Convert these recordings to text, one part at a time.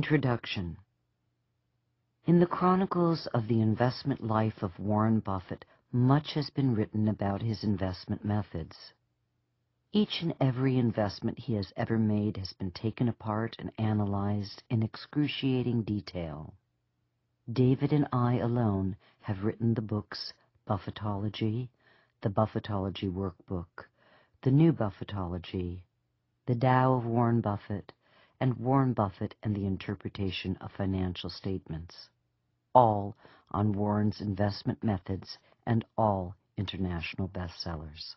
Introduction In the chronicles of the investment life of Warren Buffett, much has been written about his investment methods. Each and every investment he has ever made has been taken apart and analyzed in excruciating detail. David and I alone have written the books Buffettology, the Buffettology Workbook, the New Buffettology, The Tao of Warren Buffett, and Warren Buffett and the Interpretation of Financial Statements, all on Warren's investment methods and all international bestsellers.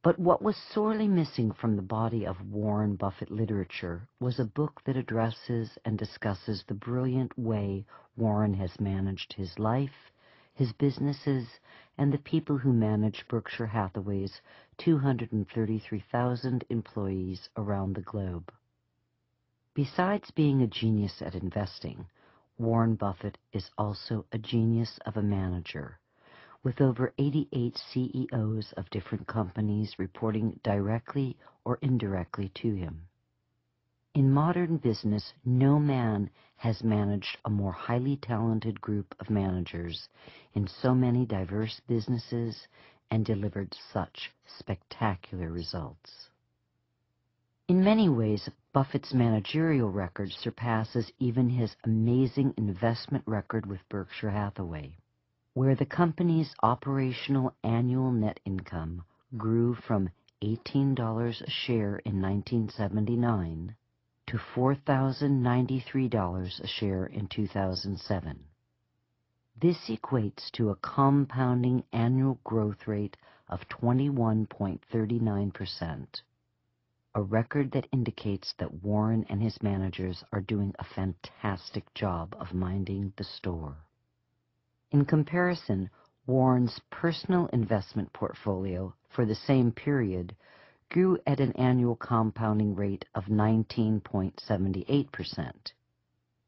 But what was sorely missing from the body of Warren Buffett literature was a book that addresses and discusses the brilliant way Warren has managed his life, his businesses, and the people who manage Berkshire Hathaway's 233,000 employees around the globe. Besides being a genius at investing, Warren Buffett is also a genius of a manager, with over 88 CEOs of different companies reporting directly or indirectly to him. In modern business, no man has managed a more highly talented group of managers in so many diverse businesses and delivered such spectacular results. In many ways, Buffett's managerial record surpasses even his amazing investment record with Berkshire Hathaway, where the company's operational annual net income grew from $18 a share in 1979 to $4,093 a share in 2007. This equates to a compounding annual growth rate of 21.39% a record that indicates that Warren and his managers are doing a fantastic job of minding the store. In comparison, Warren's personal investment portfolio for the same period grew at an annual compounding rate of 19.78%,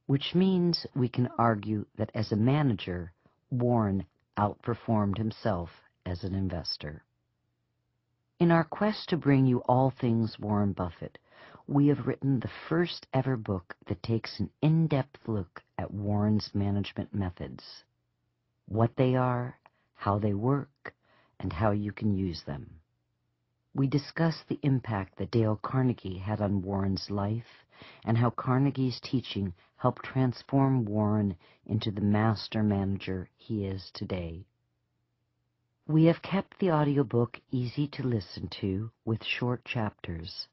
which means we can argue that as a manager, Warren outperformed himself as an investor. In our quest to bring you all things Warren Buffett, we have written the first ever book that takes an in-depth look at Warren's management methods, what they are, how they work, and how you can use them. We discuss the impact that Dale Carnegie had on Warren's life and how Carnegie's teaching helped transform Warren into the master manager he is today. We have kept the audiobook easy to listen to with short chapters.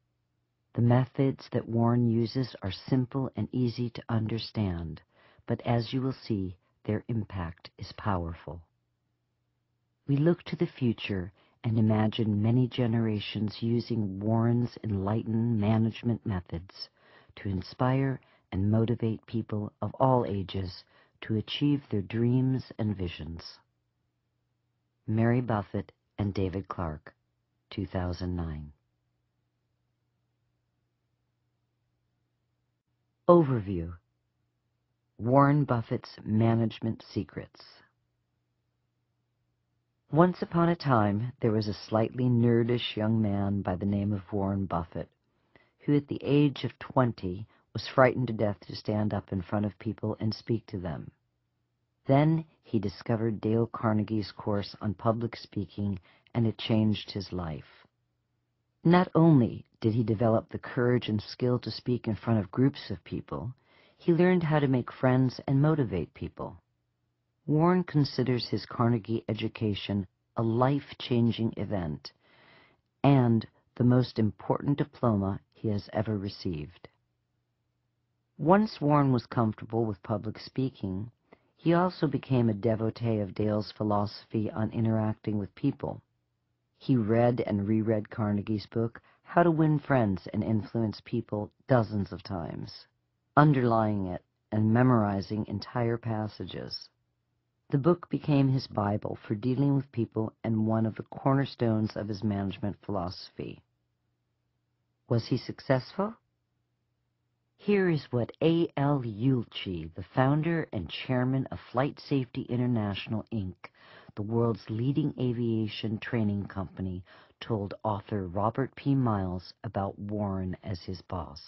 The methods that Warren uses are simple and easy to understand, but as you will see, their impact is powerful. We look to the future and imagine many generations using Warren's enlightened management methods to inspire and motivate people of all ages to achieve their dreams and visions. Mary Buffett and David Clark, 2009. Overview Warren Buffett's Management Secrets Once upon a time, there was a slightly nerdish young man by the name of Warren Buffett, who at the age of 20 was frightened to death to stand up in front of people and speak to them. Then he discovered Dale Carnegie's course on public speaking, and it changed his life. Not only did he develop the courage and skill to speak in front of groups of people, he learned how to make friends and motivate people. Warren considers his Carnegie education a life-changing event and the most important diploma he has ever received. Once Warren was comfortable with public speaking, he also became a devotee of Dale's philosophy on interacting with people. He read and reread Carnegie's book, How to Win Friends and Influence People, dozens of times, underlying it and memorizing entire passages. The book became his Bible for dealing with people and one of the cornerstones of his management philosophy. Was he successful? Here is what A.L. Ueltschi, the founder and chairman of Flight Safety International, Inc., the world's leading aviation training company, told author Robert P. Miles about Warren as his boss.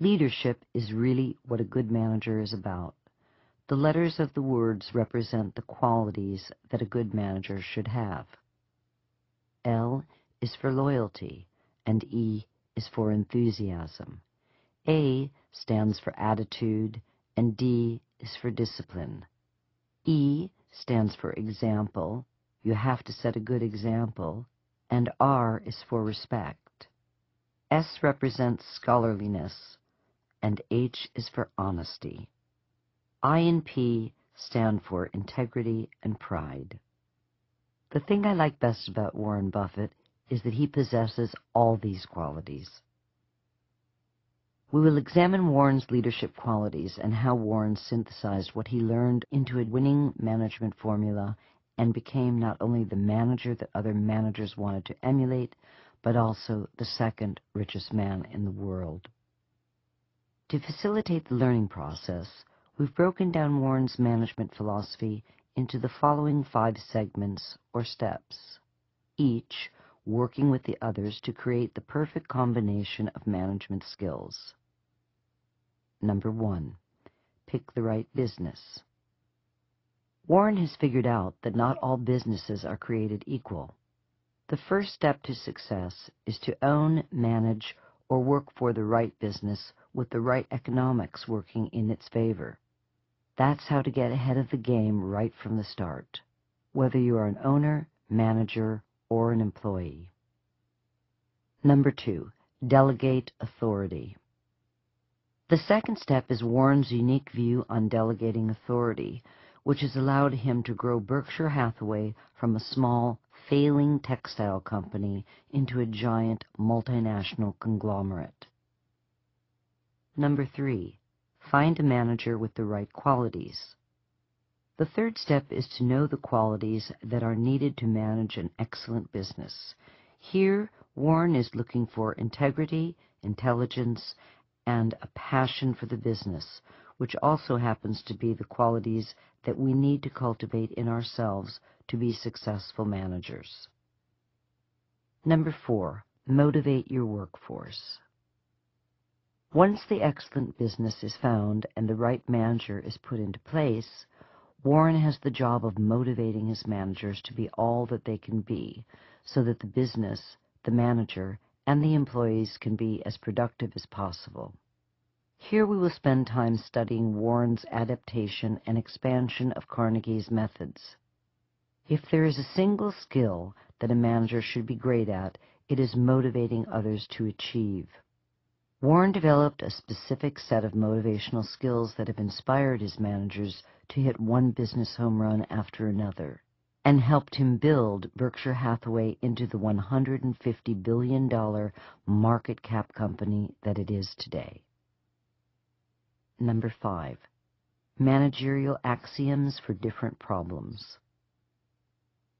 Leadership is really what a good manager is about. The letters of the words represent the qualities that a good manager should have. L is for loyalty, and E is for enthusiasm. A stands for attitude, and D is for discipline. E stands for example. You have to set a good example. And R is for respect. S represents scholarliness, and H is for honesty. I and P stand for integrity and pride. The thing I like best about Warren Buffett is that he possesses all these qualities. We will examine Warren's leadership qualities and how Warren synthesized what he learned into a winning management formula and became not only the manager that other managers wanted to emulate, but also the second richest man in the world. To facilitate the learning process, we've broken down Warren's management philosophy into the following five segments or steps, each working with the others to create the perfect combination of management skills. Number one, pick the right business. Warren has figured out that not all businesses are created equal. The first step to success is to own, manage, or work for the right business with the right economics working in its favor. That's how to get ahead of the game right from the start, whether you are an owner, manager, or an employee. Number two, delegate authority. The second step is Warren's unique view on delegating authority, which has allowed him to grow Berkshire Hathaway from a small, failing textile company into a giant multinational conglomerate. Number three, Find a manager with the right qualities. The third step is to know the qualities that are needed to manage an excellent business. Here, Warren is looking for integrity, intelligence, and a passion for the business, which also happens to be the qualities that we need to cultivate in ourselves to be successful managers. Number four, motivate your workforce. Once the excellent business is found and the right manager is put into place, Warren has the job of motivating his managers to be all that they can be so that the business, the manager, and the employees can be as productive as possible. Here we will spend time studying Warren's adaptation and expansion of Carnegie's methods. If there is a single skill that a manager should be great at, it is motivating others to achieve. Warren developed a specific set of motivational skills that have inspired his managers to hit one business home run after another and helped him build Berkshire Hathaway into the $150 billion market cap company that it is today. Number five, managerial axioms for different problems.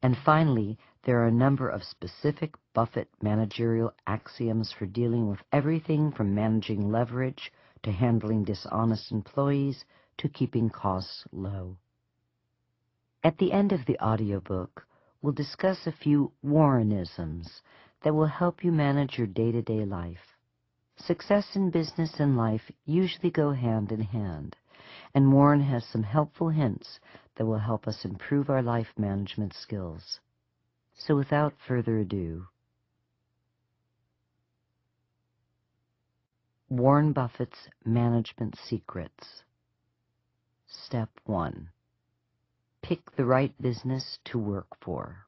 And finally, there are a number of specific Buffett managerial axioms for dealing with everything from managing leverage to handling dishonest employees to keeping costs low. At the end of the audiobook, we'll discuss a few Warrenisms that will help you manage your day-to-day -day life. Success in business and life usually go hand in hand, and Warren has some helpful hints that will help us improve our life management skills. So without further ado, Warren Buffett's Management Secrets. Step 1. Pick the right business to work for.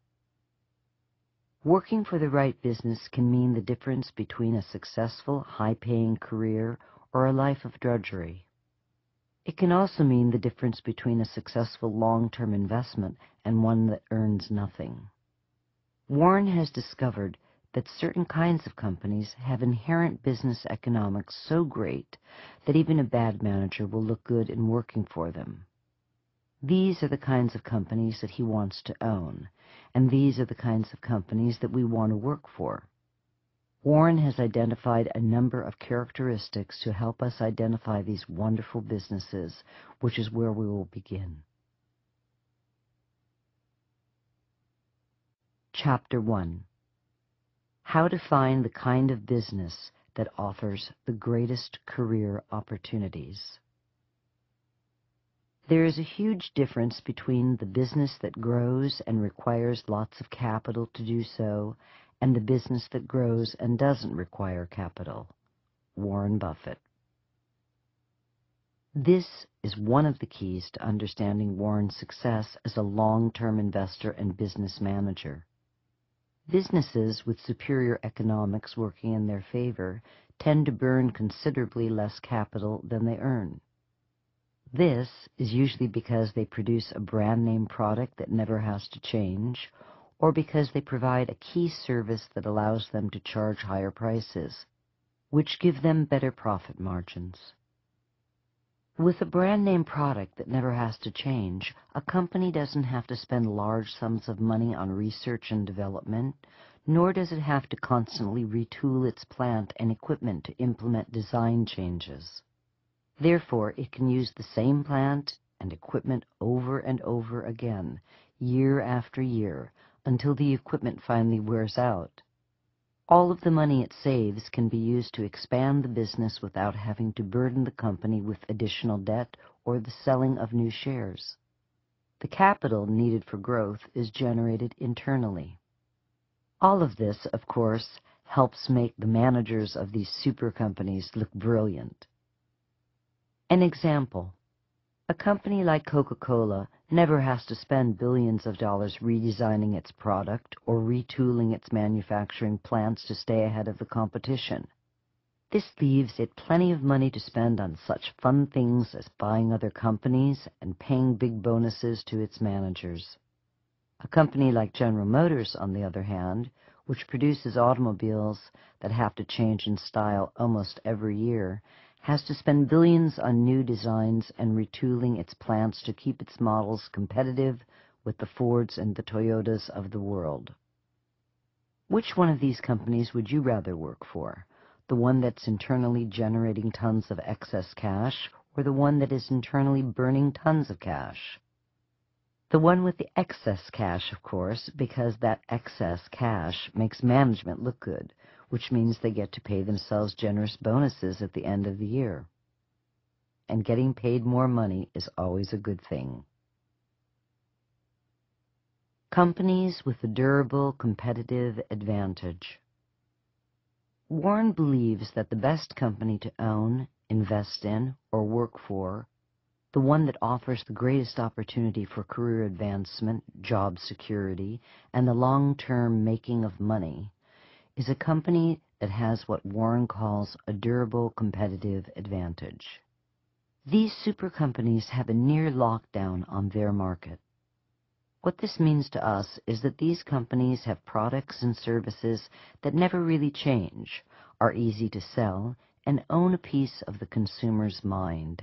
Working for the right business can mean the difference between a successful, high-paying career or a life of drudgery. It can also mean the difference between a successful long-term investment and one that earns nothing. Warren has discovered that certain kinds of companies have inherent business economics so great that even a bad manager will look good in working for them. These are the kinds of companies that he wants to own, and these are the kinds of companies that we want to work for. Warren has identified a number of characteristics to help us identify these wonderful businesses, which is where we will begin. Chapter 1 How to Find the Kind of Business that offers the greatest career opportunities. There is a huge difference between the business that grows and requires lots of capital to do so and the business that grows and doesn't require capital. Warren Buffett. This is one of the keys to understanding Warren's success as a long-term investor and business manager. Businesses with superior economics working in their favor tend to burn considerably less capital than they earn. This is usually because they produce a brand name product that never has to change, or because they provide a key service that allows them to charge higher prices, which give them better profit margins. With a brand name product that never has to change, a company doesn't have to spend large sums of money on research and development, nor does it have to constantly retool its plant and equipment to implement design changes. Therefore, it can use the same plant and equipment over and over again, year after year, until the equipment finally wears out. All of the money it saves can be used to expand the business without having to burden the company with additional debt or the selling of new shares. The capital needed for growth is generated internally. All of this, of course, helps make the managers of these super companies look brilliant. An example. A company like Coca-Cola never has to spend billions of dollars redesigning its product or retooling its manufacturing plants to stay ahead of the competition. This leaves it plenty of money to spend on such fun things as buying other companies and paying big bonuses to its managers. A company like General Motors, on the other hand, which produces automobiles that have to change in style almost every year, has to spend billions on new designs and retooling its plants to keep its models competitive with the Fords and the Toyotas of the world. Which one of these companies would you rather work for? The one that's internally generating tons of excess cash or the one that is internally burning tons of cash? The one with the excess cash, of course, because that excess cash makes management look good, which means they get to pay themselves generous bonuses at the end of the year. And getting paid more money is always a good thing. Companies with a durable competitive advantage. Warren believes that the best company to own, invest in, or work for, the one that offers the greatest opportunity for career advancement, job security, and the long-term making of money, is a company that has what Warren calls a durable competitive advantage. These super companies have a near lockdown on their market. What this means to us is that these companies have products and services that never really change, are easy to sell, and own a piece of the consumer's mind.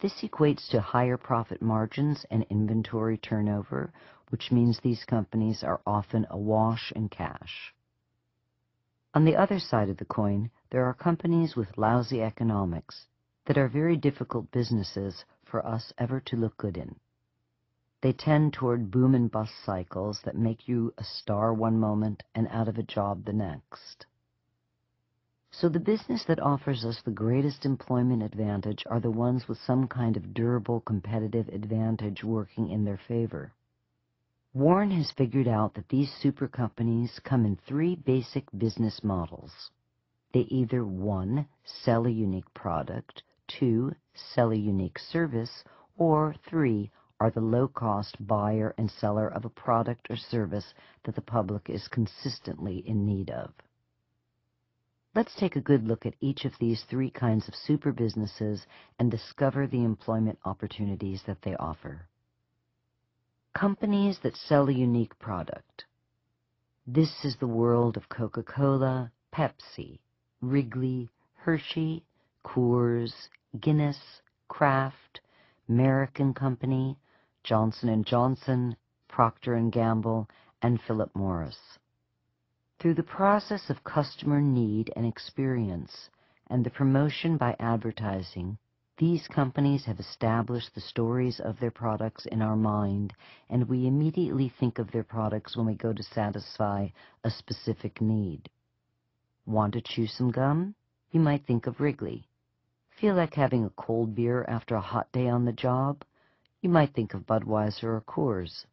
This equates to higher profit margins and inventory turnover, which means these companies are often awash in cash. On the other side of the coin, there are companies with lousy economics that are very difficult businesses for us ever to look good in. They tend toward boom and bust cycles that make you a star one moment and out of a job the next. So the business that offers us the greatest employment advantage are the ones with some kind of durable competitive advantage working in their favor. Warren has figured out that these super companies come in three basic business models. They either 1. sell a unique product, 2. sell a unique service, or 3. are the low-cost buyer and seller of a product or service that the public is consistently in need of. Let's take a good look at each of these three kinds of super businesses and discover the employment opportunities that they offer. Companies that sell a unique product. This is the world of Coca-Cola, Pepsi, Wrigley, Hershey, Coors, Guinness, Kraft, American Company, Johnson & Johnson, Procter & Gamble, and Philip Morris. Through the process of customer need and experience and the promotion by advertising, these companies have established the stories of their products in our mind, and we immediately think of their products when we go to satisfy a specific need. Want to chew some gum? You might think of Wrigley. Feel like having a cold beer after a hot day on the job? You might think of Budweiser or Coors.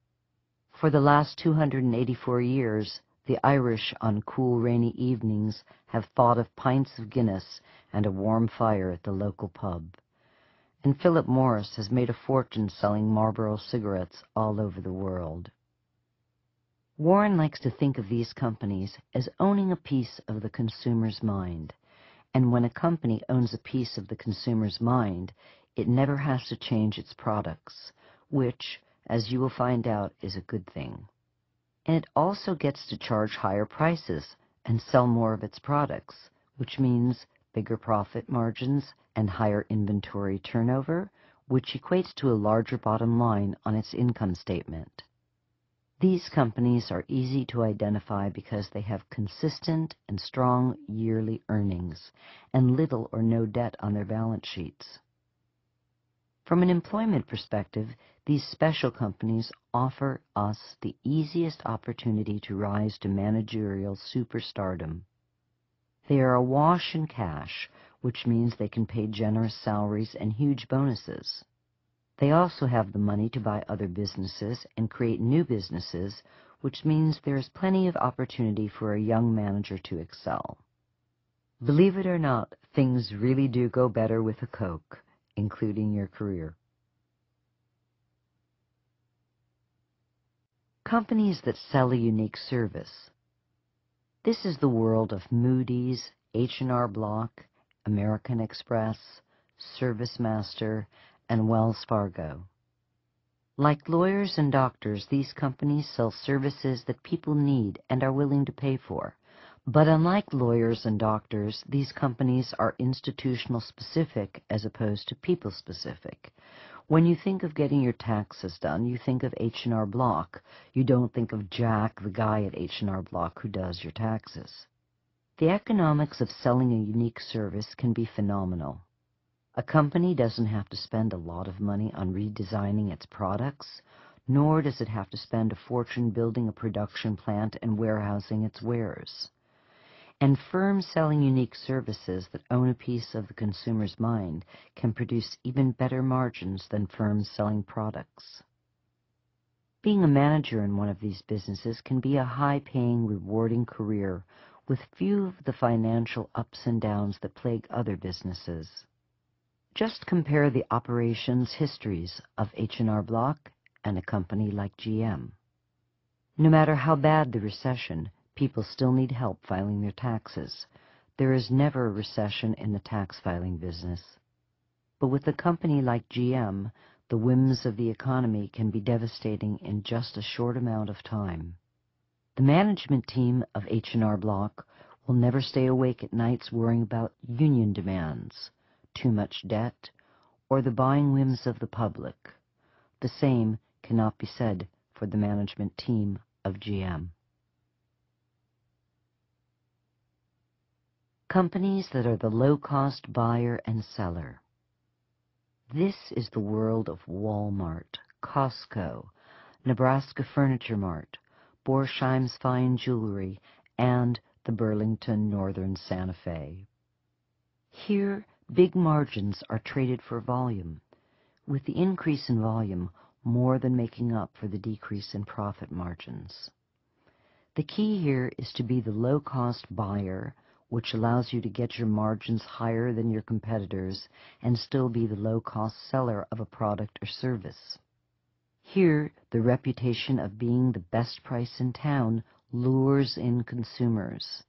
For the last 284 years, the Irish on cool rainy evenings have thought of pints of Guinness and a warm fire at the local pub. And Philip Morris has made a fortune selling Marlboro cigarettes all over the world. Warren likes to think of these companies as owning a piece of the consumer's mind. And when a company owns a piece of the consumer's mind, it never has to change its products, which, as you will find out, is a good thing and it also gets to charge higher prices and sell more of its products, which means bigger profit margins and higher inventory turnover, which equates to a larger bottom line on its income statement. These companies are easy to identify because they have consistent and strong yearly earnings and little or no debt on their balance sheets. From an employment perspective, these special companies offer us the easiest opportunity to rise to managerial superstardom. They are awash in cash, which means they can pay generous salaries and huge bonuses. They also have the money to buy other businesses and create new businesses, which means there is plenty of opportunity for a young manager to excel. Believe it or not, things really do go better with a Coke including your career. Companies that sell a unique service. This is the world of Moody's, H&R Block, American Express, ServiceMaster, and Wells Fargo. Like lawyers and doctors, these companies sell services that people need and are willing to pay for. But unlike lawyers and doctors, these companies are institutional specific as opposed to people specific. When you think of getting your taxes done, you think of H&R Block. You don't think of Jack, the guy at H&R Block who does your taxes. The economics of selling a unique service can be phenomenal. A company doesn't have to spend a lot of money on redesigning its products, nor does it have to spend a fortune building a production plant and warehousing its wares and firms selling unique services that own a piece of the consumer's mind can produce even better margins than firms selling products. Being a manager in one of these businesses can be a high-paying, rewarding career with few of the financial ups and downs that plague other businesses. Just compare the operations histories of H&R Block and a company like GM. No matter how bad the recession, People still need help filing their taxes. There is never a recession in the tax filing business. But with a company like GM, the whims of the economy can be devastating in just a short amount of time. The management team of H&R Block will never stay awake at nights worrying about union demands, too much debt, or the buying whims of the public. The same cannot be said for the management team of GM. companies that are the low-cost buyer and seller. This is the world of Walmart, Costco, Nebraska Furniture Mart, Borsheim's Fine Jewelry, and the Burlington Northern Santa Fe. Here, big margins are traded for volume, with the increase in volume more than making up for the decrease in profit margins. The key here is to be the low-cost buyer which allows you to get your margins higher than your competitors and still be the low-cost seller of a product or service. Here, the reputation of being the best price in town lures in consumers.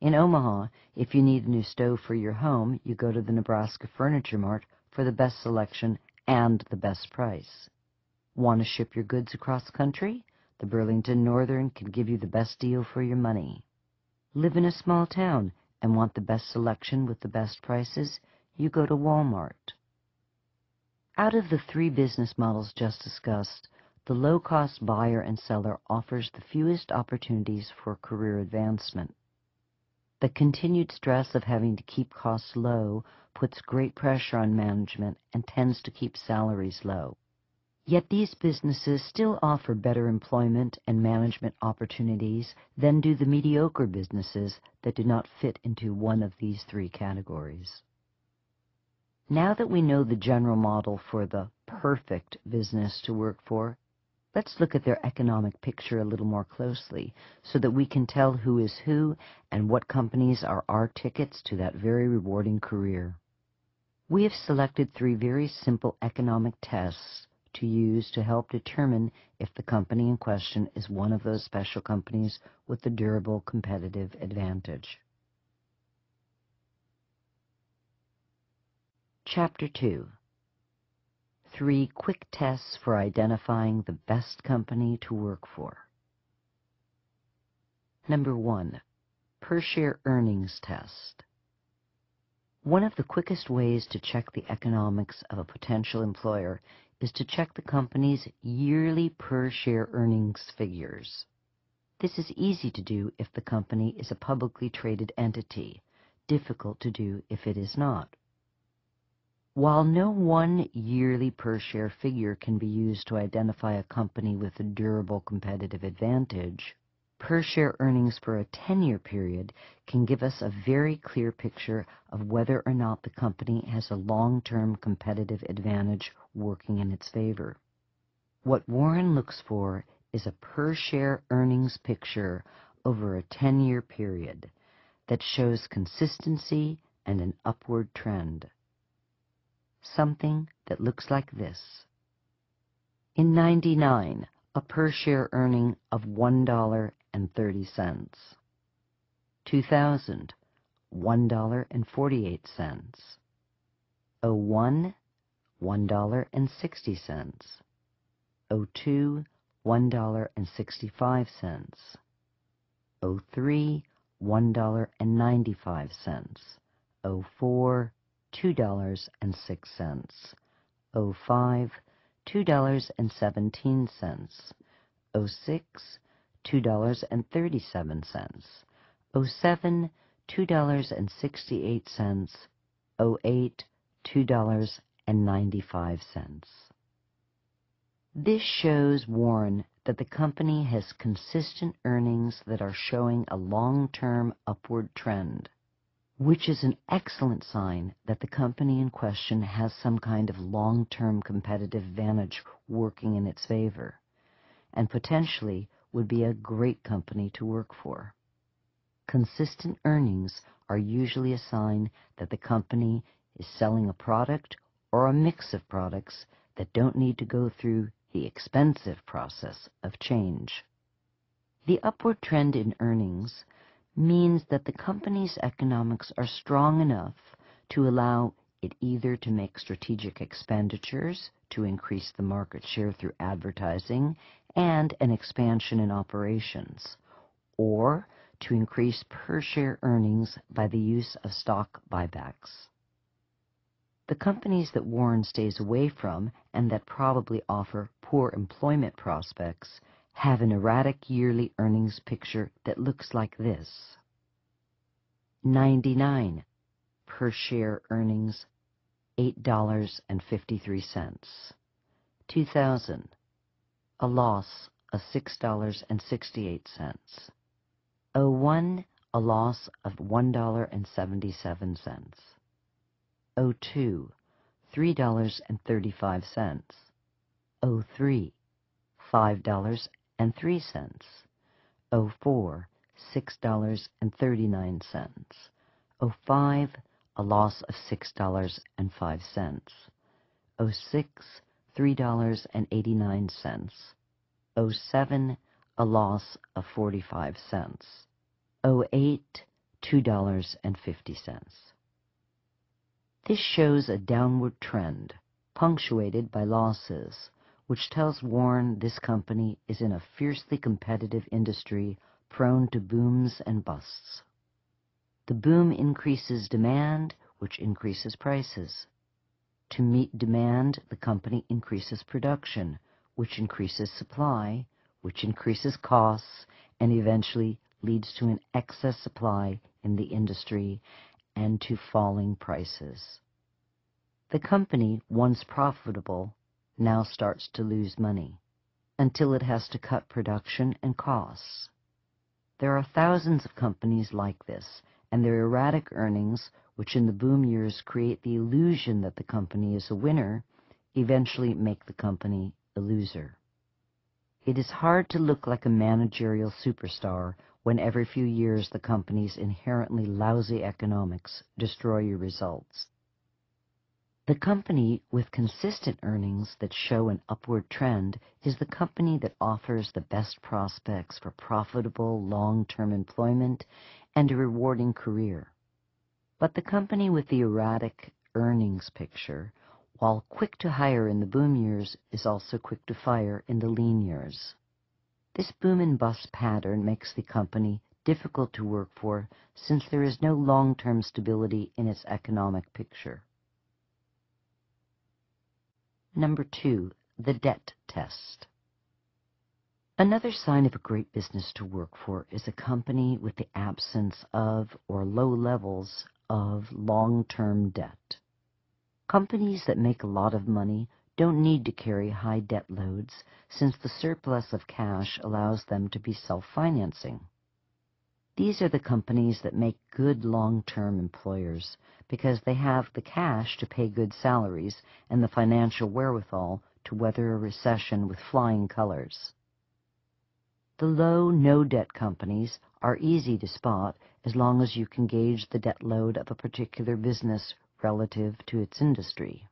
In Omaha, if you need a new stove for your home, you go to the Nebraska Furniture Mart for the best selection and the best price. Want to ship your goods across country? The Burlington Northern can give you the best deal for your money live in a small town and want the best selection with the best prices, you go to Walmart. Out of the three business models just discussed, the low-cost buyer and seller offers the fewest opportunities for career advancement. The continued stress of having to keep costs low puts great pressure on management and tends to keep salaries low. Yet these businesses still offer better employment and management opportunities than do the mediocre businesses that do not fit into one of these three categories. Now that we know the general model for the perfect business to work for, let's look at their economic picture a little more closely so that we can tell who is who and what companies are our tickets to that very rewarding career. We have selected three very simple economic tests to use to help determine if the company in question is one of those special companies with a durable competitive advantage. Chapter 2 Three quick tests for identifying the best company to work for. Number 1. Per share earnings test. One of the quickest ways to check the economics of a potential employer is to check the company's yearly per share earnings figures. This is easy to do if the company is a publicly traded entity, difficult to do if it is not. While no one yearly per share figure can be used to identify a company with a durable competitive advantage, per share earnings for a 10-year period can give us a very clear picture of whether or not the company has a long-term competitive advantage working in its favor. What Warren looks for is a per share earnings picture over a 10-year period that shows consistency and an upward trend. Something that looks like this. In 99, a per share earning of $1 and thirty cents. Two thousand, one dollar and forty-eight cents. Oh one, one dollar and sixty cents. Oh two, one dollar and sixty-five cents. Oh three, one dollar and ninety-five cents. Oh four, two dollars and six cents. Oh five, two dollars and seventeen cents. Oh six, $2.37. 07, $2.68. 08, $2.95. This shows Warren that the company has consistent earnings that are showing a long-term upward trend, which is an excellent sign that the company in question has some kind of long-term competitive advantage working in its favor, and potentially would be a great company to work for. Consistent earnings are usually a sign that the company is selling a product or a mix of products that don't need to go through the expensive process of change. The upward trend in earnings means that the company's economics are strong enough to allow it either to make strategic expenditures to increase the market share through advertising and an expansion in operations, or to increase per share earnings by the use of stock buybacks. The companies that Warren stays away from and that probably offer poor employment prospects have an erratic yearly earnings picture that looks like this. 99 per share earnings $8.53. 2000 a loss of $6.68. 01 a loss of $1.77. 02 $3.35. 03 $5.03. 04 $6.39. 05 a loss of $6.05. 06 $3.89. 07 a loss of 45 cents. 08 two dollars and fifty This shows a downward trend, punctuated by losses, which tells Warren this company is in a fiercely competitive industry prone to booms and busts. The boom increases demand, which increases prices. To meet demand, the company increases production, which increases supply, which increases costs, and eventually leads to an excess supply in the industry and to falling prices. The company, once profitable, now starts to lose money until it has to cut production and costs. There are thousands of companies like this, and their erratic earnings, which in the boom years create the illusion that the company is a winner, eventually make the company a loser. It is hard to look like a managerial superstar when every few years the company's inherently lousy economics destroy your results. The company with consistent earnings that show an upward trend is the company that offers the best prospects for profitable long-term employment and a rewarding career. But the company with the erratic earnings picture while quick to hire in the boom years is also quick to fire in the lean years. This boom and bust pattern makes the company difficult to work for since there is no long-term stability in its economic picture. Number two, the debt test. Another sign of a great business to work for is a company with the absence of or low levels of long-term debt. Companies that make a lot of money don't need to carry high debt loads since the surplus of cash allows them to be self-financing. These are the companies that make good long-term employers because they have the cash to pay good salaries and the financial wherewithal to weather a recession with flying colors. The low, no-debt companies are easy to spot as long as you can gauge the debt load of a particular business relative to its industry.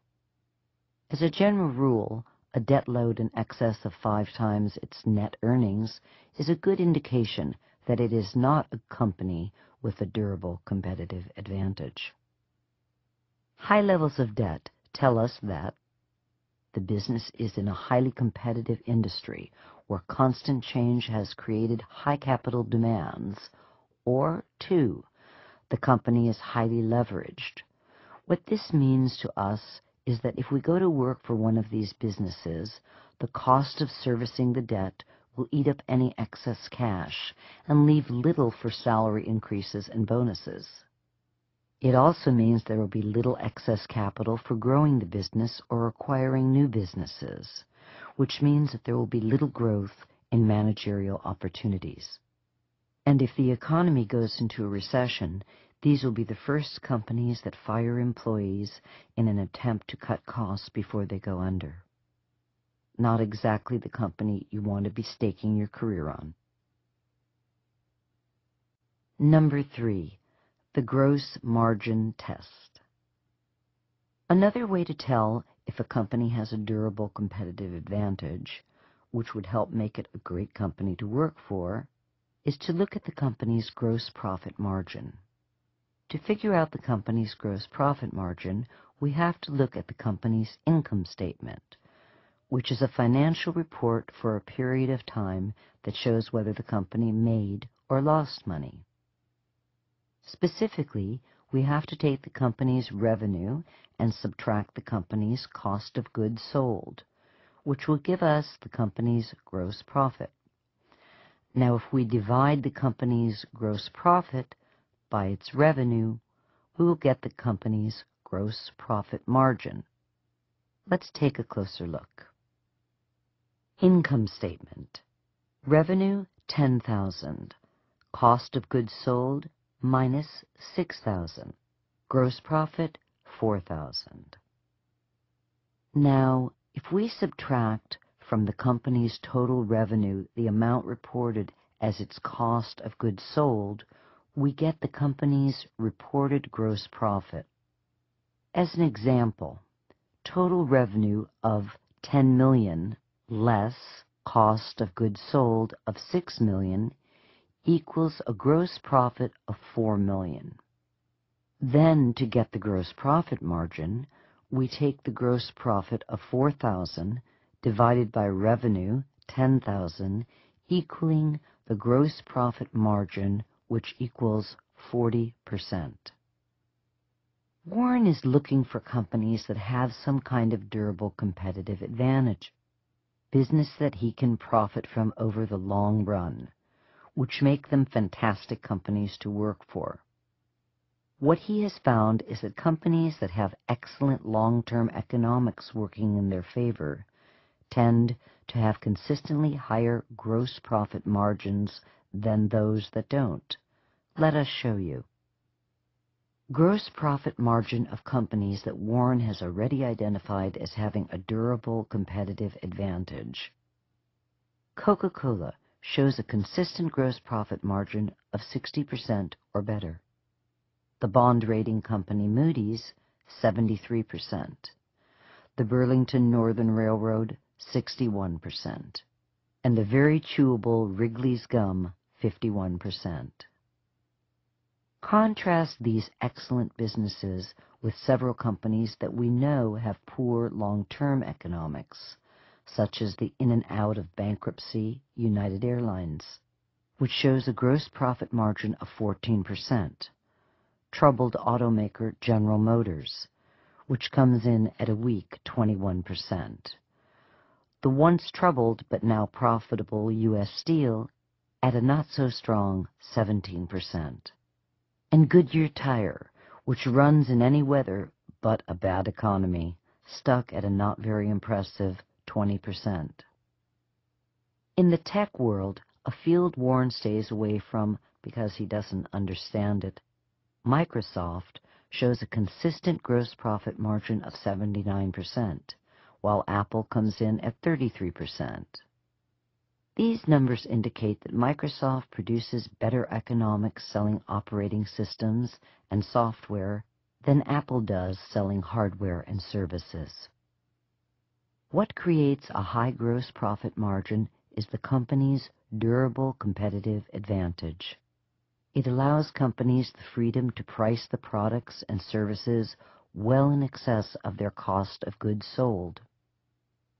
As a general rule, a debt load in excess of five times its net earnings is a good indication that it is not a company with a durable competitive advantage. High levels of debt tell us that the business is in a highly competitive industry where constant change has created high capital demands, or two, the company is highly leveraged, what this means to us is that if we go to work for one of these businesses, the cost of servicing the debt will eat up any excess cash and leave little for salary increases and bonuses. It also means there will be little excess capital for growing the business or acquiring new businesses, which means that there will be little growth in managerial opportunities. And if the economy goes into a recession, these will be the first companies that fire employees in an attempt to cut costs before they go under. Not exactly the company you want to be staking your career on. Number three, the gross margin test. Another way to tell if a company has a durable competitive advantage, which would help make it a great company to work for, is to look at the company's gross profit margin. To figure out the company's gross profit margin, we have to look at the company's income statement, which is a financial report for a period of time that shows whether the company made or lost money. Specifically, we have to take the company's revenue and subtract the company's cost of goods sold, which will give us the company's gross profit. Now, if we divide the company's gross profit by its revenue, we will get the company's gross profit margin. Let's take a closer look. Income statement. Revenue, 10,000. Cost of goods sold, minus 6,000. Gross profit, 4,000. Now, if we subtract from the company's total revenue the amount reported as its cost of goods sold, we get the company's reported gross profit. As an example, total revenue of 10 million less cost of goods sold of 6 million equals a gross profit of 4 million. Then, to get the gross profit margin, we take the gross profit of 4,000 divided by revenue, 10,000, equaling the gross profit margin which equals 40%. Warren is looking for companies that have some kind of durable competitive advantage, business that he can profit from over the long run, which make them fantastic companies to work for. What he has found is that companies that have excellent long-term economics working in their favor tend to have consistently higher gross profit margins than those that don't. Let us show you. Gross profit margin of companies that Warren has already identified as having a durable competitive advantage. Coca-Cola shows a consistent gross profit margin of 60% or better. The bond rating company Moody's, 73%. The Burlington Northern Railroad, 61%. And the very chewable Wrigley's Gum, 51%. Contrast these excellent businesses with several companies that we know have poor long-term economics, such as the in and out of bankruptcy United Airlines, which shows a gross profit margin of 14%, troubled automaker General Motors, which comes in at a weak 21%, the once troubled but now profitable U.S. Steel at a not-so-strong 17% and Goodyear Tire, which runs in any weather but a bad economy, stuck at a not very impressive 20%. In the tech world, a field Warren stays away from because he doesn't understand it. Microsoft shows a consistent gross profit margin of 79%, while Apple comes in at 33%. These numbers indicate that Microsoft produces better economics selling operating systems and software than Apple does selling hardware and services. What creates a high gross profit margin is the company's durable competitive advantage. It allows companies the freedom to price the products and services well in excess of their cost of goods sold.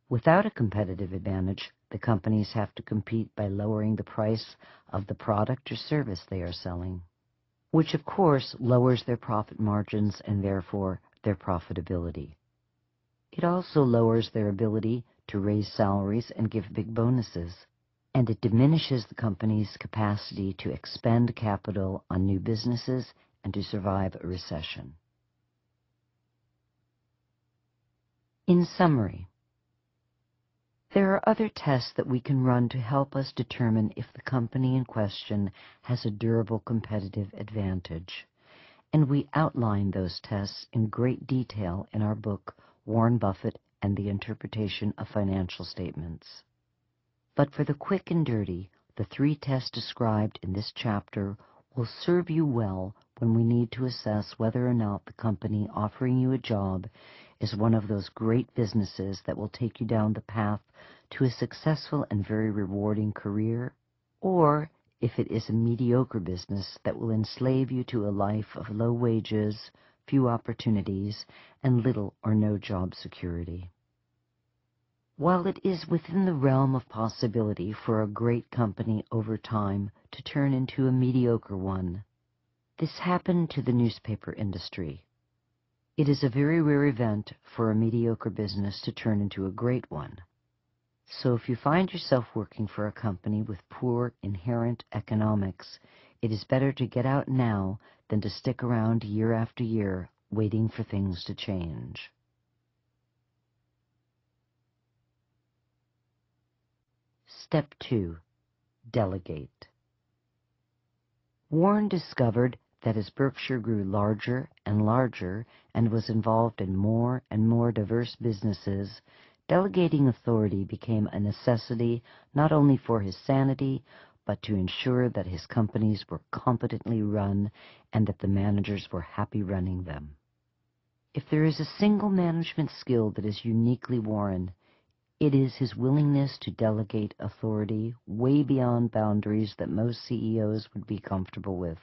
Without a competitive advantage, the companies have to compete by lowering the price of the product or service they are selling, which of course lowers their profit margins and therefore their profitability. It also lowers their ability to raise salaries and give big bonuses, and it diminishes the company's capacity to expend capital on new businesses and to survive a recession. In summary, there are other tests that we can run to help us determine if the company in question has a durable competitive advantage, and we outline those tests in great detail in our book, Warren Buffett and the Interpretation of Financial Statements. But for the quick and dirty, the three tests described in this chapter will serve you well when we need to assess whether or not the company offering you a job is one of those great businesses that will take you down the path to a successful and very rewarding career, or if it is a mediocre business that will enslave you to a life of low wages, few opportunities, and little or no job security. While it is within the realm of possibility for a great company over time to turn into a mediocre one, this happened to the newspaper industry. It is a very rare event for a mediocre business to turn into a great one. So if you find yourself working for a company with poor inherent economics, it is better to get out now than to stick around year after year waiting for things to change. Step 2. Delegate. Warren discovered that as Berkshire grew larger and larger and was involved in more and more diverse businesses, delegating authority became a necessity not only for his sanity, but to ensure that his companies were competently run and that the managers were happy running them. If there is a single management skill that is uniquely Warren, it is his willingness to delegate authority way beyond boundaries that most CEOs would be comfortable with.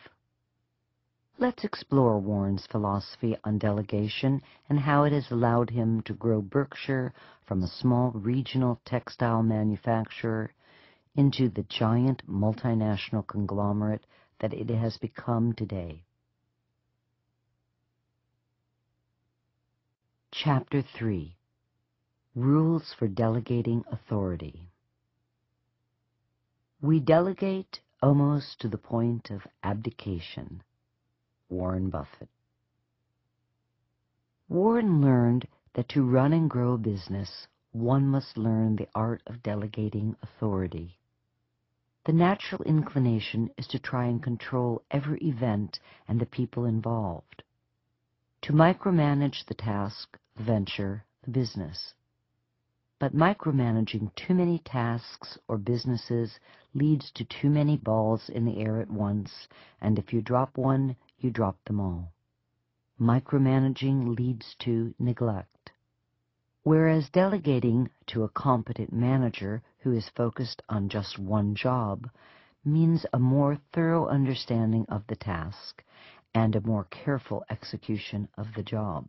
Let's explore Warren's philosophy on delegation and how it has allowed him to grow Berkshire from a small regional textile manufacturer into the giant multinational conglomerate that it has become today. Chapter 3 Rules for Delegating Authority We delegate almost to the point of abdication. Warren Buffett. Warren learned that to run and grow a business, one must learn the art of delegating authority. The natural inclination is to try and control every event and the people involved, to micromanage the task, the venture, the business. But micromanaging too many tasks or businesses leads to too many balls in the air at once, and if you drop one, you drop them all. Micromanaging leads to neglect. Whereas delegating to a competent manager who is focused on just one job means a more thorough understanding of the task and a more careful execution of the job.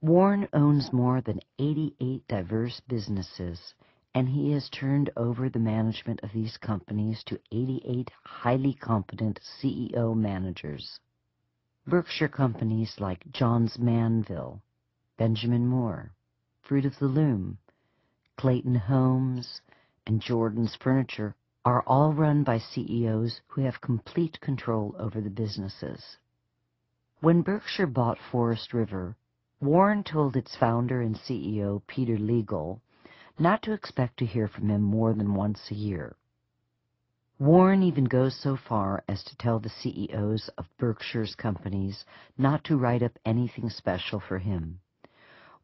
Warren owns more than 88 diverse businesses, and he has turned over the management of these companies to 88 highly competent CEO managers. Berkshire companies like Johns Manville, Benjamin Moore, Fruit of the Loom, Clayton Homes, and Jordan's Furniture are all run by CEOs who have complete control over the businesses. When Berkshire bought Forest River, Warren told its founder and CEO, Peter Liegl, not to expect to hear from him more than once a year. Warren even goes so far as to tell the CEOs of Berkshire's companies not to write up anything special for him.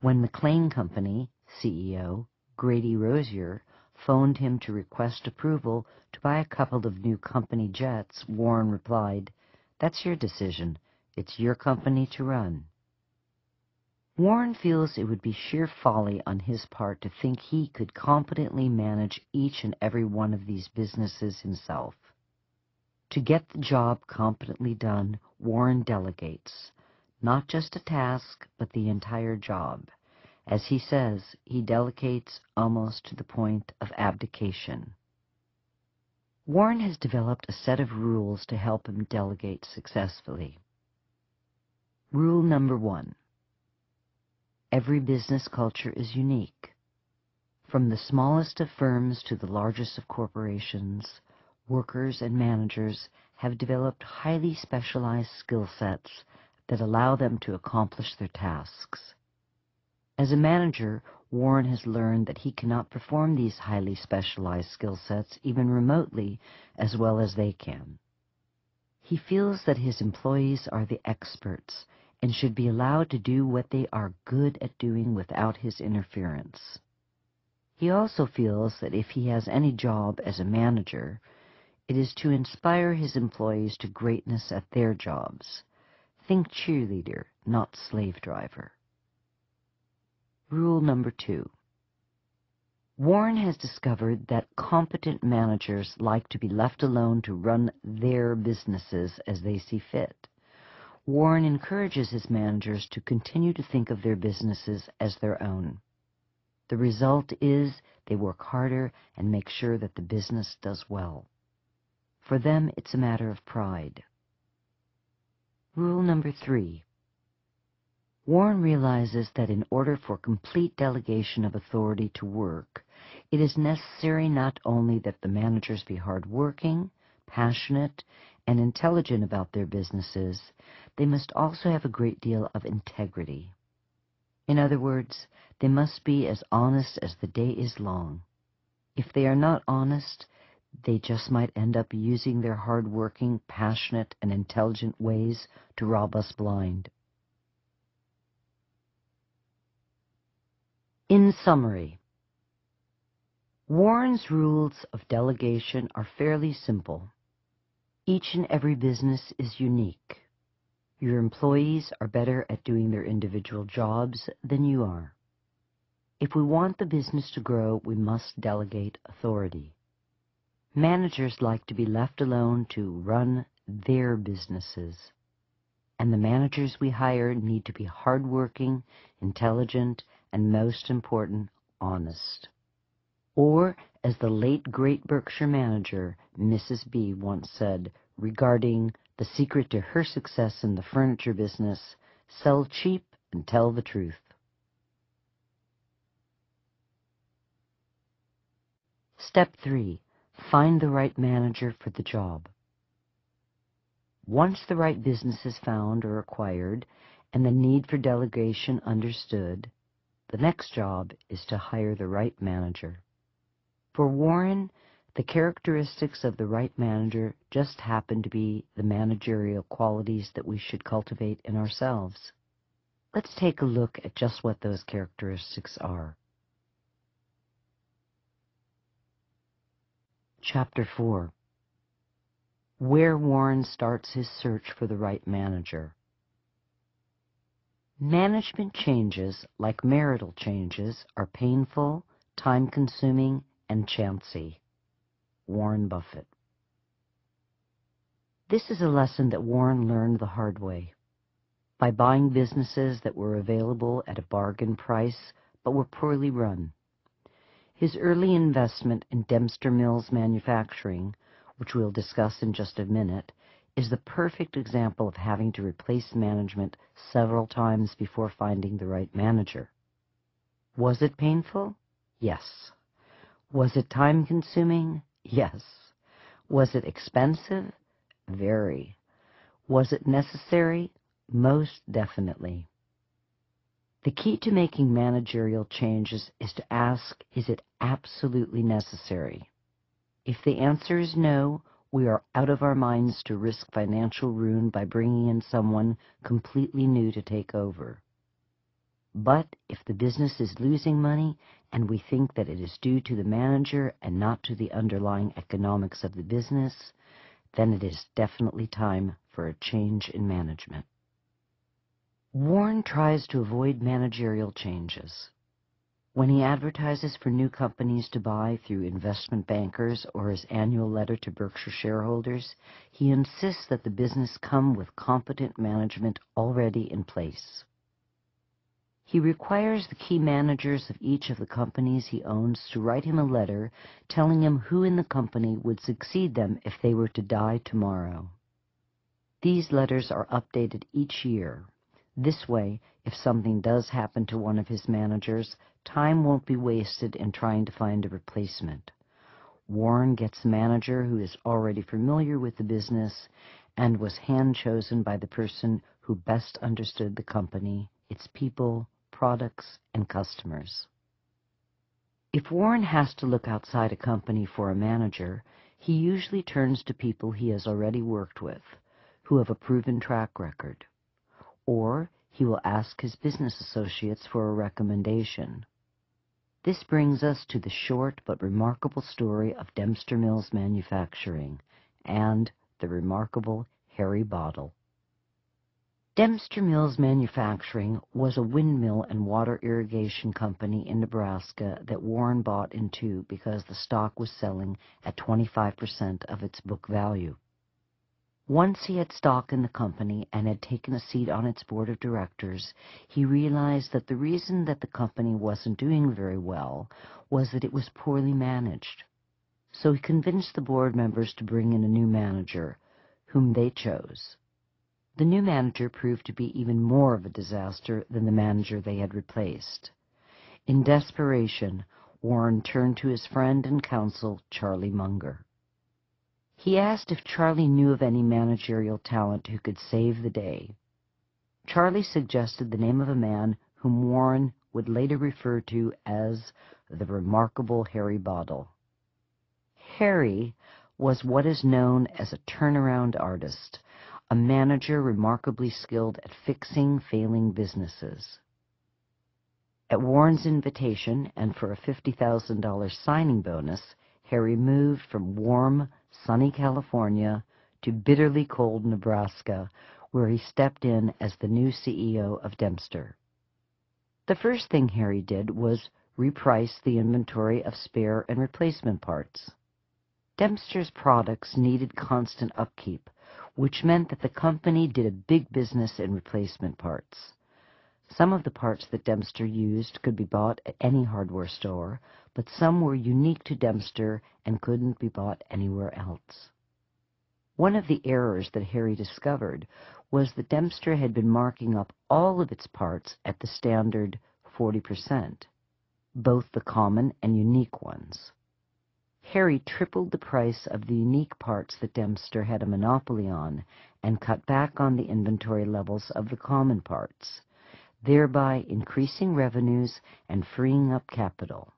When McLane Company CEO Grady Rosier phoned him to request approval to buy a couple of new company jets, Warren replied, That's your decision. It's your company to run. Warren feels it would be sheer folly on his part to think he could competently manage each and every one of these businesses himself. To get the job competently done, Warren delegates, not just a task, but the entire job. As he says, he delegates almost to the point of abdication. Warren has developed a set of rules to help him delegate successfully. Rule number one Every business culture is unique. From the smallest of firms to the largest of corporations, workers and managers have developed highly specialized skill sets that allow them to accomplish their tasks. As a manager, Warren has learned that he cannot perform these highly specialized skill sets even remotely as well as they can. He feels that his employees are the experts and should be allowed to do what they are good at doing without his interference. He also feels that if he has any job as a manager, it is to inspire his employees to greatness at their jobs. Think cheerleader, not slave driver. Rule number two. Warren has discovered that competent managers like to be left alone to run their businesses as they see fit. Warren encourages his managers to continue to think of their businesses as their own. The result is they work harder and make sure that the business does well. For them, it's a matter of pride. Rule number three. Warren realizes that in order for complete delegation of authority to work, it is necessary not only that the managers be hardworking, passionate, and intelligent about their businesses, they must also have a great deal of integrity. In other words, they must be as honest as the day is long. If they are not honest, they just might end up using their hard-working, passionate, and intelligent ways to rob us blind. In summary, Warren's rules of delegation are fairly simple. Each and every business is unique. Your employees are better at doing their individual jobs than you are. If we want the business to grow, we must delegate authority. Managers like to be left alone to run their businesses. And the managers we hire need to be hardworking, intelligent, and most important, honest. Or, as the late great Berkshire manager, Mrs. B, once said regarding the secret to her success in the furniture business, sell cheap and tell the truth. Step 3. Find the right manager for the job. Once the right business is found or acquired and the need for delegation understood, The next job is to hire the right manager. For Warren, the characteristics of the right manager just happen to be the managerial qualities that we should cultivate in ourselves. Let's take a look at just what those characteristics are. Chapter 4 Where Warren Starts His Search for the Right Manager Management changes, like marital changes, are painful, time-consuming, and chancy. Warren Buffett This is a lesson that Warren learned the hard way. By buying businesses that were available at a bargain price but were poorly run. His early investment in Dempster Mills Manufacturing, which we'll discuss in just a minute, is the perfect example of having to replace management several times before finding the right manager. Was it painful? Yes. Was it time consuming? Yes. Was it expensive? Very. Was it necessary? Most definitely. The key to making managerial changes is to ask, is it absolutely necessary? If the answer is no, we are out of our minds to risk financial ruin by bringing in someone completely new to take over. But if the business is losing money and we think that it is due to the manager and not to the underlying economics of the business, then it is definitely time for a change in management. Warren tries to avoid managerial changes. When he advertises for new companies to buy through investment bankers or his annual letter to Berkshire shareholders, he insists that the business come with competent management already in place. He requires the key managers of each of the companies he owns to write him a letter telling him who in the company would succeed them if they were to die tomorrow. These letters are updated each year. This way, if something does happen to one of his managers, time won't be wasted in trying to find a replacement. Warren gets a manager who is already familiar with the business and was hand-chosen by the person who best understood the company, its people, products, and customers. If Warren has to look outside a company for a manager, he usually turns to people he has already worked with, who have a proven track record. Or he will ask his business associates for a recommendation. This brings us to the short but remarkable story of Dempster Mills Manufacturing and the remarkable Harry Bottle. Dempster Mills Manufacturing was a windmill and water irrigation company in Nebraska that Warren bought into because the stock was selling at 25% of its book value. Once he had stock in the company and had taken a seat on its board of directors, he realized that the reason that the company wasn't doing very well was that it was poorly managed. So he convinced the board members to bring in a new manager, whom they chose. The new manager proved to be even more of a disaster than the manager they had replaced. In desperation, Warren turned to his friend and counsel, Charlie Munger. He asked if Charlie knew of any managerial talent who could save the day. Charlie suggested the name of a man whom Warren would later refer to as the remarkable Harry Bottle. Harry was what is known as a turnaround artist, a manager remarkably skilled at fixing failing businesses. At Warren's invitation and for a $50,000 signing bonus, Harry moved from warm, sunny California to bitterly cold Nebraska, where he stepped in as the new CEO of Dempster. The first thing Harry did was reprice the inventory of spare and replacement parts. Dempster's products needed constant upkeep, which meant that the company did a big business in replacement parts. Some of the parts that Dempster used could be bought at any hardware store, but some were unique to Dempster and couldn't be bought anywhere else. One of the errors that Harry discovered was that Dempster had been marking up all of its parts at the standard 40%, both the common and unique ones. Harry tripled the price of the unique parts that Dempster had a monopoly on and cut back on the inventory levels of the common parts. thereby increasing revenues and freeing up capital.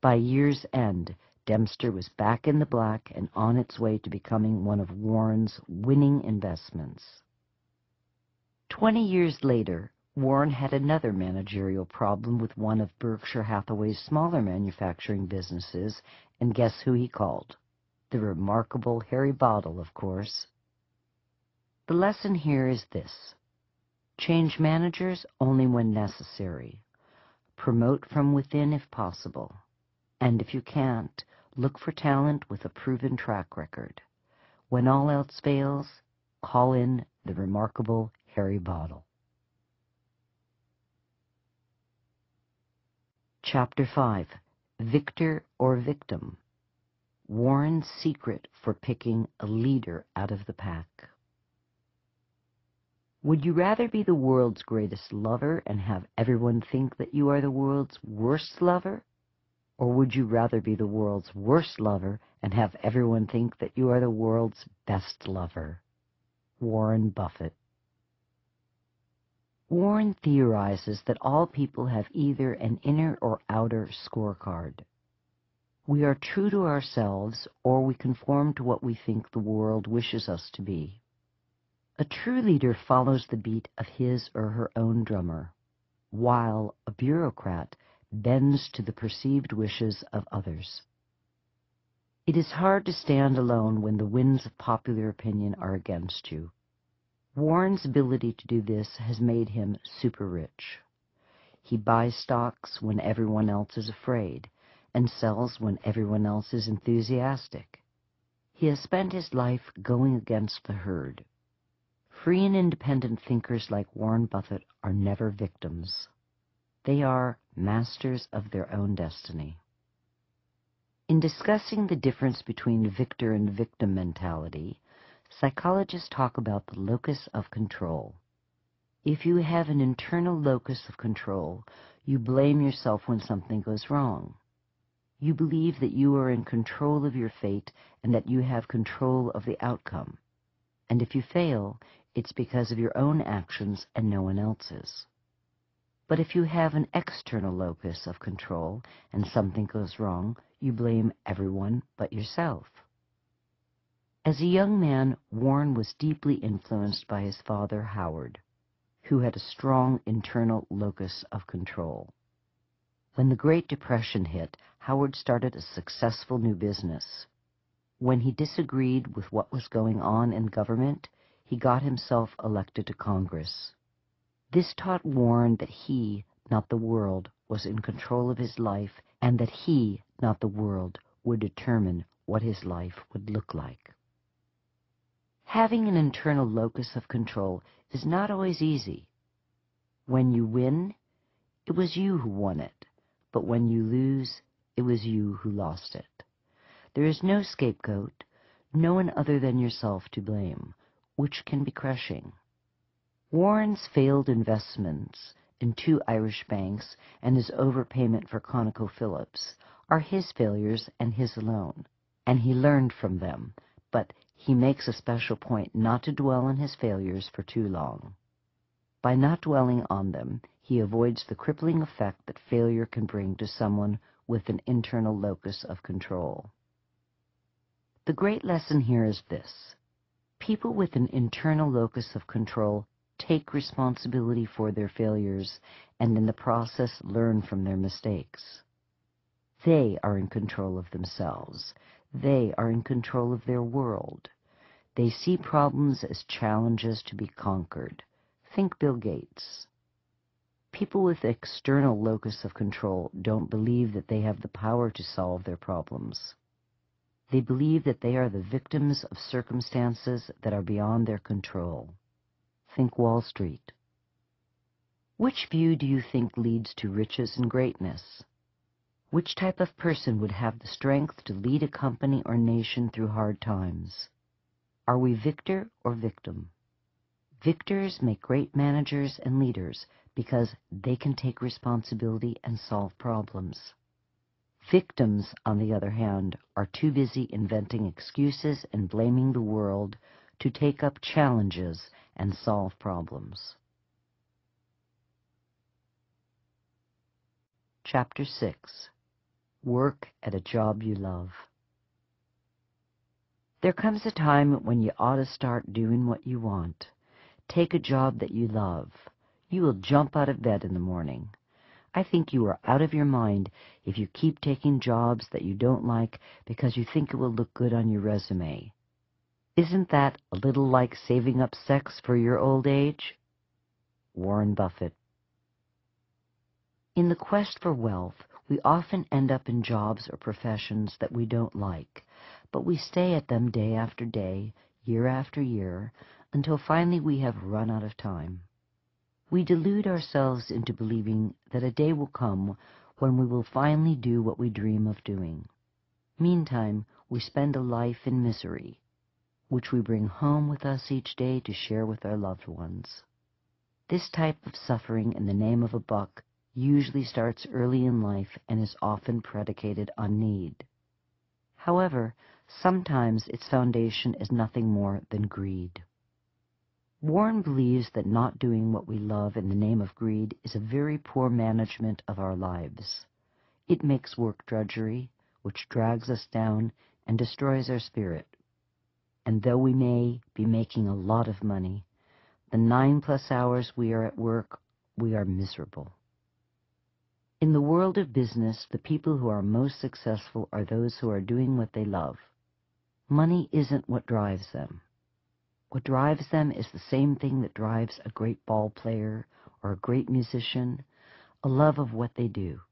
By year's end, Dempster was back in the black and on its way to becoming one of Warren's winning investments. Twenty years later, Warren had another managerial problem with one of Berkshire Hathaway's smaller manufacturing businesses, and guess who he called? The remarkable Harry Bottle, of course. The lesson here is this. Change managers only when necessary. Promote from within if possible. And if you can't, Look for talent with a proven track record. When all else fails, call in the remarkable Harry Bottle. Chapter 5 Victor or Victim Warren's Secret for Picking a Leader Out of the Pack. Would you rather be the world's greatest lover and have everyone think that you are the world's worst lover? Or would you rather be the world's worst lover and have everyone think that you are the world's best lover? Warren Buffett. Warren theorizes that all people have either an inner or outer scorecard. We are true to ourselves or we conform to what we think the world wishes us to be. A true leader follows the beat of his or her own drummer, while a bureaucrat bends to the perceived wishes of others. It is hard to stand alone when the winds of popular opinion are against you. Warren's ability to do this has made him super rich. He buys stocks when everyone else is afraid and sells when everyone else is enthusiastic. He has spent his life going against the herd. Free and independent thinkers like Warren Buffett are never victims. They are masters of their own destiny. In discussing the difference between victor and victim mentality, psychologists talk about the locus of control. If you have an internal locus of control, you blame yourself when something goes wrong. You believe that you are in control of your fate and that you have control of the outcome. And if you fail, it's because of your own actions and no one else's. But if you have an external locus of control and something goes wrong, you blame everyone but yourself. As a young man, Warren was deeply influenced by his father, Howard, who had a strong internal locus of control. When the Great Depression hit, Howard started a successful new business. When he disagreed with what was going on in government, he got himself elected to Congress. This taught Warren that he, not the world, was in control of his life, and that he, not the world, would determine what his life would look like. Having an internal locus of control is not always easy. When you win, it was you who won it, but when you lose, it was you who lost it. There is no scapegoat, no one other than yourself to blame, which can be crushing. Warren's failed investments in two Irish banks and his overpayment for ConocoPhillips are his failures and his alone, and he learned from them, but he makes a special point not to dwell on his failures for too long. By not dwelling on them, he avoids the crippling effect that failure can bring to someone with an internal locus of control. The great lesson here is this. People with an internal locus of control take responsibility for their failures, and in the process learn from their mistakes. They are in control of themselves. They are in control of their world. They see problems as challenges to be conquered. Think Bill Gates. People with external locus of control don't believe that they have the power to solve their problems. They believe that they are the victims of circumstances that are beyond their control. Think Wall Street. Which view do you think leads to riches and greatness? Which type of person would have the strength to lead a company or nation through hard times? Are we victor or victim? Victors make great managers and leaders because they can take responsibility and solve problems. Victims, on the other hand, are too busy inventing excuses and blaming the world to take up challenges and solve problems. Chapter 6 Work at a Job You Love. There comes a time when you ought to start doing what you want. Take a job that you love. You will jump out of bed in the morning. I think you are out of your mind if you keep taking jobs that you don't like because you think it will look good on your resume. Isn't that a little like saving up sex for your old age? Warren Buffett. In the quest for wealth, we often end up in jobs or professions that we don't like, but we stay at them day after day, year after year, until finally we have run out of time. We delude ourselves into believing that a day will come when we will finally do what we dream of doing. Meantime, we spend a life in misery, which we bring home with us each day to share with our loved ones. This type of suffering in the name of a buck usually starts early in life and is often predicated on need. However, sometimes its foundation is nothing more than greed. Warren believes that not doing what we love in the name of greed is a very poor management of our lives. It makes work drudgery, which drags us down and destroys our spirit. And though we may be making a lot of money, the nine plus hours we are at work, we are miserable. In the world of business, the people who are most successful are those who are doing what they love. Money isn't what drives them. What drives them is the same thing that drives a great ball player or a great musician, a love of what they do.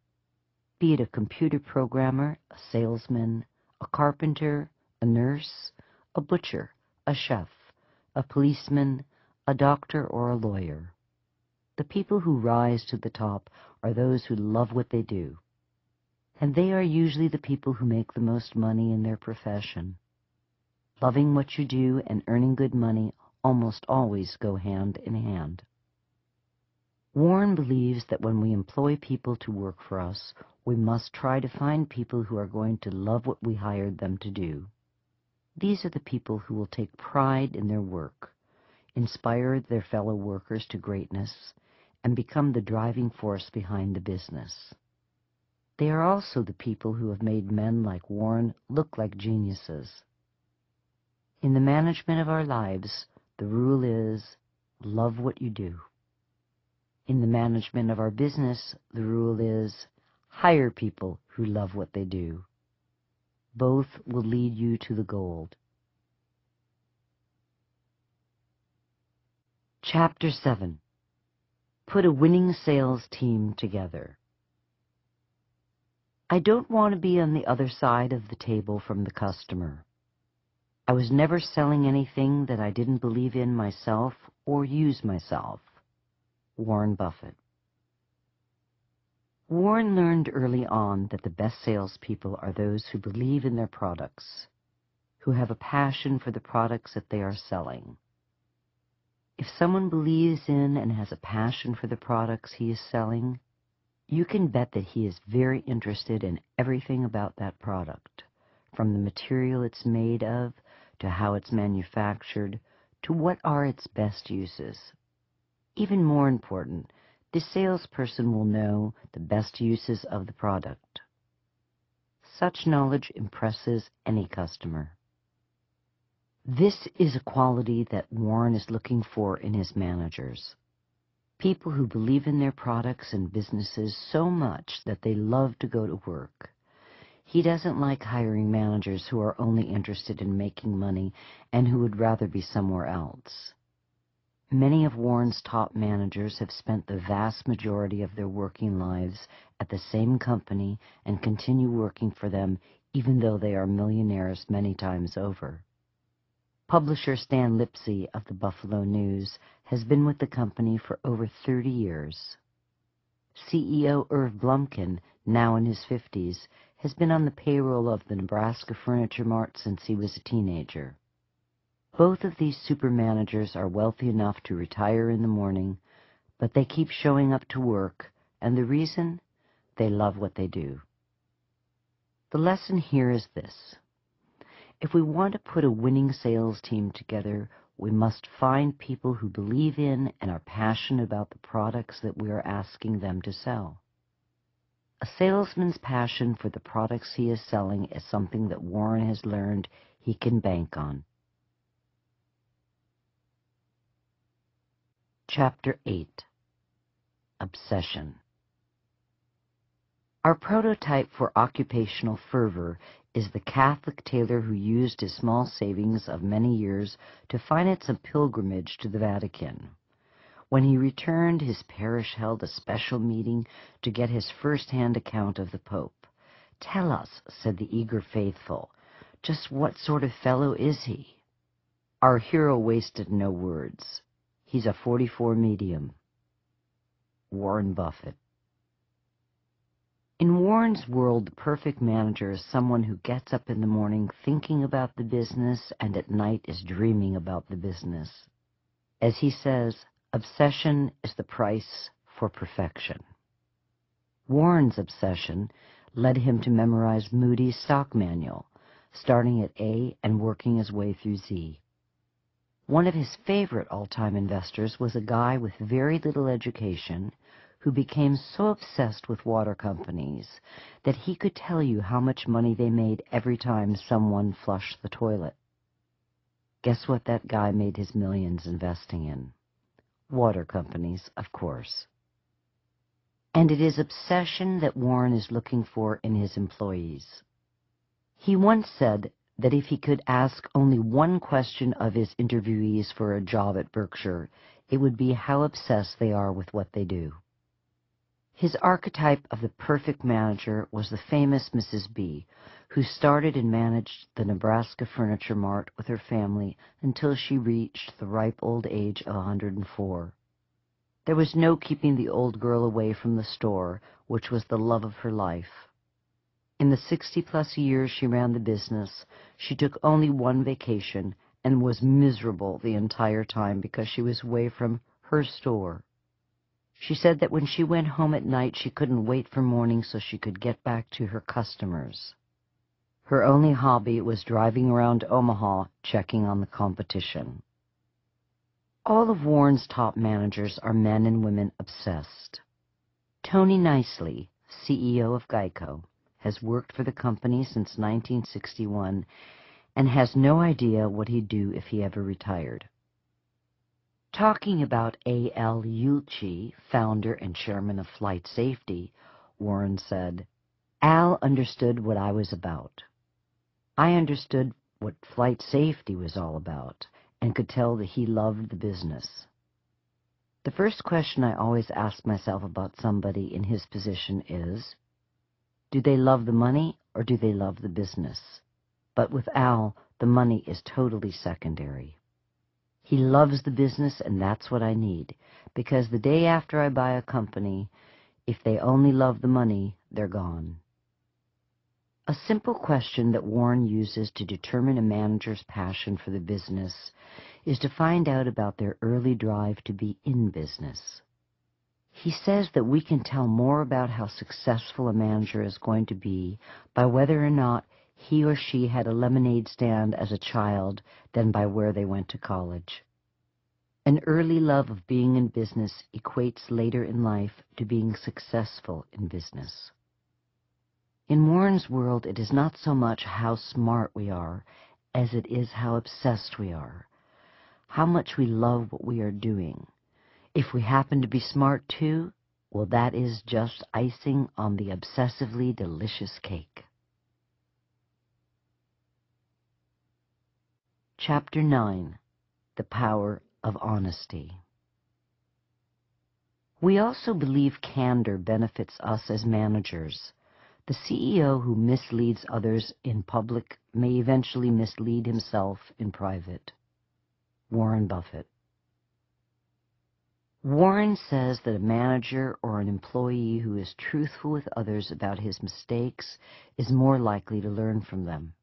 Be it a computer programmer, a salesman, a carpenter, a nurse, a butcher, a chef, a policeman, a doctor, or a lawyer. The people who rise to the top are those who love what they do. And they are usually the people who make the most money in their profession. Loving what you do and earning good money almost always go hand in hand. Warren believes that when we employ people to work for us, we must try to find people who are going to love what we hired them to do. These are the people who will take pride in their work, inspire their fellow workers to greatness, and become the driving force behind the business. They are also the people who have made men like Warren look like geniuses. In the management of our lives, the rule is love what you do. In the management of our business, the rule is hire people who love what they do. Both will lead you to the gold. Chapter 7 Put a winning sales team together. I don't want to be on the other side of the table from the customer. I was never selling anything that I didn't believe in myself or use myself. Warren Buffett. Warren learned early on that the best salespeople are those who believe in their products, who have a passion for the products that they are selling. If someone believes in and has a passion for the products he is selling, you can bet that he is very interested in everything about that product, from the material it's made of to how it's manufactured, to what are its best uses. Even more important, the salesperson will know the best uses of the product. Such knowledge impresses any customer. This is a quality that Warren is looking for in his managers. People who believe in their products and businesses so much that they love to go to work. He doesn't like hiring managers who are only interested in making money and who would rather be somewhere else. Many of Warren's top managers have spent the vast majority of their working lives at the same company and continue working for them even though they are millionaires many times over. Publisher Stan Lipsey of the Buffalo News has been with the company for over 30 years. CEO Irv Blumkin, now in his 50s, has been on the payroll of the Nebraska Furniture Mart since he was a teenager. Both of these super managers are wealthy enough to retire in the morning, but they keep showing up to work, and the reason? They love what they do. The lesson here is this. If we want to put a winning sales team together, we must find people who believe in and are passionate about the products that we are asking them to sell. A salesman's passion for the products he is selling is something that Warren has learned he can bank on. Chapter 8 Obsession Our prototype for occupational fervor is the Catholic tailor who used his small savings of many years to finance a pilgrimage to the Vatican. When he returned, his parish held a special meeting to get his first-hand account of the Pope. Tell us, said the eager faithful, just what sort of fellow is he? Our hero wasted no words. He's a 44 medium. Warren Buffett. In Warren's world, the perfect manager is someone who gets up in the morning thinking about the business and at night is dreaming about the business. As he says, Obsession is the price for perfection. Warren's obsession led him to memorize Moody's stock manual, starting at A and working his way through Z. One of his favorite all-time investors was a guy with very little education who became so obsessed with water companies that he could tell you how much money they made every time someone flushed the toilet. Guess what that guy made his millions investing in? water companies, of course. And it is obsession that Warren is looking for in his employees. He once said that if he could ask only one question of his interviewees for a job at Berkshire, it would be how obsessed they are with what they do. His archetype of the perfect manager was the famous Mrs. B, who started and managed the Nebraska Furniture Mart with her family until she reached the ripe old age of 104. There was no keeping the old girl away from the store, which was the love of her life. In the 60-plus years she ran the business, she took only one vacation and was miserable the entire time because she was away from her store. She said that when she went home at night, she couldn't wait for morning so she could get back to her customers. Her only hobby was driving around Omaha checking on the competition. All of Warren's top managers are men and women obsessed. Tony Nicely, CEO of Geico, has worked for the company since 1961 and has no idea what he'd do if he ever retired. Talking about A.L. Ueltschi, founder and chairman of Flight Safety, Warren said, Al understood what I was about. I understood what flight safety was all about and could tell that he loved the business. The first question I always ask myself about somebody in his position is, do they love the money or do they love the business? But with Al, the money is totally secondary. He loves the business, and that's what I need, because the day after I buy a company, if they only love the money, they're gone. A simple question that Warren uses to determine a manager's passion for the business is to find out about their early drive to be in business. He says that we can tell more about how successful a manager is going to be by whether or not he or she had a lemonade stand as a child than by where they went to college. An early love of being in business equates later in life to being successful in business. In Warren's world, it is not so much how smart we are as it is how obsessed we are, how much we love what we are doing. If we happen to be smart too, well, that is just icing on the obsessively delicious cake. Chapter 9 The Power of Honesty We also believe candor benefits us as managers. The CEO who misleads others in public may eventually mislead himself in private. Warren Buffett. Warren says that a manager or an employee who is truthful with others about his mistakes is more likely to learn from them.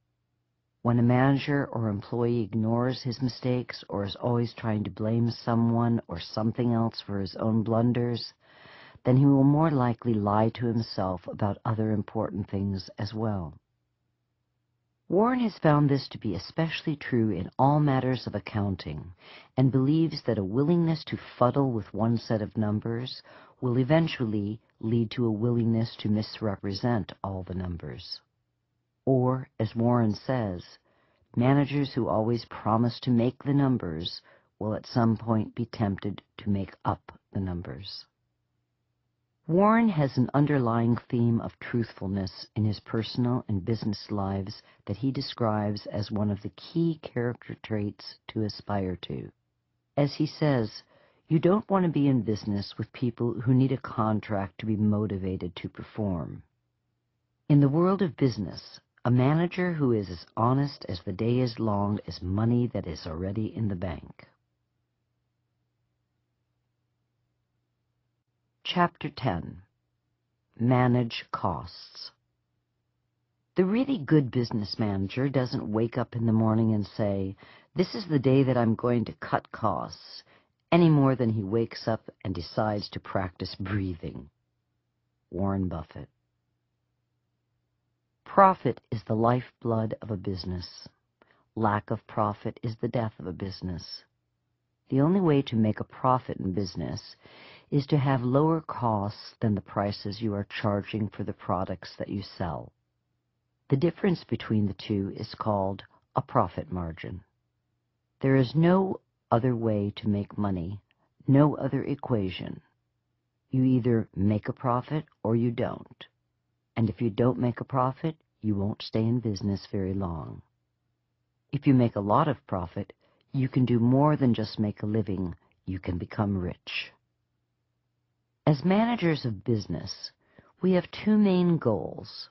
When a manager or employee ignores his mistakes or is always trying to blame someone or something else for his own blunders, then he will more likely lie to himself about other important things as well. Warren has found this to be especially true in all matters of accounting and believes that a willingness to fuddle with one set of numbers will eventually lead to a willingness to misrepresent all the numbers. Or, as Warren says, managers who always promise to make the numbers will at some point be tempted to make up the numbers. Warren has an underlying theme of truthfulness in his personal and business lives that he describes as one of the key character traits to aspire to. As he says, you don't want to be in business with people who need a contract to be motivated to perform. In the world of business, a manager who is as honest as the day is long as money that is already in the bank. Chapter 10 Manage Costs The really good business manager doesn't wake up in the morning and say, this is the day that I'm going to cut costs, any more than he wakes up and decides to practice breathing. Warren Buffett Profit is the lifeblood of a business. Lack of profit is the death of a business. The only way to make a profit in business is to have lower costs than the prices you are charging for the products that you sell. The difference between the two is called a profit margin. There is no other way to make money, no other equation. You either make a profit or you don't. And if you don't make a profit, you won't stay in business very long. If you make a lot of profit, you can do more than just make a living. You can become rich. As managers of business, we have two main goals.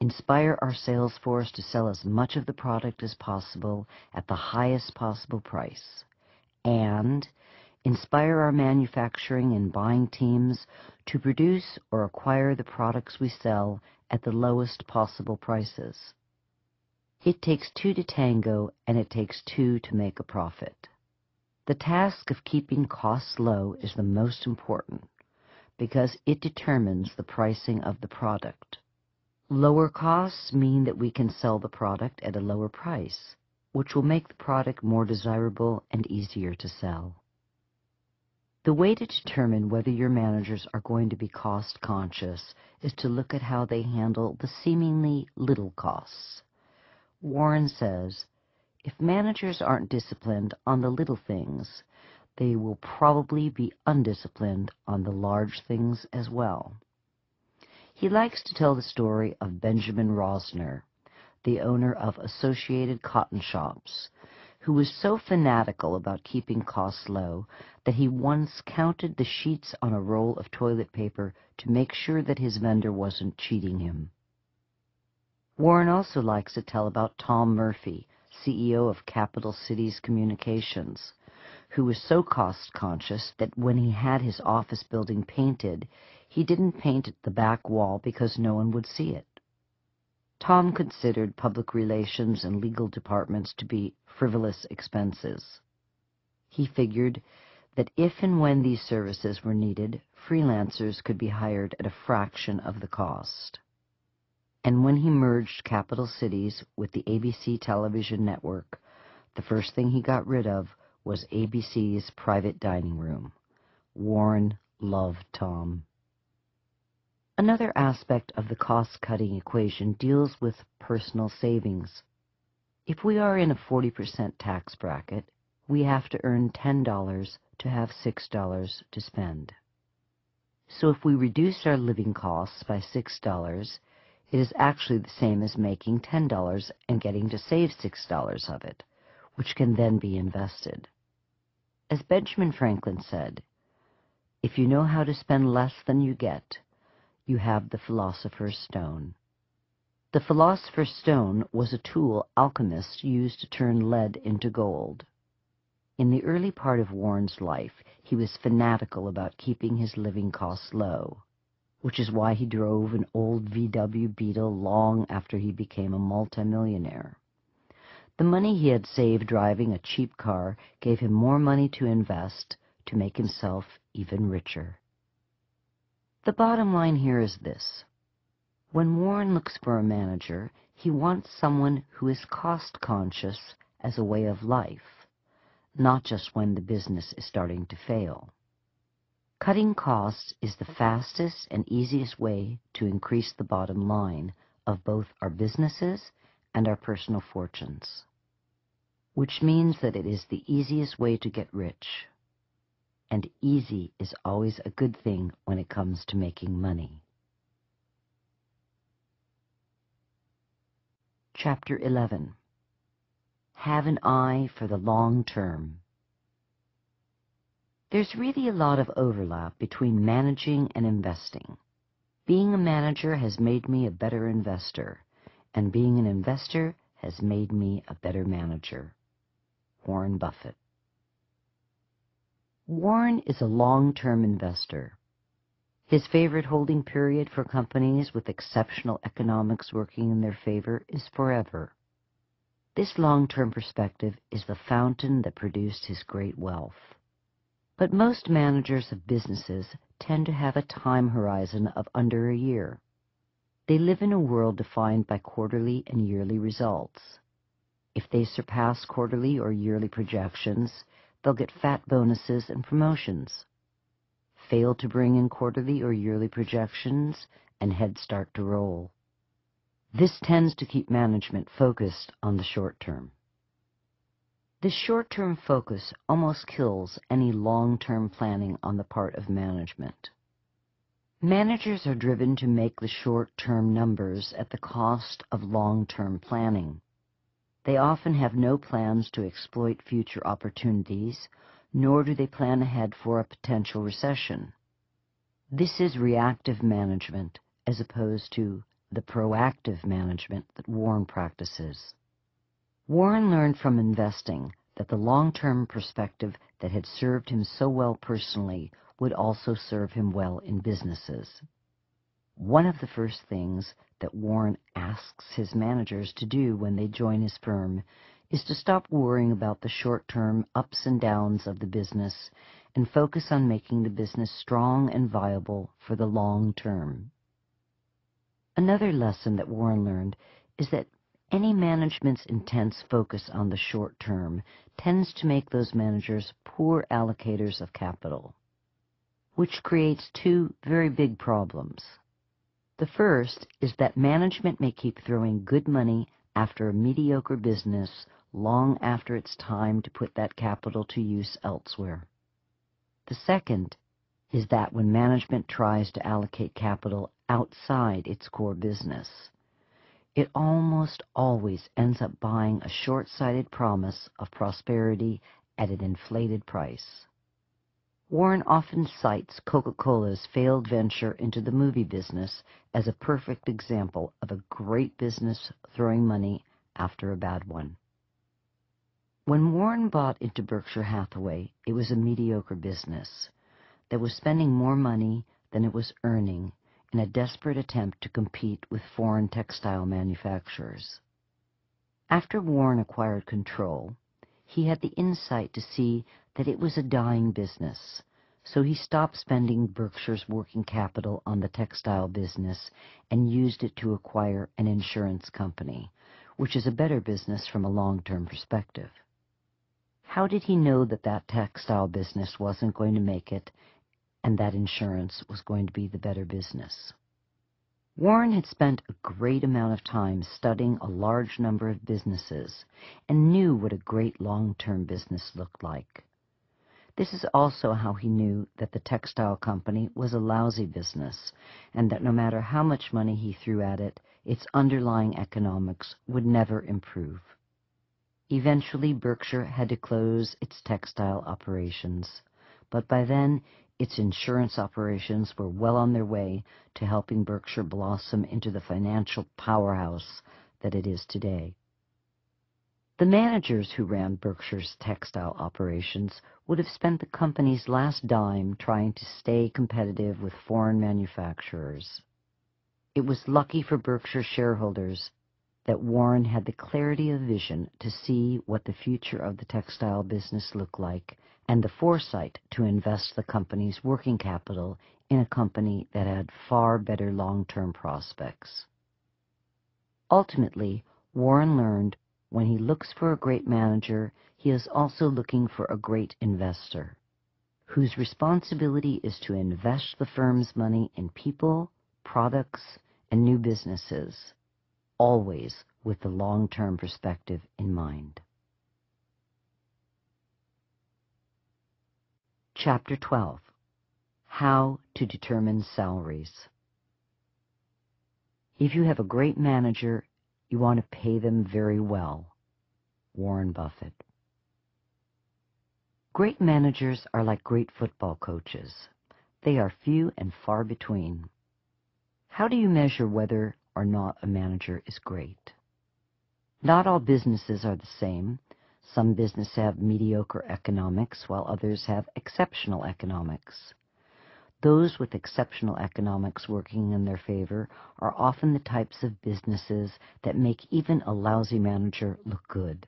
Inspire our sales force to sell as much of the product as possible at the highest possible price. And inspire our manufacturing and buying teams to produce or acquire the products we sell at the lowest possible prices. It takes two to tango, and it takes two to make a profit. The task of keeping costs low is the most important because it determines the pricing of the product. Lower costs mean that we can sell the product at a lower price, which will make the product more desirable and easier to sell. The way to determine whether your managers are going to be cost conscious is to look at how they handle the seemingly little costs. Warren says, if managers aren't disciplined on the little things, they will probably be undisciplined on the large things as well. He likes to tell the story of Benjamin Rosner, the owner of Associated Cotton Shops, who was so fanatical about keeping costs low that he once counted the sheets on a roll of toilet paper to make sure that his vendor wasn't cheating him. Warren also likes to tell about Tom Murphy, CEO of Capital Cities Communications, who was so cost conscious that when he had his office building painted, he didn't paint the back wall because no one would see it. Tom considered public relations and legal departments to be frivolous expenses. He figured that if and when these services were needed, freelancers could be hired at a fraction of the cost. And when he merged Capital Cities with the ABC television network, the first thing he got rid of was ABC's private dining room. Warren loved Tom. Another aspect of the cost-cutting equation deals with personal savings. If we are in a 40% tax bracket, we have to earn $10 to have $6 to spend. So if we reduce our living costs by $6, it is actually the same as making $10 and getting to save $6 of it, which can then be invested. As Benjamin Franklin said, if you know how to spend less than you get, you have the philosopher's stone. The philosopher's stone was a tool alchemists used to turn lead into gold. In the early part of Warren's life, he was fanatical about keeping his living costs low, which is why he drove an old VW Beetle long after he became a multimillionaire. The money he had saved driving a cheap car gave him more money to invest to make himself even richer. The bottom line here is this. When Warren looks for a manager, he wants someone who is cost conscious as a way of life, not just when the business is starting to fail. Cutting costs is the fastest and easiest way to increase the bottom line of both our businesses and our personal fortunes, which means that it is the easiest way to get rich. And easy is always a good thing when it comes to making money. Chapter 11 Have an Eye for the Long Term there's really a lot of overlap between managing and investing. Being a manager has made me a better investor, and being an investor has made me a better manager. Warren Buffett. Warren is a long-term investor. His favorite holding period for companies with exceptional economics working in their favor is forever. This long-term perspective is the fountain that produced his great wealth. But most managers of businesses tend to have a time horizon of under a year. They live in a world defined by quarterly and yearly results. If they surpass quarterly or yearly projections, they'll get fat bonuses and promotions. Fail to bring in quarterly or yearly projections, and heads start to roll. This tends to keep management focused on the short term. This short-term focus almost kills any long-term planning on the part of management. Managers are driven to make the short-term numbers at the cost of long-term planning. They often have no plans to exploit future opportunities, nor do they plan ahead for a potential recession. This is reactive management as opposed to the proactive management that Warren practices. Warren learned from investing that the long-term perspective that had served him so well personally would also serve him well in businesses. One of the first things that Warren asks his managers to do when they join his firm is to stop worrying about the short-term ups and downs of the business and focus on making the business strong and viable for the long term. Another lesson that Warren learned is that any management's intense focus on the short term tends to make those managers poor allocators of capital, which creates two very big problems. The first is that management may keep throwing good money after a mediocre business long after it's time to put that capital to use elsewhere. The second is that when management tries to allocate capital outside its core business, it almost always ends up buying a short-sighted promise of prosperity at an inflated price. Warren often cites Coca-Cola's failed venture into the movie business as a perfect example of a great business throwing money after a bad one. When Warren bought into Berkshire Hathaway, it was a mediocre business that was spending more money than it was earning in a desperate attempt to compete with foreign textile manufacturers. After Warren acquired control, he had the insight to see that it was a dying business, so he stopped spending Berkshire's working capital on the textile business and used it to acquire an insurance company, which is a better business from a long-term perspective. How did he know that that textile business wasn't going to make it and that insurance was going to be the better business. Warren had spent a great amount of time studying a large number of businesses and knew what a great long-term business looked like. This is also how he knew that the textile company was a lousy business and that no matter how much money he threw at it, its underlying economics would never improve. Eventually, Berkshire had to close its textile operations, but by then its insurance operations were well on their way to helping Berkshire blossom into the financial powerhouse that it is today. The managers who ran Berkshire's textile operations would have spent the company's last dime trying to stay competitive with foreign manufacturers. It was lucky for Berkshire shareholders that Warren had the clarity of vision to see what the future of the textile business looked like and the foresight to invest the company's working capital in a company that had far better long-term prospects. Ultimately, Warren learned when he looks for a great manager, he is also looking for a great investor. whose responsibility is to invest the firm's money in people, products, and new businesses, always with the long-term perspective in mind. Chapter 12 How to Determine Salaries If you have a great manager, you want to pay them very well. Warren Buffett Great managers are like great football coaches. They are few and far between. How do you measure whether or not a manager is great? Not all businesses are the same. Some businesses have mediocre economics, while others have exceptional economics. Those with exceptional economics working in their favor are often the types of businesses that make even a lousy manager look good.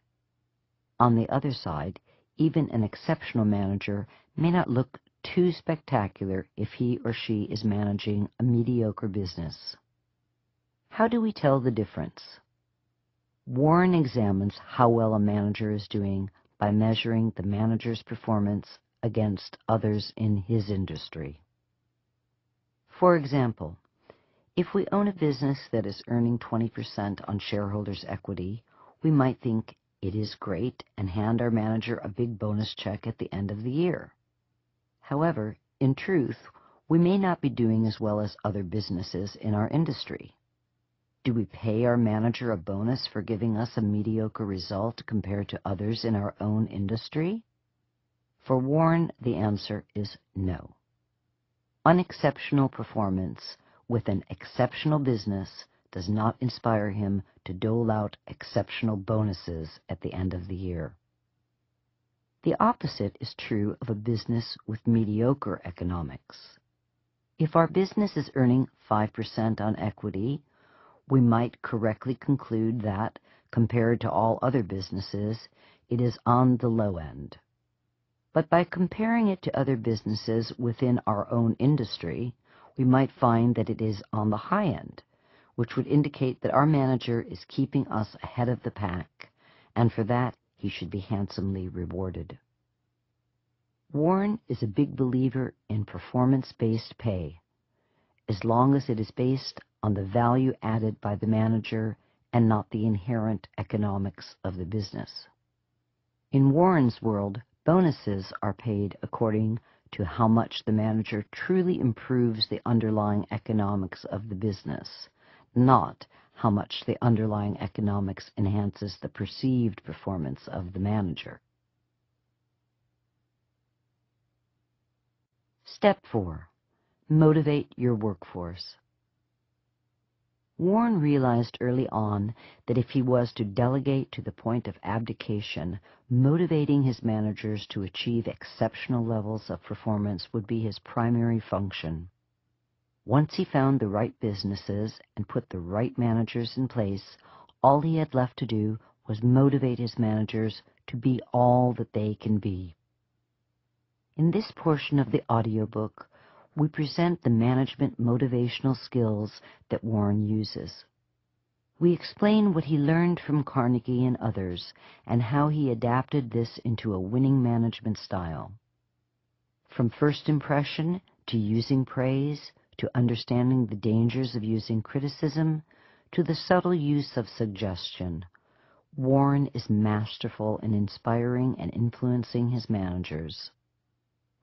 On the other side, even an exceptional manager may not look too spectacular if he or she is managing a mediocre business. How do we tell the difference? Warren examines how well a manager is doing by measuring the manager's performance against others in his industry. For example, if we own a business that is earning 20% on shareholders' equity, we might think it is great and hand our manager a big bonus check at the end of the year. However, in truth, we may not be doing as well as other businesses in our industry. Do we pay our manager a bonus for giving us a mediocre result compared to others in our own industry? For Warren, the answer is no. Unexceptional performance with an exceptional business does not inspire him to dole out exceptional bonuses at the end of the year. The opposite is true of a business with mediocre economics. If our business is earning 5% on equity, we might correctly conclude that, compared to all other businesses, it is on the low end. But by comparing it to other businesses within our own industry, we might find that it is on the high end, which would indicate that our manager is keeping us ahead of the pack, and for that he should be handsomely rewarded. Warren is a big believer in performance-based pay, as long as it is based on the value added by the manager and not the inherent economics of the business. In Warren's world, bonuses are paid according to how much the manager truly improves the underlying economics of the business, not how much the underlying economics enhances the perceived performance of the manager. Step 4. Motivate your workforce. Warren realized early on that if he was to delegate to the point of abdication, motivating his managers to achieve exceptional levels of performance would be his primary function. Once he found the right businesses and put the right managers in place, all he had left to do was motivate his managers to be all that they can be. In this portion of the audiobook, we present the management motivational skills that Warren uses. We explain what he learned from Carnegie and others and how he adapted this into a winning management style. From first impression to using praise to understanding the dangers of using criticism, to the subtle use of suggestion. Warren is masterful in inspiring and influencing his managers.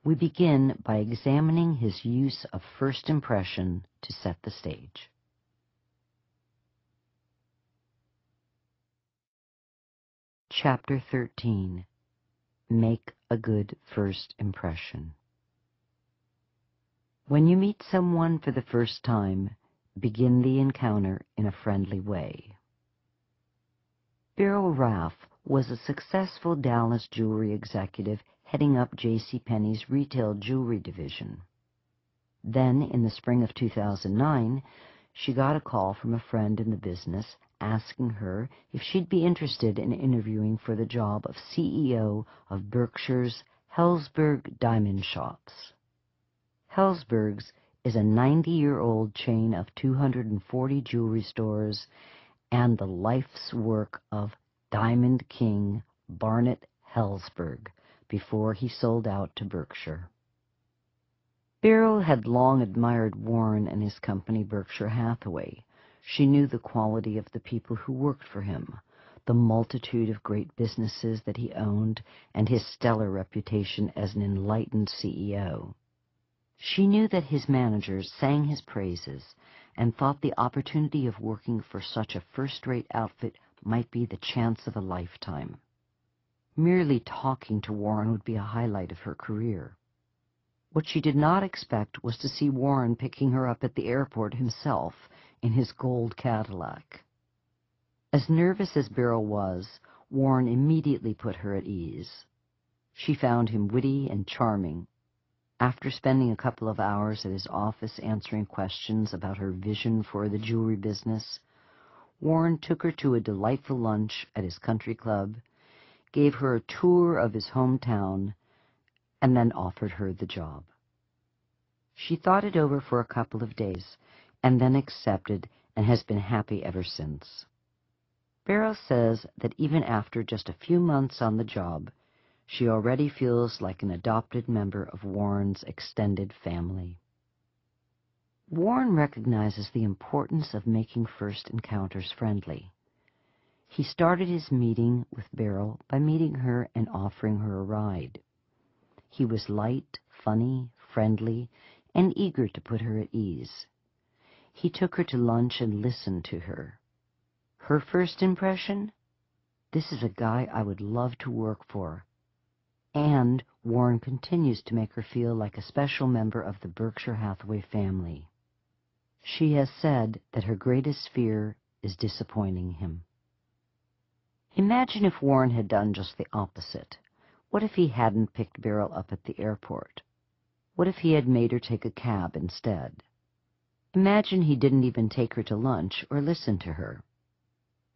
We begin by examining his use of first impression to set the stage. Chapter 13 Make a Good First Impression when you meet someone for the first time, begin the encounter in a friendly way. Beryl Raff was a successful Dallas jewelry executive heading up J.C. Penney's retail jewelry division. Then, in the spring of 2009, she got a call from a friend in the business asking her if she'd be interested in interviewing for the job of CEO of Berkshire's Helzberg Diamond Shops. Helzberg's is a 90-year-old chain of 240 jewelry stores and the life's work of Diamond King Barnett Helzberg before he sold out to Berkshire. Beryl had long admired Warren and his company, Berkshire Hathaway. She knew the quality of the people who worked for him, the multitude of great businesses that he owned, and his stellar reputation as an enlightened CEO. She knew that his managers sang his praises and thought the opportunity of working for such a first-rate outfit might be the chance of a lifetime. Merely talking to Warren would be a highlight of her career. What she did not expect was to see Warren picking her up at the airport himself in his gold Cadillac. As nervous as Beryl was, Warren immediately put her at ease. She found him witty and charming. After spending a couple of hours at his office answering questions about her vision for the jewelry business, Warren took her to a delightful lunch at his country club, gave her a tour of his hometown, and then offered her the job. She thought it over for a couple of days and then accepted and has been happy ever since. Beryl says that even after just a few months on the job, she already feels like an adopted member of Warren's extended family. Warren recognizes the importance of making first encounters friendly. He started his meeting with Beryl by meeting her and offering her a ride. He was light, funny, friendly, and eager to put her at ease. He took her to lunch and listened to her. Her first impression? This is a guy I would love to work for. And Warren continues to make her feel like a special member of the Berkshire Hathaway family. She has said that her greatest fear is disappointing him. Imagine if Warren had done just the opposite. What if he hadn't picked Beryl up at the airport? What if he had made her take a cab instead? Imagine he didn't even take her to lunch or listen to her.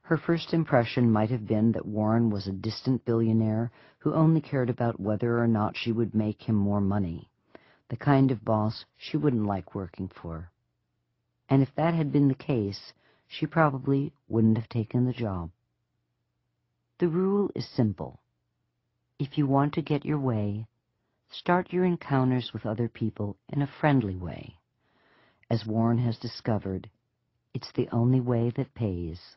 Her first impression might have been that Warren was a distant billionaire who only cared about whether or not she would make him more money, the kind of boss she wouldn't like working for. And if that had been the case, she probably wouldn't have taken the job. The rule is simple. If you want to get your way, start your encounters with other people in a friendly way. As Warren has discovered, it's the only way that pays.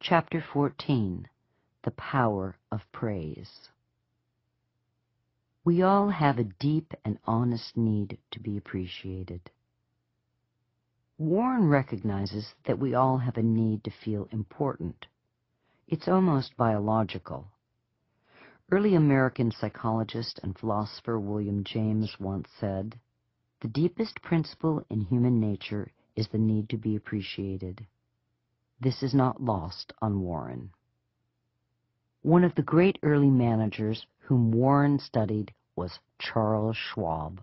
Chapter 14 The Power of Praise We all have a deep and honest need to be appreciated. Warren recognizes that we all have a need to feel important it's almost biological. Early American psychologist and philosopher William James once said, The deepest principle in human nature is the need to be appreciated. This is not lost on Warren. One of the great early managers whom Warren studied was Charles Schwab,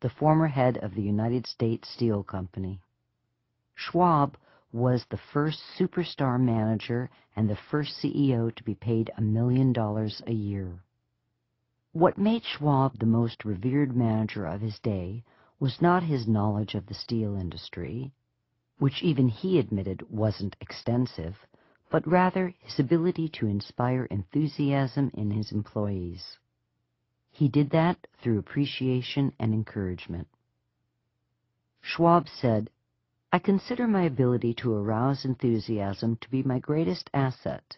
the former head of the United States Steel Company. Schwab was the first superstar manager and the first CEO to be paid a million dollars a year. What made Schwab the most revered manager of his day was not his knowledge of the steel industry, which even he admitted wasn't extensive, but rather his ability to inspire enthusiasm in his employees. He did that through appreciation and encouragement. Schwab said, I consider my ability to arouse enthusiasm to be my greatest asset,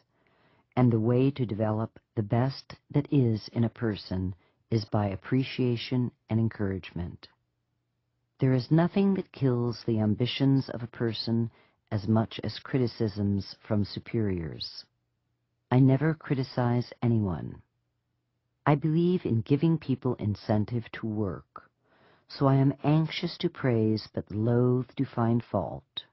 and the way to develop the best that is in a person is by appreciation and encouragement. There is nothing that kills the ambitions of a person as much as criticisms from superiors. I never criticize anyone. I believe in giving people incentive to work so I am anxious to praise, but loath to find fault.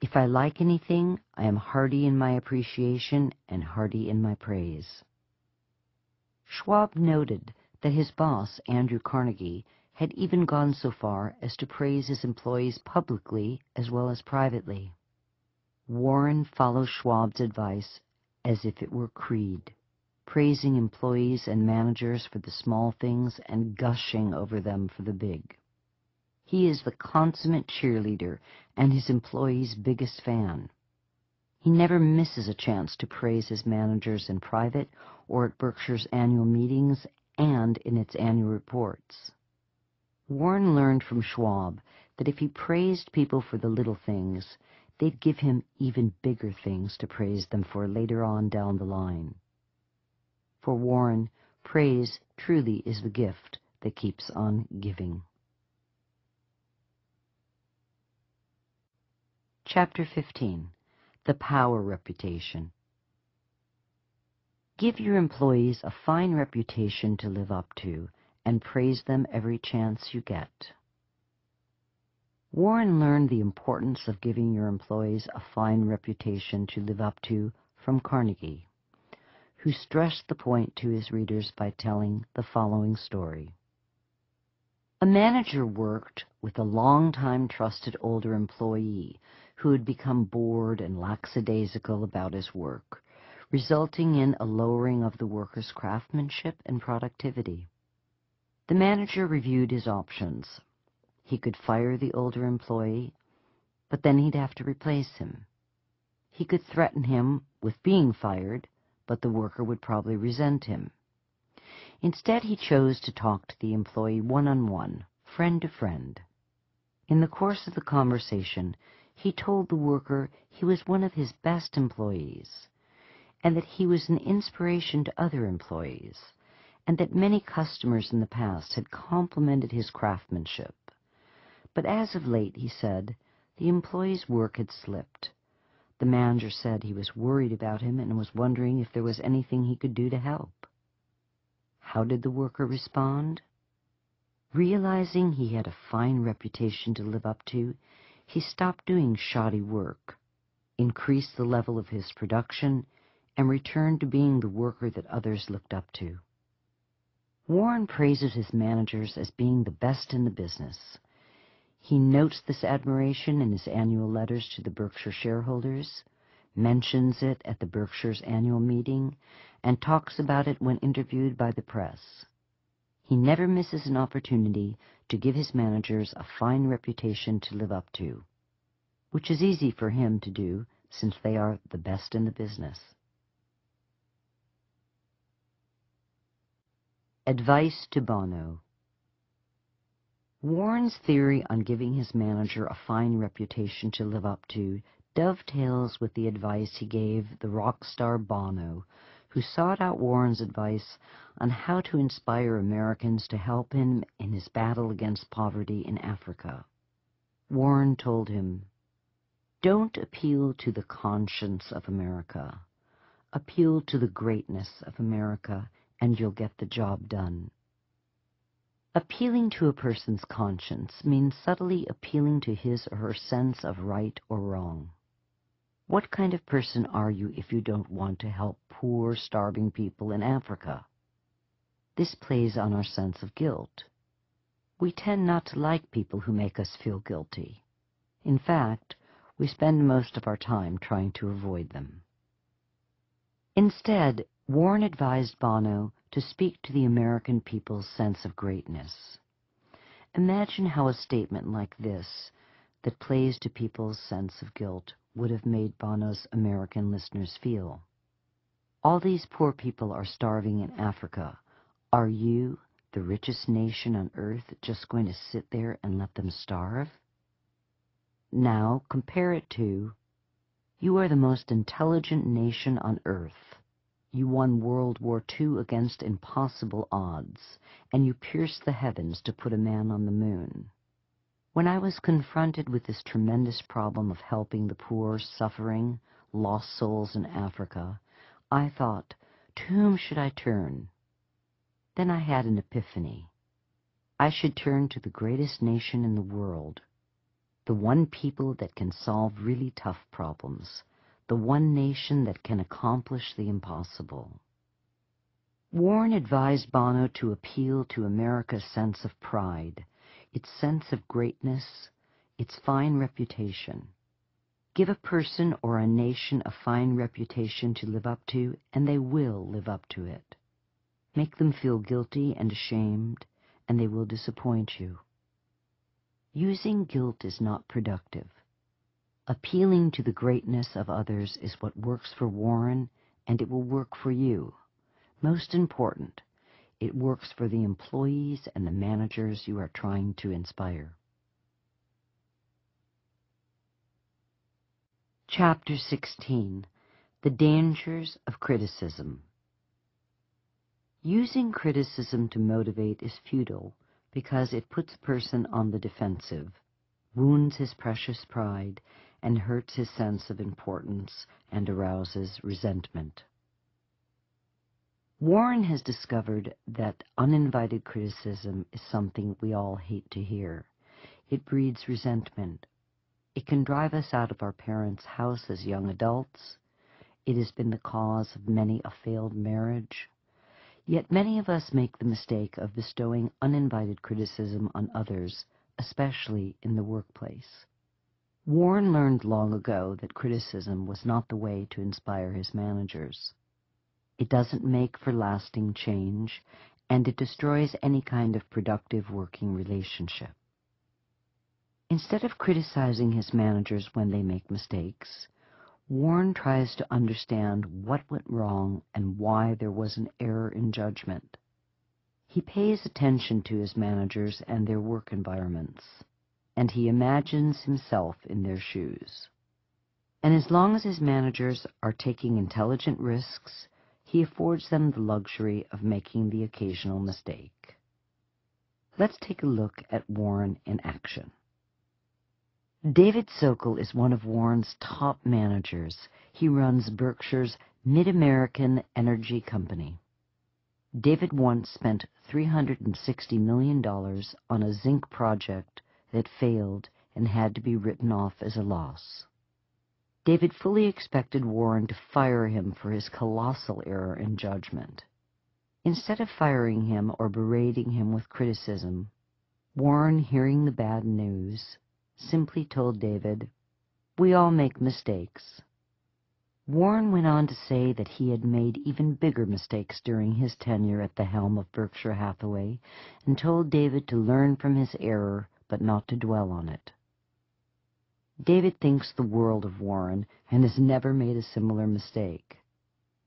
If I like anything, I am hearty in my appreciation and hearty in my praise. Schwab noted that his boss, Andrew Carnegie, had even gone so far as to praise his employees publicly as well as privately. Warren follows Schwab's advice as if it were creed praising employees and managers for the small things and gushing over them for the big. He is the consummate cheerleader and his employees' biggest fan. He never misses a chance to praise his managers in private or at Berkshire's annual meetings and in its annual reports. Warren learned from Schwab that if he praised people for the little things, they'd give him even bigger things to praise them for later on down the line. For Warren, praise truly is the gift that keeps on giving. Chapter 15 The Power Reputation Give your employees a fine reputation to live up to and praise them every chance you get. Warren learned the importance of giving your employees a fine reputation to live up to from Carnegie, who stressed the point to his readers by telling the following story. A manager worked with a long-time trusted older employee who had become bored and lackadaisical about his work, resulting in a lowering of the worker's craftsmanship and productivity. The manager reviewed his options. He could fire the older employee, but then he'd have to replace him. He could threaten him with being fired, but the worker would probably resent him. Instead, he chose to talk to the employee one-on-one, friend to friend. In the course of the conversation, he told the worker he was one of his best employees, and that he was an inspiration to other employees, and that many customers in the past had complimented his craftsmanship. But as of late, he said, the employee's work had slipped. The manager said he was worried about him and was wondering if there was anything he could do to help. How did the worker respond? Realizing he had a fine reputation to live up to, he stopped doing shoddy work, increased the level of his production, and returned to being the worker that others looked up to. Warren praises his managers as being the best in the business. He notes this admiration in his annual letters to the Berkshire shareholders, mentions it at the Berkshire's annual meeting, and talks about it when interviewed by the press. He never misses an opportunity to give his managers a fine reputation to live up to, which is easy for him to do since they are the best in the business. Advice to Bono Warren's theory on giving his manager a fine reputation to live up to dovetails with the advice he gave the rock star Bono, who sought out Warren's advice on how to inspire Americans to help him in his battle against poverty in Africa. Warren told him, Don't appeal to the conscience of America. Appeal to the greatness of America, and you'll get the job done. Appealing to a person's conscience means subtly appealing to his or her sense of right or wrong. What kind of person are you if you don't want to help poor, starving people in Africa? This plays on our sense of guilt. We tend not to like people who make us feel guilty. In fact, we spend most of our time trying to avoid them. Instead, Warren advised Bono to speak to the American people's sense of greatness. Imagine how a statement like this, that plays to people's sense of guilt, would have made Bono's American listeners feel. All these poor people are starving in Africa. Are you, the richest nation on earth, just going to sit there and let them starve? Now compare it to, you are the most intelligent nation on earth. You won World War II against impossible odds, and you pierced the heavens to put a man on the moon. When I was confronted with this tremendous problem of helping the poor, suffering, lost souls in Africa, I thought, to whom should I turn? Then I had an epiphany. I should turn to the greatest nation in the world, the one people that can solve really tough problems, the one nation that can accomplish the impossible. Warren advised Bono to appeal to America's sense of pride, its sense of greatness, its fine reputation. Give a person or a nation a fine reputation to live up to, and they will live up to it. Make them feel guilty and ashamed, and they will disappoint you. Using guilt is not productive. Appealing to the greatness of others is what works for Warren, and it will work for you. Most important, it works for the employees and the managers you are trying to inspire. Chapter 16 The Dangers of Criticism Using criticism to motivate is futile because it puts a person on the defensive, wounds his precious pride, and hurts his sense of importance and arouses resentment. Warren has discovered that uninvited criticism is something we all hate to hear. It breeds resentment. It can drive us out of our parents' house as young adults. It has been the cause of many a failed marriage. Yet many of us make the mistake of bestowing uninvited criticism on others, especially in the workplace. Warren learned long ago that criticism was not the way to inspire his managers. It doesn't make for lasting change, and it destroys any kind of productive working relationship. Instead of criticizing his managers when they make mistakes, Warren tries to understand what went wrong and why there was an error in judgment. He pays attention to his managers and their work environments, and he imagines himself in their shoes. And as long as his managers are taking intelligent risks, he affords them the luxury of making the occasional mistake. Let's take a look at Warren in action. David Sokol is one of Warren's top managers. He runs Berkshire's Mid-American Energy Company. David once spent $360 million on a zinc project that failed and had to be written off as a loss. David fully expected Warren to fire him for his colossal error in judgment. Instead of firing him or berating him with criticism, Warren, hearing the bad news, simply told David, We all make mistakes. Warren went on to say that he had made even bigger mistakes during his tenure at the helm of Berkshire Hathaway and told David to learn from his error but not to dwell on it. David thinks the world of Warren and has never made a similar mistake.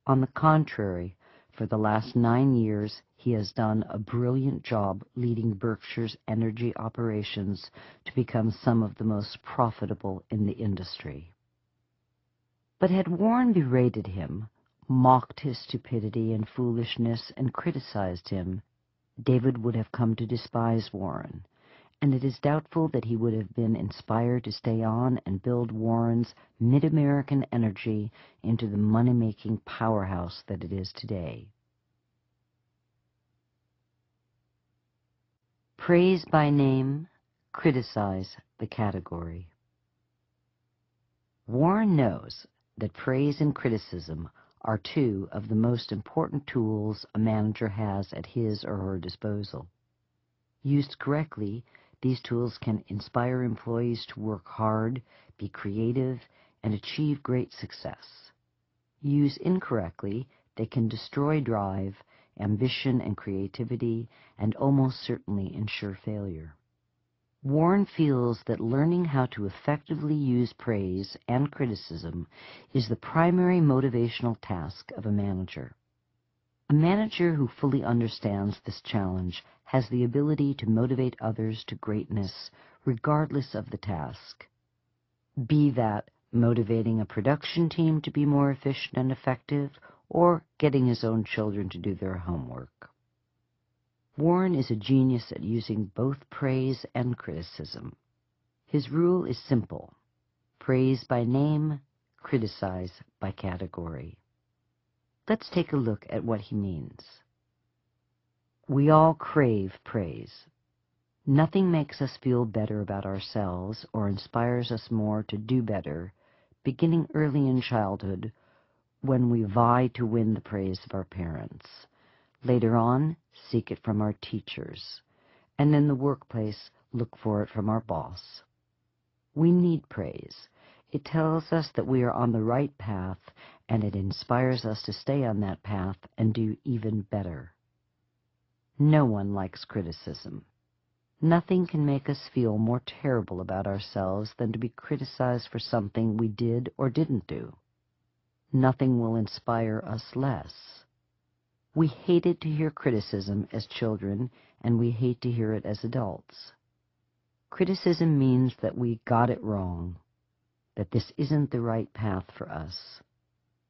On the contrary, for the last nine years, he has done a brilliant job leading Berkshire's energy operations to become some of the most profitable in the industry. But had Warren berated him, mocked his stupidity and foolishness, and criticized him, David would have come to despise Warren and it is doubtful that he would have been inspired to stay on and build Warren's Mid-American Energy into the money-making powerhouse that it is today. Praise by name, criticize the category. Warren knows that praise and criticism are two of the most important tools a manager has at his or her disposal. Used correctly, these tools can inspire employees to work hard, be creative, and achieve great success. Used incorrectly, they can destroy drive, ambition, and creativity, and almost certainly ensure failure. Warren feels that learning how to effectively use praise and criticism is the primary motivational task of a manager. A manager who fully understands this challenge has the ability to motivate others to greatness regardless of the task. Be that motivating a production team to be more efficient and effective or getting his own children to do their homework. Warren is a genius at using both praise and criticism. His rule is simple. Praise by name, criticize by category. Let's take a look at what he means. We all crave praise. Nothing makes us feel better about ourselves or inspires us more to do better, beginning early in childhood when we vie to win the praise of our parents. Later on, seek it from our teachers. And in the workplace, look for it from our boss. We need praise. It tells us that we are on the right path and it inspires us to stay on that path and do even better. No one likes criticism. Nothing can make us feel more terrible about ourselves than to be criticized for something we did or didn't do. Nothing will inspire us less. We hated to hear criticism as children, and we hate to hear it as adults. Criticism means that we got it wrong, that this isn't the right path for us,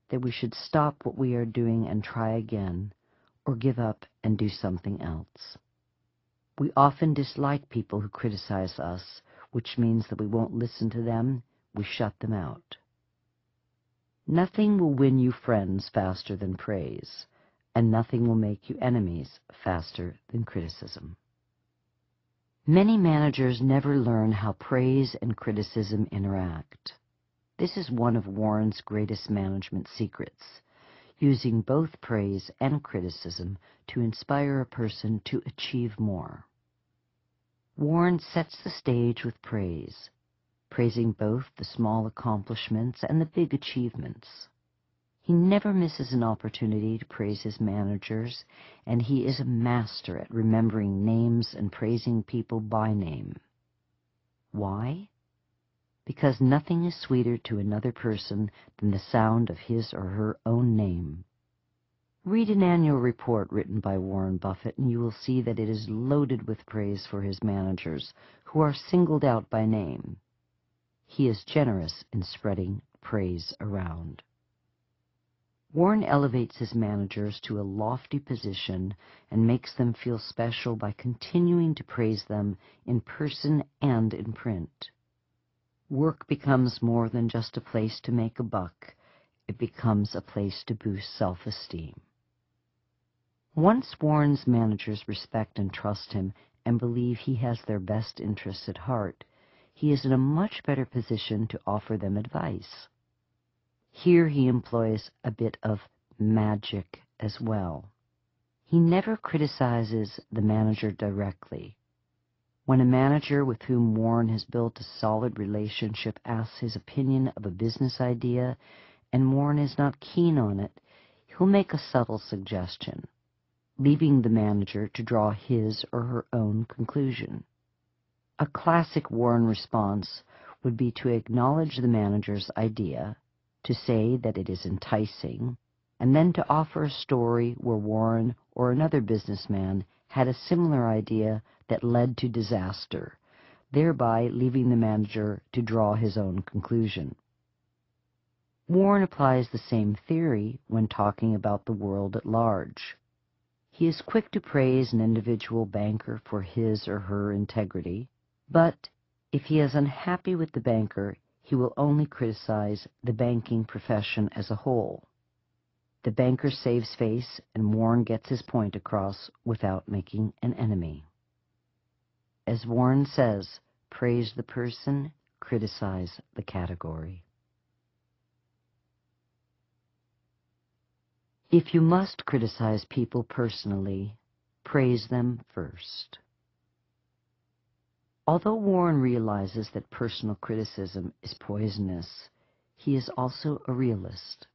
that we should stop what we are doing and try again, or give up and do something else. We often dislike people who criticize us, which means that we won't listen to them, we shut them out. Nothing will win you friends faster than praise, and nothing will make you enemies faster than criticism. Many managers never learn how praise and criticism interact. This is one of Warren's greatest management secrets, using both praise and criticism to inspire a person to achieve more. Warren sets the stage with praise, praising both the small accomplishments and the big achievements. He never misses an opportunity to praise his managers, and he is a master at remembering names and praising people by name. Why? Because nothing is sweeter to another person than the sound of his or her own name. Read an annual report written by Warren Buffett, and you will see that it is loaded with praise for his managers, who are singled out by name. He is generous in spreading praise around. Warren elevates his managers to a lofty position and makes them feel special by continuing to praise them in person and in print. Work becomes more than just a place to make a buck. It becomes a place to boost self-esteem. Once Warren's managers respect and trust him and believe he has their best interests at heart, he is in a much better position to offer them advice. Here he employs a bit of magic as well. He never criticizes the manager directly. When a manager with whom Warren has built a solid relationship asks his opinion of a business idea and Warren is not keen on it, he'll make a subtle suggestion leaving the manager to draw his or her own conclusion. A classic Warren response would be to acknowledge the manager's idea, to say that it is enticing, and then to offer a story where Warren or another businessman had a similar idea that led to disaster, thereby leaving the manager to draw his own conclusion. Warren applies the same theory when talking about the world at large. He is quick to praise an individual banker for his or her integrity, but if he is unhappy with the banker, he will only criticize the banking profession as a whole. The banker saves face, and Warren gets his point across without making an enemy. As Warren says, praise the person, criticize the category. If you must criticize people personally, praise them first. Although Warren realizes that personal criticism is poisonous, he is also a realist.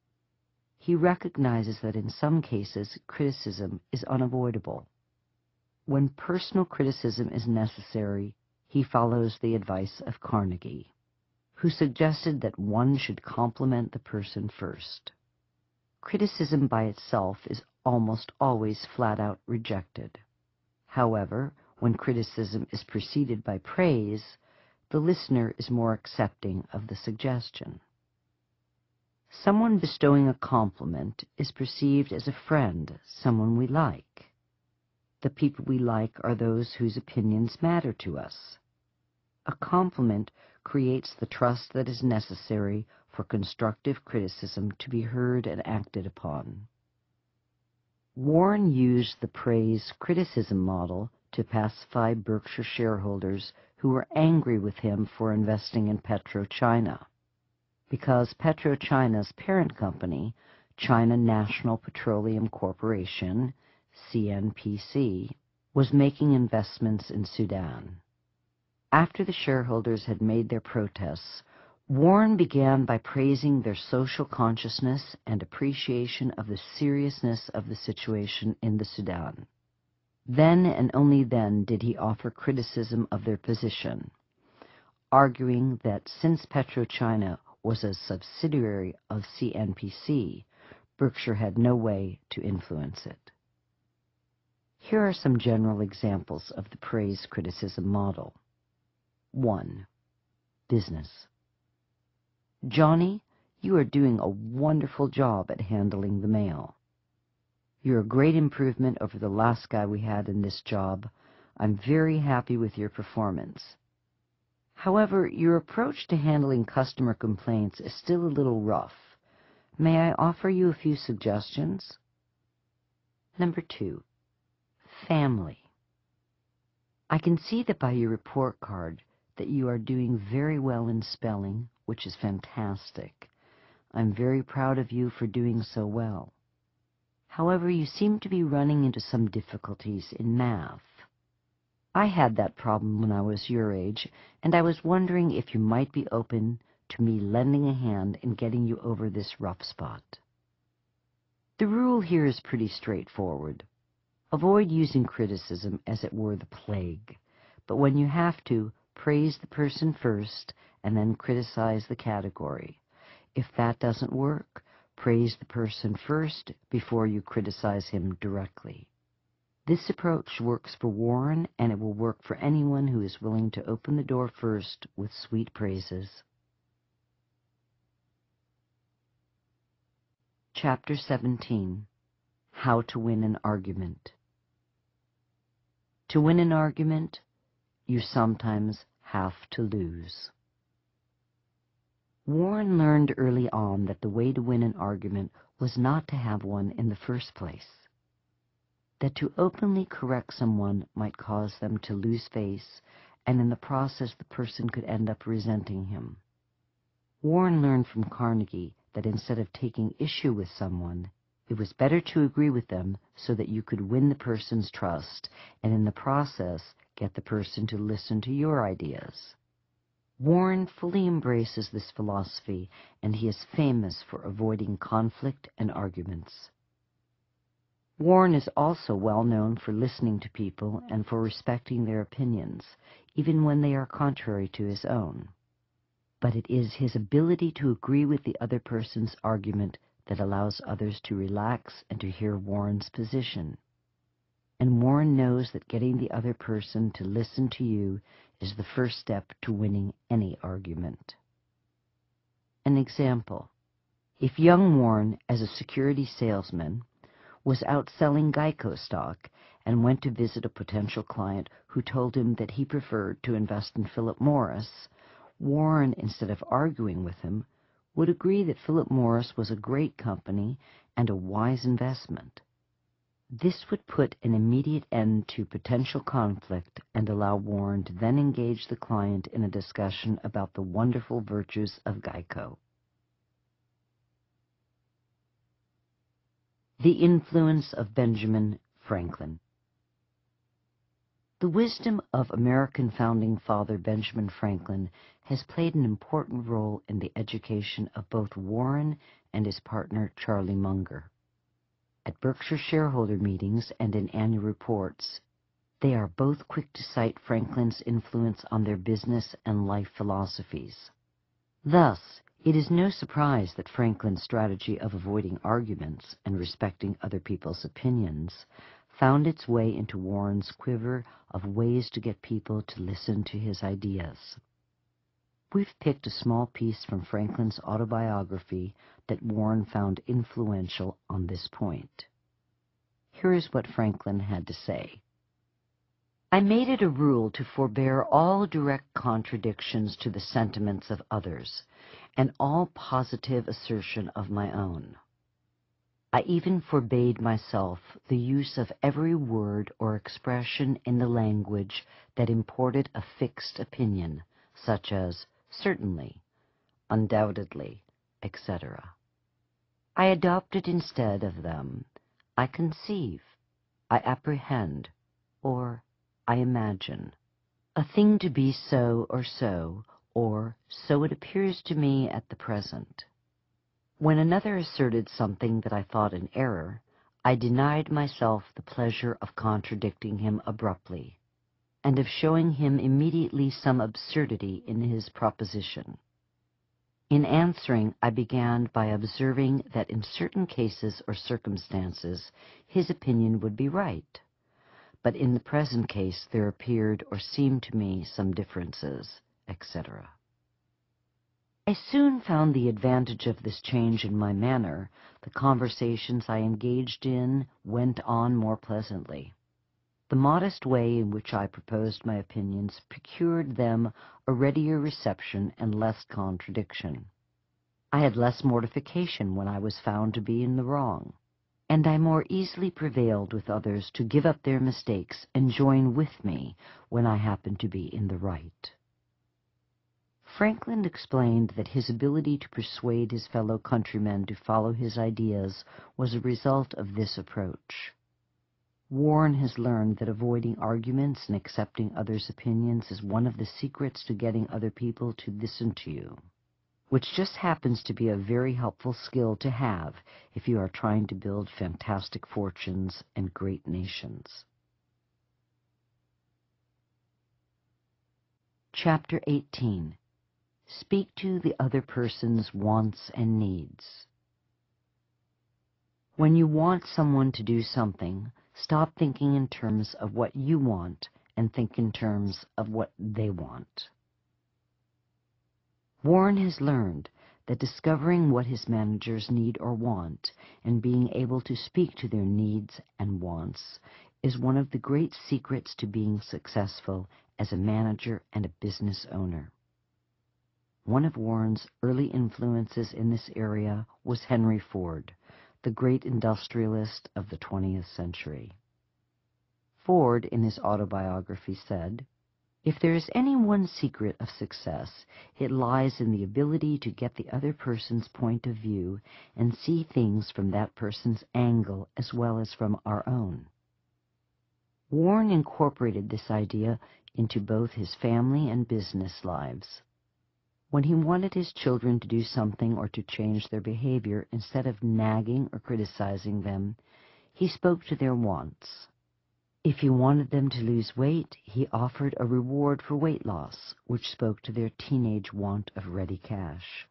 He recognizes that in some cases, criticism is unavoidable. When personal criticism is necessary, he follows the advice of Carnegie, who suggested that one should compliment the person first. Criticism by itself is almost always flat out rejected. However, when criticism is preceded by praise, the listener is more accepting of the suggestion. Someone bestowing a compliment is perceived as a friend, someone we like. The people we like are those whose opinions matter to us. A compliment creates the trust that is necessary for constructive criticism to be heard and acted upon. Warren used the praise criticism model to pacify Berkshire shareholders who were angry with him for investing in PetroChina. Because PetroChina's parent company, China National Petroleum Corporation, CNPC, was making investments in Sudan. After the shareholders had made their protests, Warren began by praising their social consciousness and appreciation of the seriousness of the situation in the Sudan. Then and only then did he offer criticism of their position, arguing that since PetroChina was a subsidiary of CNPC, Berkshire had no way to influence it. Here are some general examples of the praise criticism model. 1. Business. Johnny, you are doing a wonderful job at handling the mail. You're a great improvement over the last guy we had in this job. I'm very happy with your performance. However, your approach to handling customer complaints is still a little rough. May I offer you a few suggestions? Number two, family. I can see that by your report card that you are doing very well in spelling, which is fantastic. I'm very proud of you for doing so well. However, you seem to be running into some difficulties in math. I had that problem when I was your age, and I was wondering if you might be open to me lending a hand in getting you over this rough spot. The rule here is pretty straightforward. Avoid using criticism as it were the plague, but when you have to, praise the person first and then criticize the category. If that doesn't work, Praise the person first before you criticize him directly. This approach works for Warren, and it will work for anyone who is willing to open the door first with sweet praises. Chapter 17 How to Win an Argument To win an argument, you sometimes have to lose. Warren learned early on that the way to win an argument was not to have one in the first place. That to openly correct someone might cause them to lose face, and in the process the person could end up resenting him. Warren learned from Carnegie that instead of taking issue with someone, it was better to agree with them so that you could win the person's trust and in the process get the person to listen to your ideas. Warren fully embraces this philosophy, and he is famous for avoiding conflict and arguments. Warren is also well known for listening to people and for respecting their opinions, even when they are contrary to his own. But it is his ability to agree with the other person's argument that allows others to relax and to hear Warren's position. And Warren knows that getting the other person to listen to you is the first step to winning any argument. An example. If young Warren, as a security salesman, was out selling Geico stock and went to visit a potential client who told him that he preferred to invest in Philip Morris, Warren, instead of arguing with him, would agree that Philip Morris was a great company and a wise investment. This would put an immediate end to potential conflict and allow Warren to then engage the client in a discussion about the wonderful virtues of Geico. The influence of Benjamin Franklin The wisdom of American founding father Benjamin Franklin has played an important role in the education of both Warren and his partner Charlie Munger at Berkshire shareholder meetings and in annual reports. They are both quick to cite Franklin's influence on their business and life philosophies. Thus, it is no surprise that Franklin's strategy of avoiding arguments and respecting other people's opinions found its way into Warren's quiver of ways to get people to listen to his ideas. We've picked a small piece from Franklin's autobiography that Warren found influential on this point. Here is what Franklin had to say. I made it a rule to forbear all direct contradictions to the sentiments of others, and all positive assertion of my own. I even forbade myself the use of every word or expression in the language that imported a fixed opinion, such as certainly, undoubtedly, etc. I adopted instead of them I conceive, I apprehend, or I imagine. A thing to be so or so, or so it appears to me at the present. When another asserted something that I thought an error, I denied myself the pleasure of contradicting him abruptly, and of showing him immediately some absurdity in his proposition. In answering, I began by observing that in certain cases or circumstances his opinion would be right, but in the present case there appeared or seemed to me some differences, etc. I soon found the advantage of this change in my manner. The conversations I engaged in went on more pleasantly. The modest way in which I proposed my opinions procured them a readier reception and less contradiction. I had less mortification when I was found to be in the wrong, and I more easily prevailed with others to give up their mistakes and join with me when I happened to be in the right. Franklin explained that his ability to persuade his fellow countrymen to follow his ideas was a result of this approach. Warren has learned that avoiding arguments and accepting others' opinions is one of the secrets to getting other people to listen to you, which just happens to be a very helpful skill to have if you are trying to build fantastic fortunes and great nations. Chapter 18 Speak to the other person's wants and needs. When you want someone to do something, Stop thinking in terms of what you want and think in terms of what they want. Warren has learned that discovering what his managers need or want and being able to speak to their needs and wants is one of the great secrets to being successful as a manager and a business owner. One of Warren's early influences in this area was Henry Ford, the great industrialist of the 20th century. Ford, in his autobiography, said, If there is any one secret of success, it lies in the ability to get the other person's point of view and see things from that person's angle as well as from our own. Warren incorporated this idea into both his family and business lives. When he wanted his children to do something or to change their behavior, instead of nagging or criticizing them, he spoke to their wants. If he wanted them to lose weight, he offered a reward for weight loss, which spoke to their teenage want of ready cash.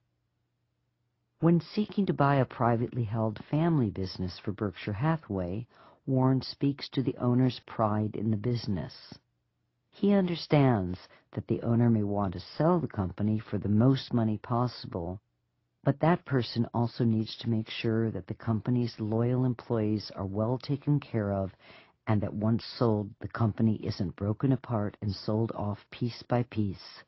When seeking to buy a privately held family business for Berkshire Hathaway, Warren speaks to the owner's pride in the business. He understands that the owner may want to sell the company for the most money possible, but that person also needs to make sure that the company's loyal employees are well taken care of and that once sold, the company isn't broken apart and sold off piece by piece.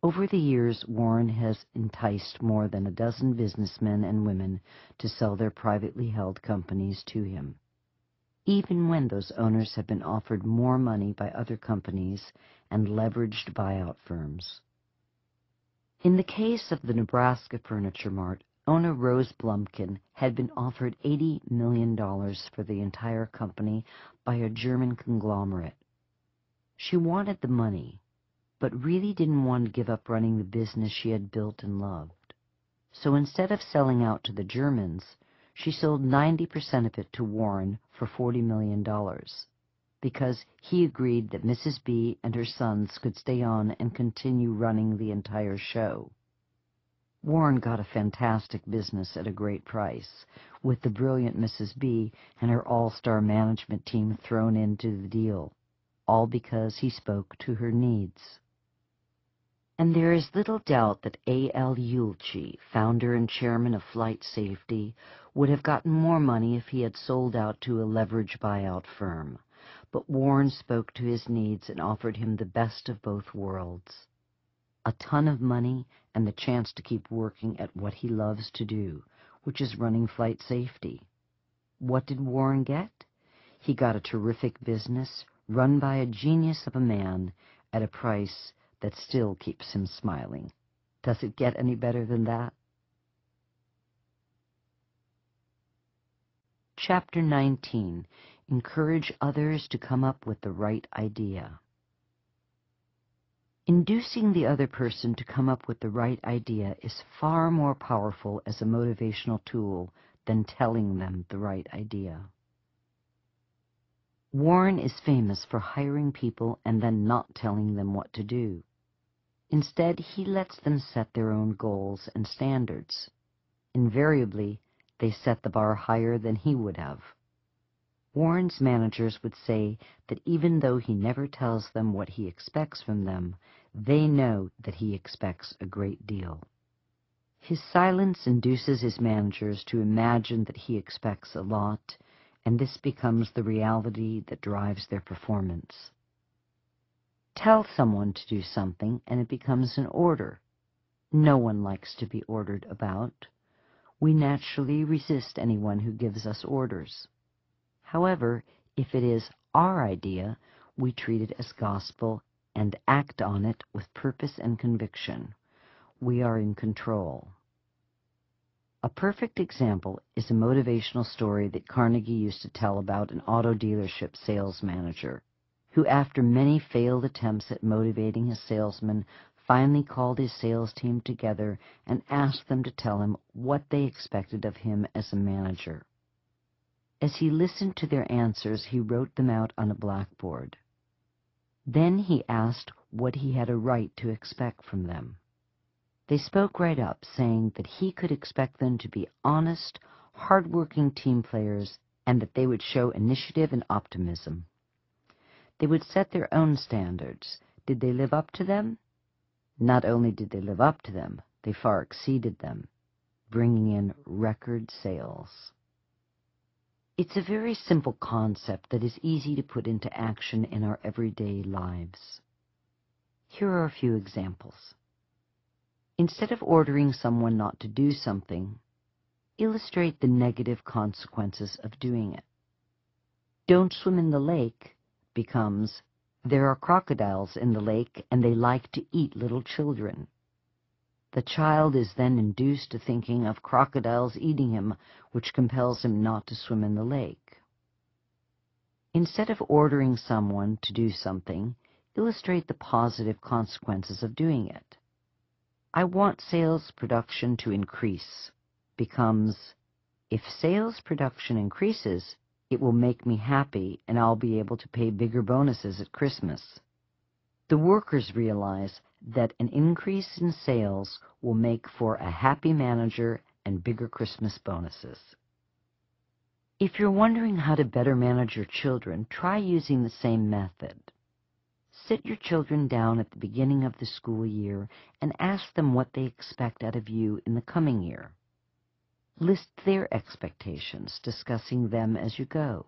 Over the years, Warren has enticed more than a dozen businessmen and women to sell their privately held companies to him even when those owners have been offered more money by other companies and leveraged buyout firms. In the case of the Nebraska Furniture Mart, owner Rose Blumkin had been offered $80 million for the entire company by a German conglomerate. She wanted the money, but really didn't want to give up running the business she had built and loved. So instead of selling out to the Germans, she sold 90% of it to Warren for $40 million because he agreed that Mrs. B and her sons could stay on and continue running the entire show. Warren got a fantastic business at a great price, with the brilliant Mrs. B and her all-star management team thrown into the deal, all because he spoke to her needs and there is little doubt that A.L. Ueltschi, founder and chairman of Flight Safety, would have gotten more money if he had sold out to a leverage buyout firm. But Warren spoke to his needs and offered him the best of both worlds. A ton of money and the chance to keep working at what he loves to do, which is running flight safety. What did Warren get? He got a terrific business run by a genius of a man at a price that still keeps him smiling. Does it get any better than that? Chapter 19 Encourage Others to Come Up with the Right Idea. Inducing the other person to come up with the right idea is far more powerful as a motivational tool than telling them the right idea. Warren is famous for hiring people and then not telling them what to do. Instead, he lets them set their own goals and standards. Invariably, they set the bar higher than he would have. Warren's managers would say that even though he never tells them what he expects from them, they know that he expects a great deal. His silence induces his managers to imagine that he expects a lot, and this becomes the reality that drives their performance. Tell someone to do something, and it becomes an order. No one likes to be ordered about. We naturally resist anyone who gives us orders. However, if it is our idea, we treat it as gospel and act on it with purpose and conviction. We are in control. A perfect example is a motivational story that Carnegie used to tell about an auto dealership sales manager who, after many failed attempts at motivating his salesmen, finally called his sales team together and asked them to tell him what they expected of him as a manager. As he listened to their answers, he wrote them out on a blackboard. Then he asked what he had a right to expect from them. They spoke right up, saying that he could expect them to be honest, hard-working team players and that they would show initiative and optimism. They would set their own standards. Did they live up to them? Not only did they live up to them, they far exceeded them, bringing in record sales. It's a very simple concept that is easy to put into action in our everyday lives. Here are a few examples. Instead of ordering someone not to do something, illustrate the negative consequences of doing it. Don't swim in the lake becomes, there are crocodiles in the lake and they like to eat little children. The child is then induced to thinking of crocodiles eating him, which compels him not to swim in the lake. Instead of ordering someone to do something, illustrate the positive consequences of doing it. I want sales production to increase becomes, if sales production increases, it will make me happy and I'll be able to pay bigger bonuses at Christmas. The workers realize that an increase in sales will make for a happy manager and bigger Christmas bonuses. If you're wondering how to better manage your children, try using the same method. Sit your children down at the beginning of the school year and ask them what they expect out of you in the coming year. List their expectations, discussing them as you go.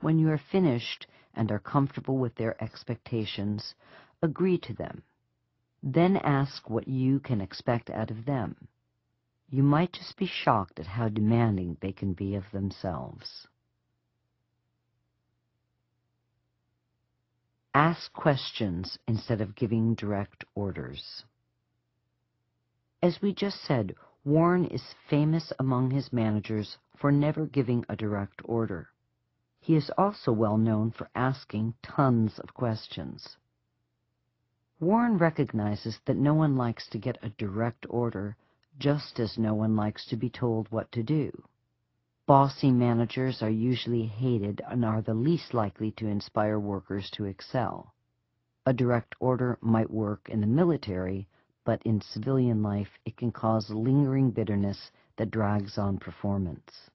When you are finished and are comfortable with their expectations, agree to them. Then ask what you can expect out of them. You might just be shocked at how demanding they can be of themselves. Ask questions instead of giving direct orders. As we just said, Warren is famous among his managers for never giving a direct order. He is also well known for asking tons of questions. Warren recognizes that no one likes to get a direct order, just as no one likes to be told what to do. Bossy managers are usually hated and are the least likely to inspire workers to excel. A direct order might work in the military, but in civilian life it can cause lingering bitterness that drags on performance.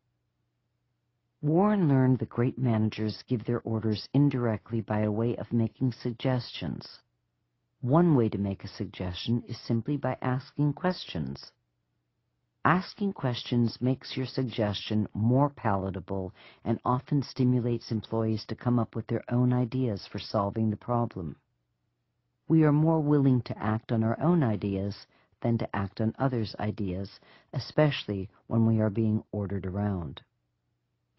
Warren learned that great managers give their orders indirectly by a way of making suggestions. One way to make a suggestion is simply by asking questions. Asking questions makes your suggestion more palatable and often stimulates employees to come up with their own ideas for solving the problem. We are more willing to act on our own ideas than to act on others' ideas, especially when we are being ordered around.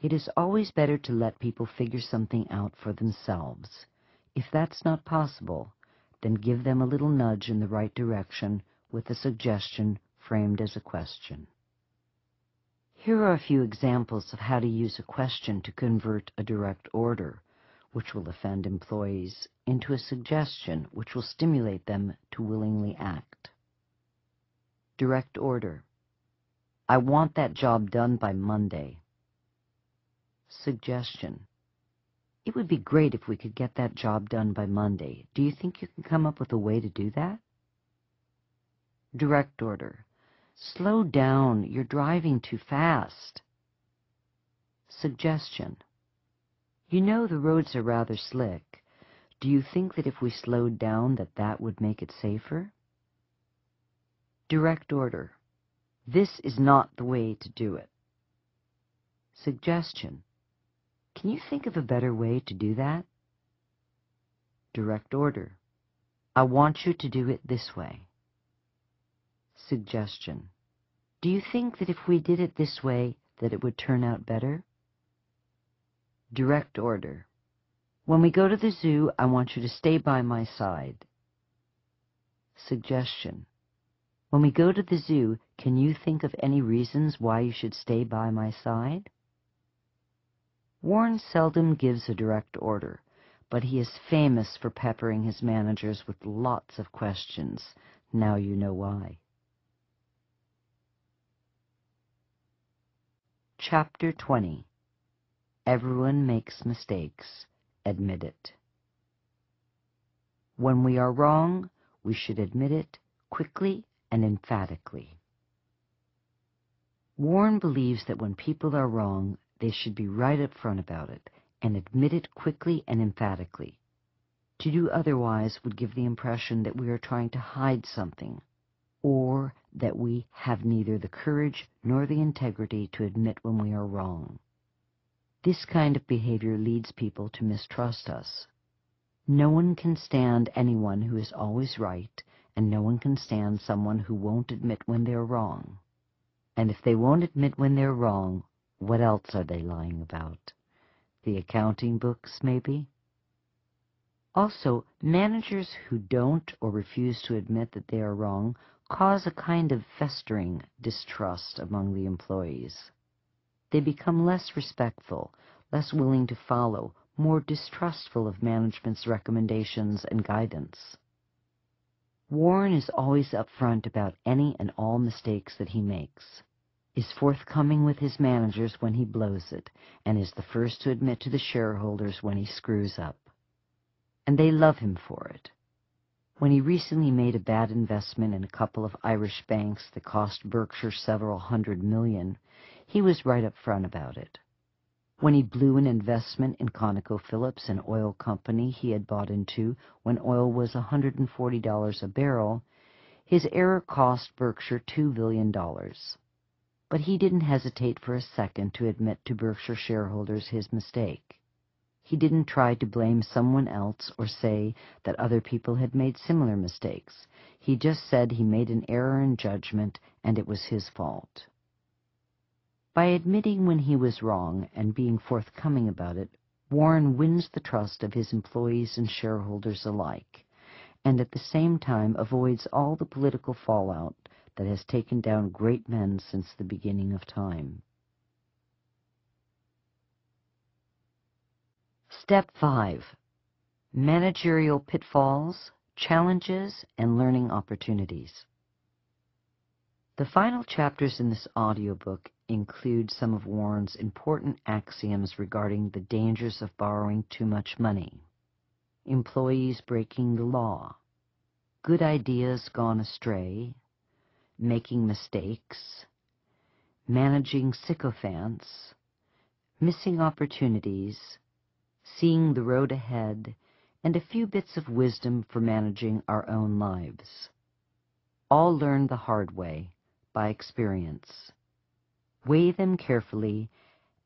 It is always better to let people figure something out for themselves. If that's not possible, then give them a little nudge in the right direction with a suggestion framed as a question. Here are a few examples of how to use a question to convert a direct order, which will offend employees, into a suggestion which will stimulate them to willingly act. Direct order. I want that job done by Monday. Suggestion. It would be great if we could get that job done by Monday. Do you think you can come up with a way to do that? Direct order. Slow down. You're driving too fast. Suggestion. You know the roads are rather slick. Do you think that if we slowed down that that would make it safer? Direct order. This is not the way to do it. Suggestion. Can you think of a better way to do that? Direct order. I want you to do it this way. Suggestion. Do you think that if we did it this way that it would turn out better? Direct order. When we go to the zoo, I want you to stay by my side. Suggestion. When we go to the zoo, can you think of any reasons why you should stay by my side? Warren seldom gives a direct order, but he is famous for peppering his managers with lots of questions. Now you know why. Chapter 20 Everyone makes mistakes. Admit it. When we are wrong, we should admit it quickly and emphatically. Warren believes that when people are wrong, they should be right up front about it and admit it quickly and emphatically. To do otherwise would give the impression that we are trying to hide something, or that we have neither the courage nor the integrity to admit when we are wrong. This kind of behavior leads people to mistrust us. No one can stand anyone who is always right, and no one can stand someone who won't admit when they're wrong. And if they won't admit when they're wrong, what else are they lying about? The accounting books, maybe? Also, managers who don't or refuse to admit that they are wrong cause a kind of festering distrust among the employees. They become less respectful, less willing to follow, more distrustful of management's recommendations and guidance. Warren is always upfront about any and all mistakes that he makes, is forthcoming with his managers when he blows it, and is the first to admit to the shareholders when he screws up. And they love him for it. When he recently made a bad investment in a couple of Irish banks that cost Berkshire several hundred million, he was right up front about it when he blew an investment in ConocoPhillips, an oil company he had bought into when oil was $140 a barrel, his error cost Berkshire $2 billion. But he didn't hesitate for a second to admit to Berkshire shareholders his mistake. He didn't try to blame someone else or say that other people had made similar mistakes. He just said he made an error in judgment and it was his fault. By admitting when he was wrong and being forthcoming about it, Warren wins the trust of his employees and shareholders alike, and at the same time avoids all the political fallout that has taken down great men since the beginning of time. Step 5. Managerial Pitfalls, Challenges, and Learning Opportunities. The final chapters in this audiobook include some of Warren's important axioms regarding the dangers of borrowing too much money, employees breaking the law, good ideas gone astray, making mistakes, managing sycophants, missing opportunities, seeing the road ahead, and a few bits of wisdom for managing our own lives. All learned the hard way, by experience. Weigh them carefully,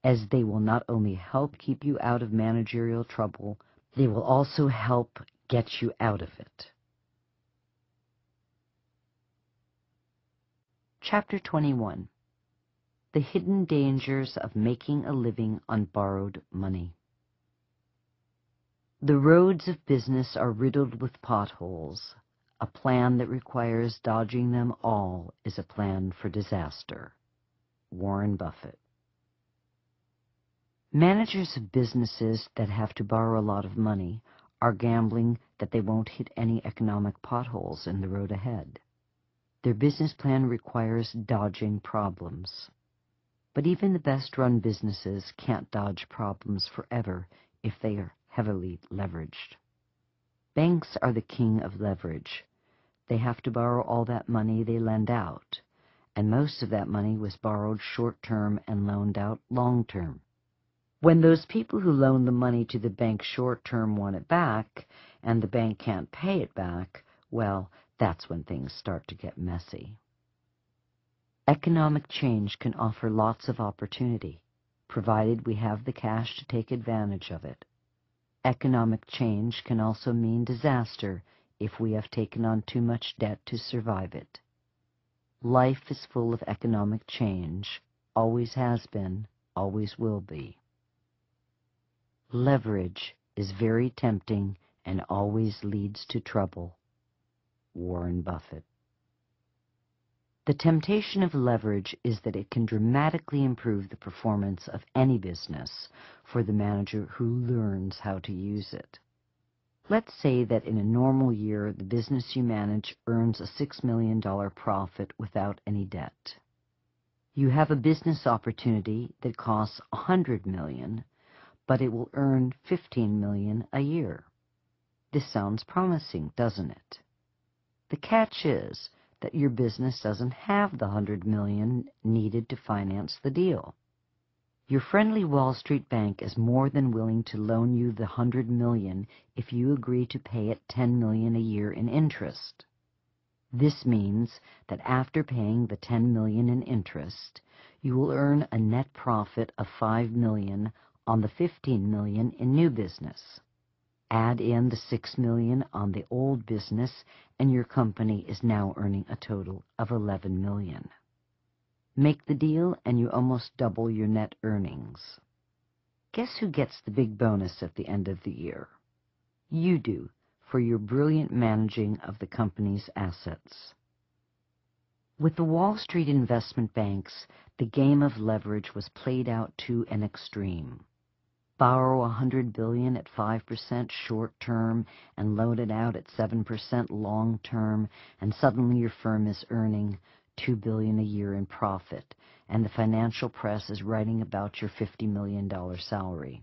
as they will not only help keep you out of managerial trouble, they will also help get you out of it. Chapter 21 The Hidden Dangers of Making a Living on Borrowed Money The roads of business are riddled with potholes. A plan that requires dodging them all is a plan for disaster. Warren Buffett. Managers of businesses that have to borrow a lot of money are gambling that they won't hit any economic potholes in the road ahead. Their business plan requires dodging problems. But even the best run businesses can't dodge problems forever if they are heavily leveraged. Banks are the king of leverage. They have to borrow all that money they lend out, and most of that money was borrowed short term and loaned out long term. When those people who loan the money to the bank short term want it back, and the bank can't pay it back, well, that's when things start to get messy. Economic change can offer lots of opportunity, provided we have the cash to take advantage of it. Economic change can also mean disaster if we have taken on too much debt to survive it. Life is full of economic change, always has been, always will be. Leverage is very tempting and always leads to trouble. Warren Buffett. The temptation of leverage is that it can dramatically improve the performance of any business for the manager who learns how to use it. Let's say that in a normal year, the business you manage earns a $6 million profit without any debt. You have a business opportunity that costs 100 million but it will earn 15 million a year. This sounds promising, doesn't it? The catch is that your business doesn't have the 100 million needed to finance the deal. Your friendly Wall Street bank is more than willing to loan you the 100 million if you agree to pay it 10 million a year in interest. This means that after paying the 10 million in interest, you will earn a net profit of 5 million on the 15 million in new business. Add in the 6 million on the old business and your company is now earning a total of 11 million. Make the deal and you almost double your net earnings. Guess who gets the big bonus at the end of the year? You do, for your brilliant managing of the company's assets. With the Wall Street investment banks, the game of leverage was played out to an extreme borrow a hundred billion at five percent short term and loan it out at seven percent long term, and suddenly your firm is earning two billion a year in profit, and the financial press is writing about your fifty million dollar salary.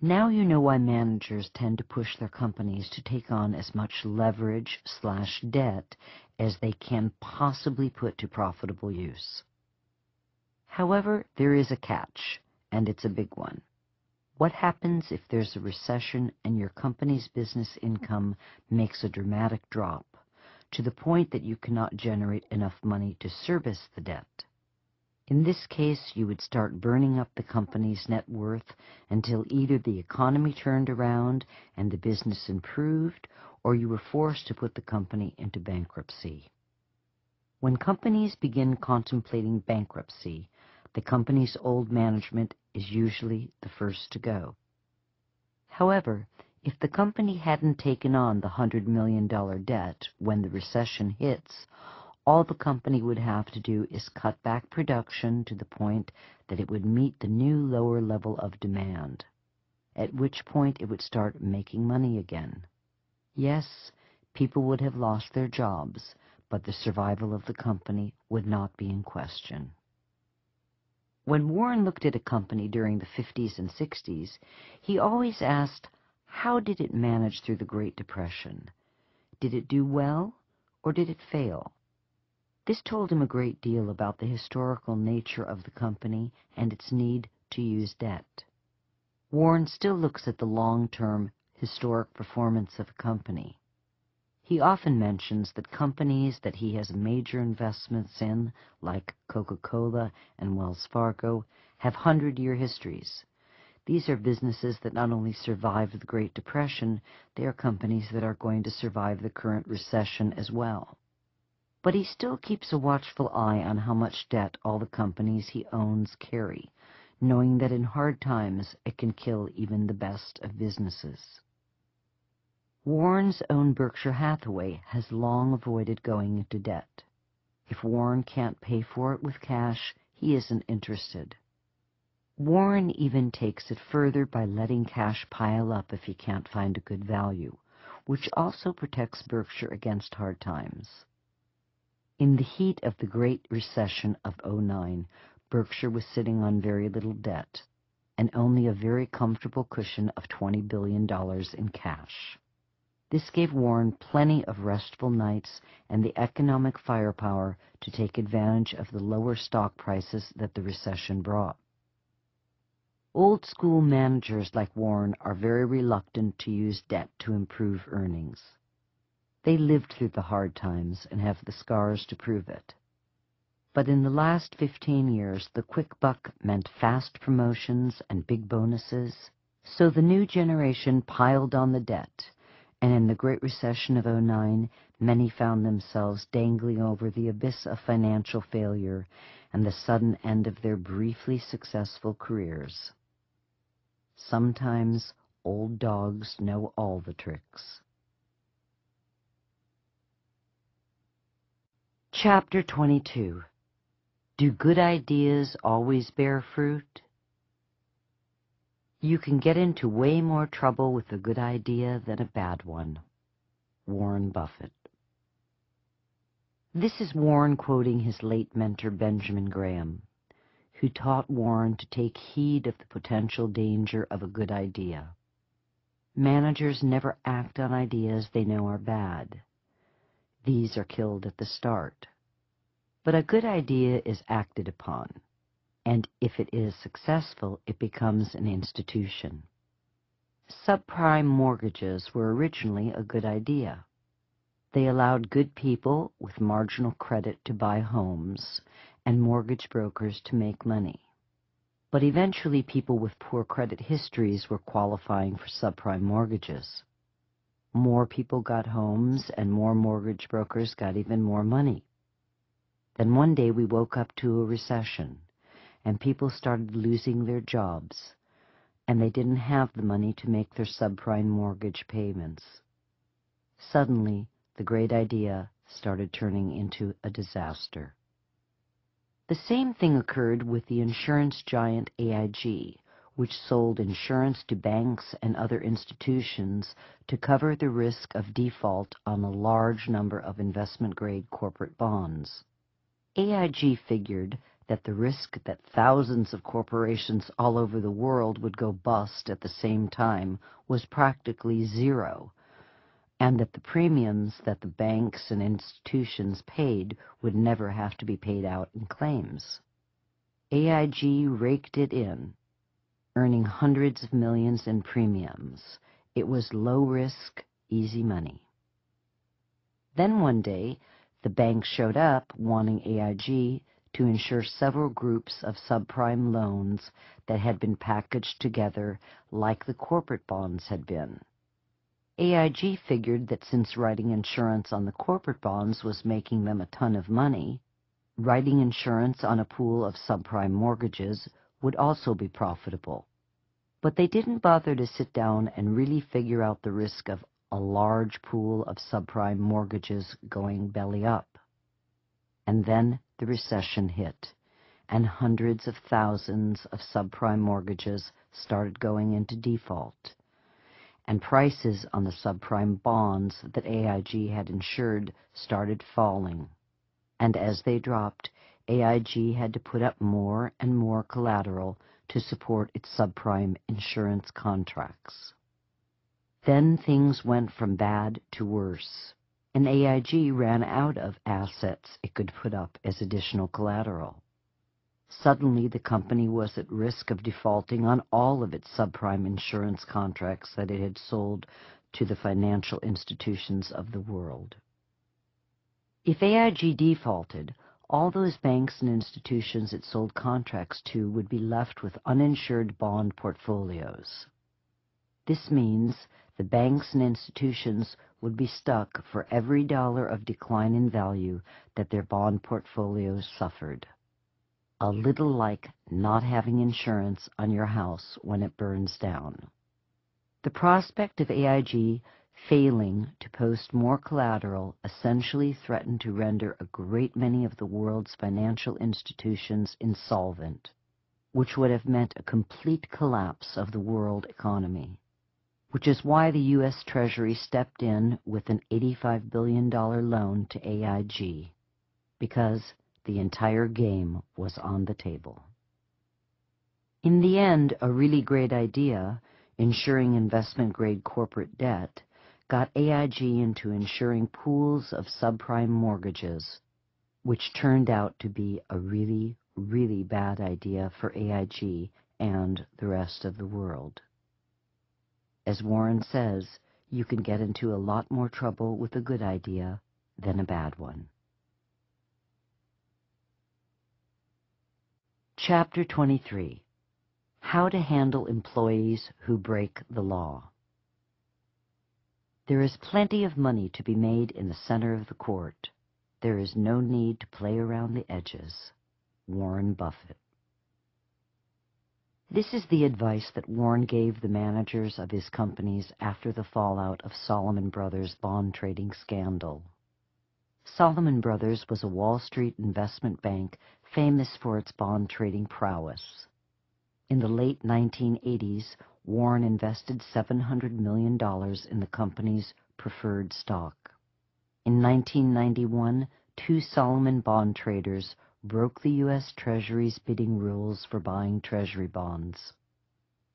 Now you know why managers tend to push their companies to take on as much leverage slash debt as they can possibly put to profitable use. However, there is a catch and it's a big one. What happens if there's a recession and your company's business income makes a dramatic drop to the point that you cannot generate enough money to service the debt? In this case, you would start burning up the company's net worth until either the economy turned around and the business improved, or you were forced to put the company into bankruptcy. When companies begin contemplating bankruptcy, the company's old management is usually the first to go. However, if the company hadn't taken on the $100 million debt when the recession hits, all the company would have to do is cut back production to the point that it would meet the new lower level of demand, at which point it would start making money again. Yes, people would have lost their jobs, but the survival of the company would not be in question. When Warren looked at a company during the 50s and 60s, he always asked, how did it manage through the Great Depression? Did it do well, or did it fail? This told him a great deal about the historical nature of the company and its need to use debt. Warren still looks at the long-term historic performance of a company. He often mentions that companies that he has major investments in, like Coca-Cola and Wells Fargo, have hundred-year histories. These are businesses that not only survived the Great Depression, they are companies that are going to survive the current recession as well. But he still keeps a watchful eye on how much debt all the companies he owns carry, knowing that in hard times it can kill even the best of businesses. Warren's own Berkshire Hathaway has long avoided going into debt. If Warren can't pay for it with cash, he isn't interested. Warren even takes it further by letting cash pile up if he can't find a good value, which also protects Berkshire against hard times. In the heat of the Great Recession of '09, Berkshire was sitting on very little debt and only a very comfortable cushion of $20 billion in cash. This gave Warren plenty of restful nights and the economic firepower to take advantage of the lower stock prices that the recession brought. Old school managers like Warren are very reluctant to use debt to improve earnings. They lived through the hard times and have the scars to prove it. But in the last 15 years, the quick buck meant fast promotions and big bonuses, so the new generation piled on the debt, and in the Great Recession of '09, many found themselves dangling over the abyss of financial failure and the sudden end of their briefly successful careers. Sometimes old dogs know all the tricks. Chapter 22 Do Good Ideas Always Bear Fruit? You can get into way more trouble with a good idea than a bad one. Warren Buffett. This is Warren quoting his late mentor Benjamin Graham, who taught Warren to take heed of the potential danger of a good idea. Managers never act on ideas they know are bad. These are killed at the start. But a good idea is acted upon, and if it is successful, it becomes an institution. Subprime mortgages were originally a good idea. They allowed good people with marginal credit to buy homes and mortgage brokers to make money. But eventually people with poor credit histories were qualifying for subprime mortgages. More people got homes and more mortgage brokers got even more money. Then one day we woke up to a recession and people started losing their jobs and they didn't have the money to make their subprime mortgage payments. Suddenly, the great idea started turning into a disaster. The same thing occurred with the insurance giant AIG, which sold insurance to banks and other institutions to cover the risk of default on a large number of investment-grade corporate bonds. AIG figured that the risk that thousands of corporations all over the world would go bust at the same time was practically zero, and that the premiums that the banks and institutions paid would never have to be paid out in claims. AIG raked it in earning hundreds of millions in premiums. It was low risk, easy money. Then one day, the bank showed up wanting AIG to insure several groups of subprime loans that had been packaged together like the corporate bonds had been. AIG figured that since writing insurance on the corporate bonds was making them a ton of money, writing insurance on a pool of subprime mortgages would also be profitable. But they didn't bother to sit down and really figure out the risk of a large pool of subprime mortgages going belly up. And then the recession hit, and hundreds of thousands of subprime mortgages started going into default. And prices on the subprime bonds that AIG had insured started falling. And as they dropped, AIG had to put up more and more collateral to support its subprime insurance contracts. Then things went from bad to worse, and AIG ran out of assets it could put up as additional collateral. Suddenly, the company was at risk of defaulting on all of its subprime insurance contracts that it had sold to the financial institutions of the world. If AIG defaulted, all those banks and institutions it sold contracts to would be left with uninsured bond portfolios. This means the banks and institutions would be stuck for every dollar of decline in value that their bond portfolios suffered. A little like not having insurance on your house when it burns down. The prospect of AIG failing to post more collateral essentially threatened to render a great many of the world's financial institutions insolvent, which would have meant a complete collapse of the world economy, which is why the U.S. Treasury stepped in with an $85 billion loan to AIG. because the entire game was on the table. In the end, a really great idea, insuring investment-grade corporate debt, got AIG into insuring pools of subprime mortgages, which turned out to be a really, really bad idea for AIG and the rest of the world. As Warren says, you can get into a lot more trouble with a good idea than a bad one. Chapter 23 How to Handle Employees Who Break the Law There is plenty of money to be made in the center of the court. There is no need to play around the edges. Warren Buffett This is the advice that Warren gave the managers of his companies after the fallout of Salomon Brothers' bond trading scandal. Salomon Brothers was a Wall Street investment bank famous for its bond trading prowess. In the late 1980s, Warren invested $700 million in the company's preferred stock. In 1991, two Salomon bond traders broke the U.S. Treasury's bidding rules for buying Treasury bonds.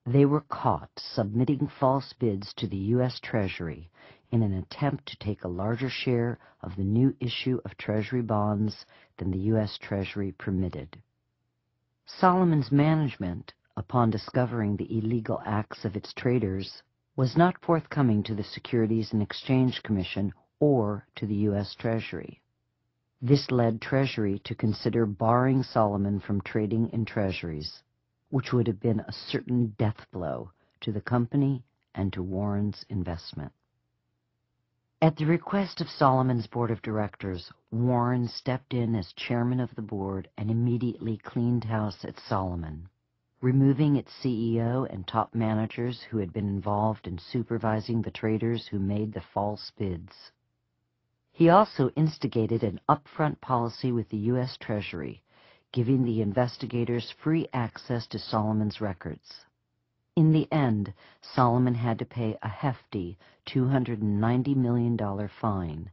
They were caught submitting false bids to the U.S. Treasury in an attempt to take a larger share of the new issue of Treasury bonds than the U.S. Treasury permitted. Salomon's management, upon discovering the illegal acts of its traders, was not forthcoming to the Securities and Exchange Commission or to the U.S. Treasury. This led Treasury to consider barring Salomon from trading in treasuries, which would have been a certain death blow to the company and to Warren's investment. At the request of Salomon's board of directors, Warren stepped in as chairman of the board and immediately cleaned house at Salomon, removing its CEO and top managers who had been involved in supervising the traders who made the false bids. He also instigated an upfront policy with the U.S. Treasury, giving the investigators free access to Salomon's records. In the end, Salomon had to pay a hefty $290 million fine,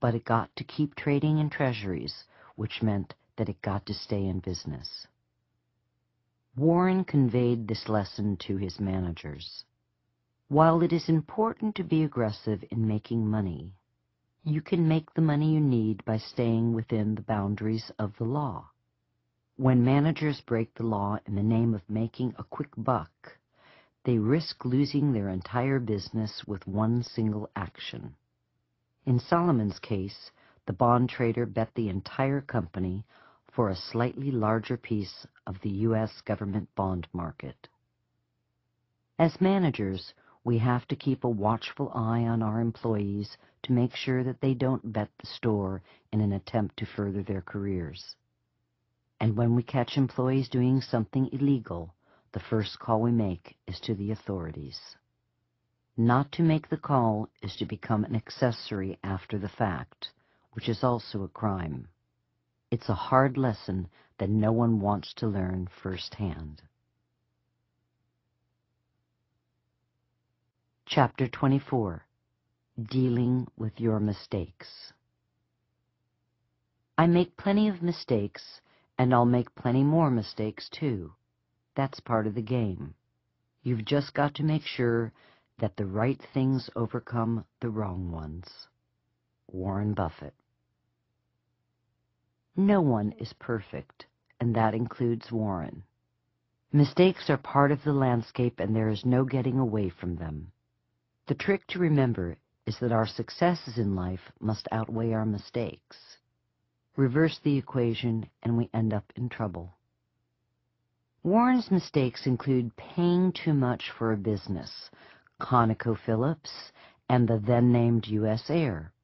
but it got to keep trading in treasuries, which meant that it got to stay in business. Warren conveyed this lesson to his managers. While it is important to be aggressive in making money, you can make the money you need by staying within the boundaries of the law. When managers break the law in the name of making a quick buck, they risk losing their entire business with one single action. In Salomon's case, the bond trader bet the entire company for a slightly larger piece of the U.S. government bond market. As managers, we have to keep a watchful eye on our employees to make sure that they don't bet the store in an attempt to further their careers. And when we catch employees doing something illegal, the first call we make is to the authorities. Not to make the call is to become an accessory after the fact, which is also a crime. It's a hard lesson that no one wants to learn firsthand. Chapter 24 Dealing with Your Mistakes I make plenty of mistakes, and I'll make plenty more mistakes, too. That's part of the game. You've just got to make sure that the right things overcome the wrong ones. Warren Buffett No one is perfect, and that includes Warren. Mistakes are part of the landscape, and there is no getting away from them. The trick to remember is that our successes in life must outweigh our mistakes. Reverse the equation and we end up in trouble. Warren's mistakes include paying too much for a business, ConocoPhillips and the then-named U.S. Air,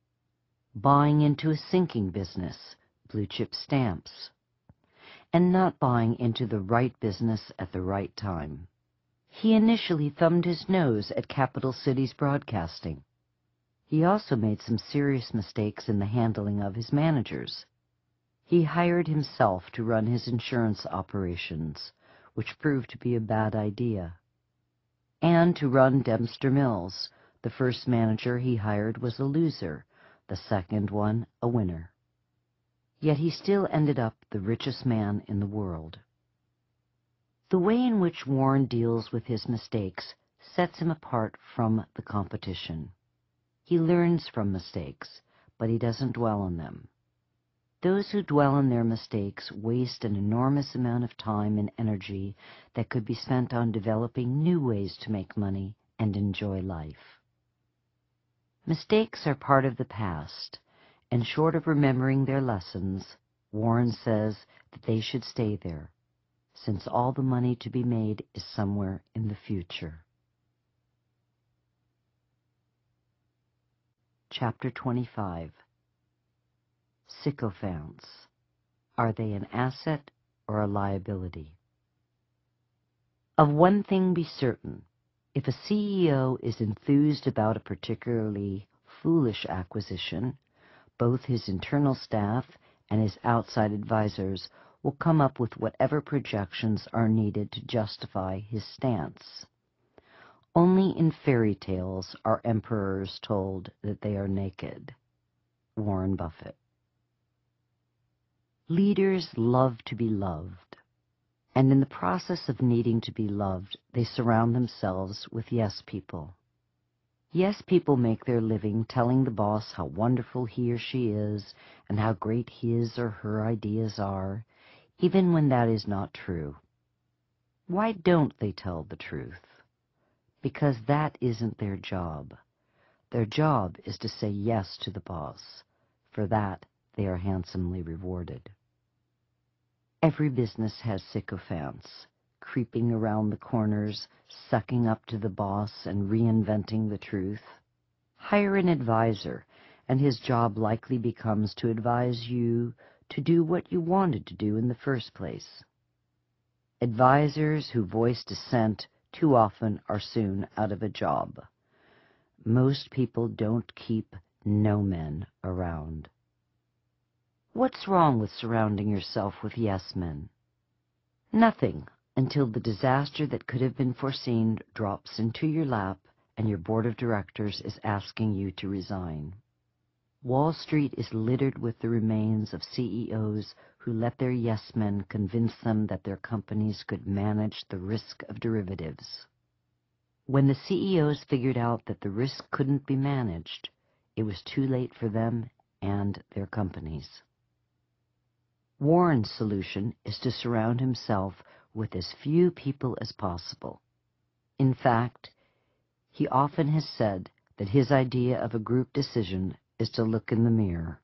buying into a sinking business, Blue Chip Stamps, and not buying into the right business at the right time. He initially thumbed his nose at Capital Cities Broadcasting. He also made some serious mistakes in the handling of his managers. He hired himself to run his insurance operations, which proved to be a bad idea. And to run Dempster Mills, the first manager he hired was a loser, the second one a winner. Yet he still ended up the richest man in the world. The way in which Warren deals with his mistakes sets him apart from the competition. He learns from mistakes, but he doesn't dwell on them. Those who dwell on their mistakes waste an enormous amount of time and energy that could be spent on developing new ways to make money and enjoy life. Mistakes are part of the past, and short of remembering their lessons, Warren says that they should stay there, since all the money to be made is somewhere in the future. Chapter 25 Sycophants. Are they an asset or a liability? Of one thing be certain. If a CEO is enthused about a particularly foolish acquisition, both his internal staff and his outside advisors will come up with whatever projections are needed to justify his stance. Only in fairy tales are emperors told that they are naked. Warren Buffett. Leaders love to be loved, and in the process of needing to be loved, they surround themselves with yes people. Yes, people make their living telling the boss how wonderful he or she is and how great his or her ideas are, even when that is not true. Why don't they tell the truth? Because that isn't their job. Their job is to say yes to the boss. For that, they are handsomely rewarded. Every business has sycophants creeping around the corners, sucking up to the boss and reinventing the truth. Hire an advisor, and his job likely becomes to advise you to do what you wanted to do in the first place. Advisors who voice dissent too often are soon out of a job. Most people don't keep no men around. What's wrong with surrounding yourself with yes men? Nothing until the disaster that could have been foreseen drops into your lap and your board of directors is asking you to resign. Wall Street is littered with the remains of CEOs who let their yes men convince them that their companies could manage the risk of derivatives. When the CEOs figured out that the risk couldn't be managed, it was too late for them and their companies. Warren's solution is to surround himself with as few people as possible. In fact, he often has said that his idea of a group decision is to look in the mirror.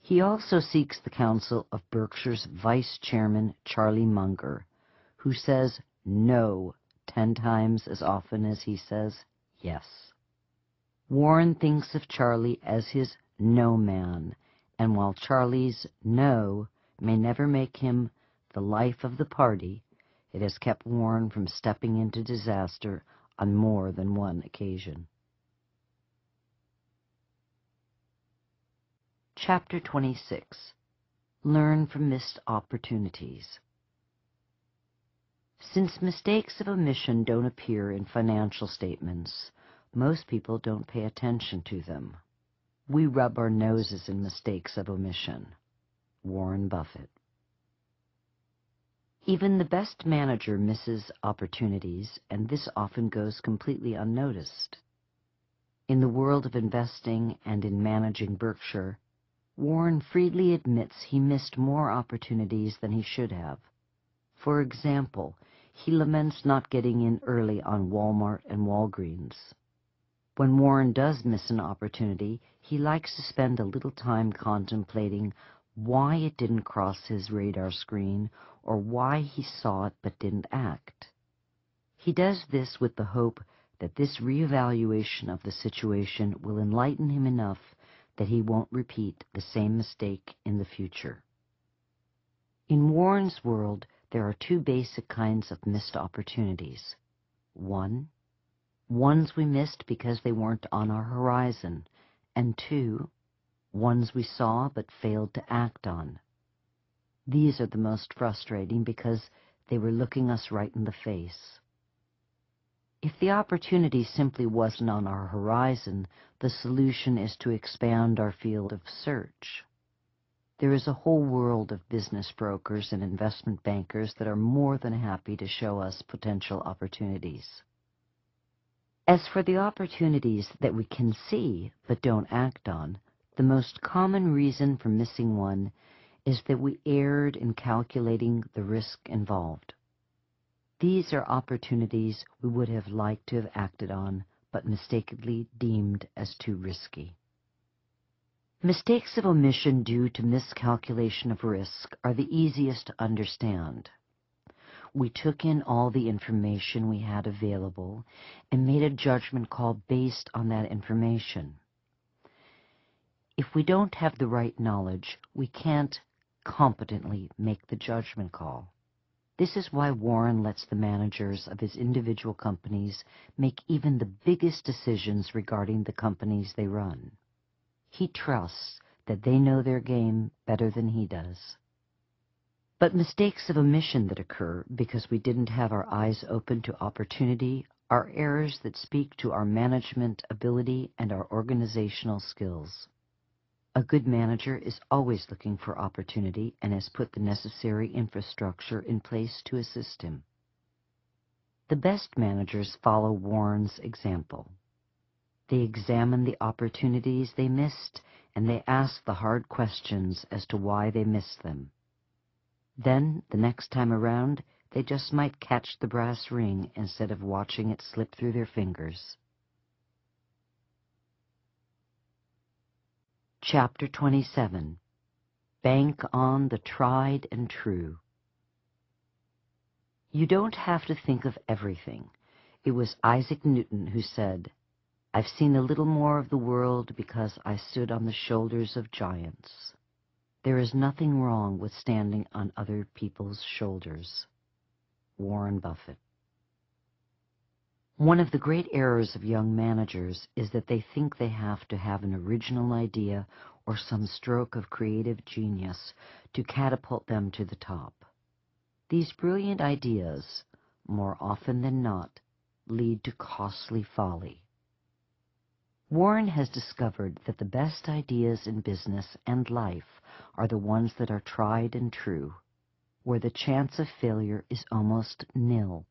He also seeks the counsel of Berkshire's vice chairman, Charlie Munger, who says no ten times as often as he says yes. Warren thinks of Charlie as his no man, and while Charlie's no may never make him the life of the party, it has kept Warren from stepping into disaster on more than one occasion. Chapter 26 Learn from Missed Opportunities Since mistakes of omission don't appear in financial statements, most people don't pay attention to them. We rub our noses in mistakes of omission. Warren Buffett even the best manager misses opportunities, and this often goes completely unnoticed. In the world of investing and in managing Berkshire, Warren freely admits he missed more opportunities than he should have. For example, he laments not getting in early on Walmart and Walgreens. When Warren does miss an opportunity, he likes to spend a little time contemplating why it didn't cross his radar screen or why he saw it but didn't act. He does this with the hope that this reevaluation of the situation will enlighten him enough that he won't repeat the same mistake in the future. In Warren's world, there are two basic kinds of missed opportunities. One, ones we missed because they weren't on our horizon, and two, ones we saw but failed to act on. These are the most frustrating because they were looking us right in the face. If the opportunity simply wasn't on our horizon, the solution is to expand our field of search. There is a whole world of business brokers and investment bankers that are more than happy to show us potential opportunities. As for the opportunities that we can see but don't act on, the most common reason for missing one is that we erred in calculating the risk involved. These are opportunities we would have liked to have acted on, but mistakenly deemed as too risky. Mistakes of omission due to miscalculation of risk are the easiest to understand. We took in all the information we had available and made a judgment call based on that information. If we don't have the right knowledge, we can't competently make the judgment call. This is why Warren lets the managers of his individual companies make even the biggest decisions regarding the companies they run. He trusts that they know their game better than he does. But mistakes of omission that occur because we didn't have our eyes open to opportunity are errors that speak to our management ability and our organizational skills. A good manager is always looking for opportunity and has put the necessary infrastructure in place to assist him. The best managers follow Warren's example. They examine the opportunities they missed, and they ask the hard questions as to why they missed them. Then, the next time around, they just might catch the brass ring instead of watching it slip through their fingers. Chapter 27 Bank on the Tried and True You don't have to think of everything. It was Isaac Newton who said, I've seen a little more of the world because I stood on the shoulders of giants. There is nothing wrong with standing on other people's shoulders. Warren Buffett. One of the great errors of young managers is that they think they have to have an original idea or some stroke of creative genius to catapult them to the top. These brilliant ideas, more often than not, lead to costly folly. Warren has discovered that the best ideas in business and life are the ones that are tried and true, where the chance of failure is almost nil.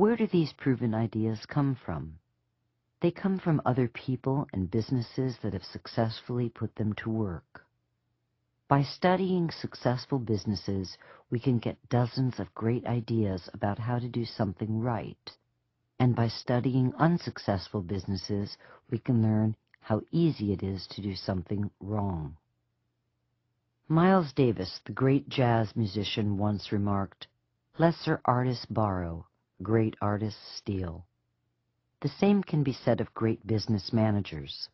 Where do these proven ideas come from? They come from other people and businesses that have successfully put them to work. By studying successful businesses, we can get dozens of great ideas about how to do something right and by studying unsuccessful businesses, we can learn how easy it is to do something wrong. Miles Davis, the great jazz musician, once remarked, Lesser artists borrow, great artists steal. The same can be said of great business managers.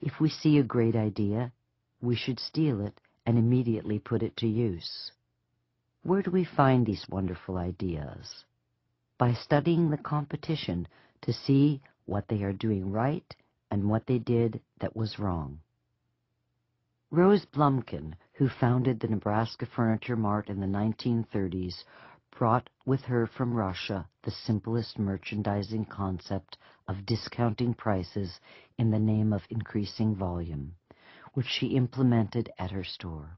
If we see a great idea, we should steal it and immediately put it to use. Where do we find these wonderful ideas? by studying the competition to see what they are doing right and what they did that was wrong. Rose Blumkin, who founded the Nebraska Furniture Mart in the 1930s, brought with her from Russia the simplest merchandising concept of discounting prices in the name of increasing volume, which she implemented at her store.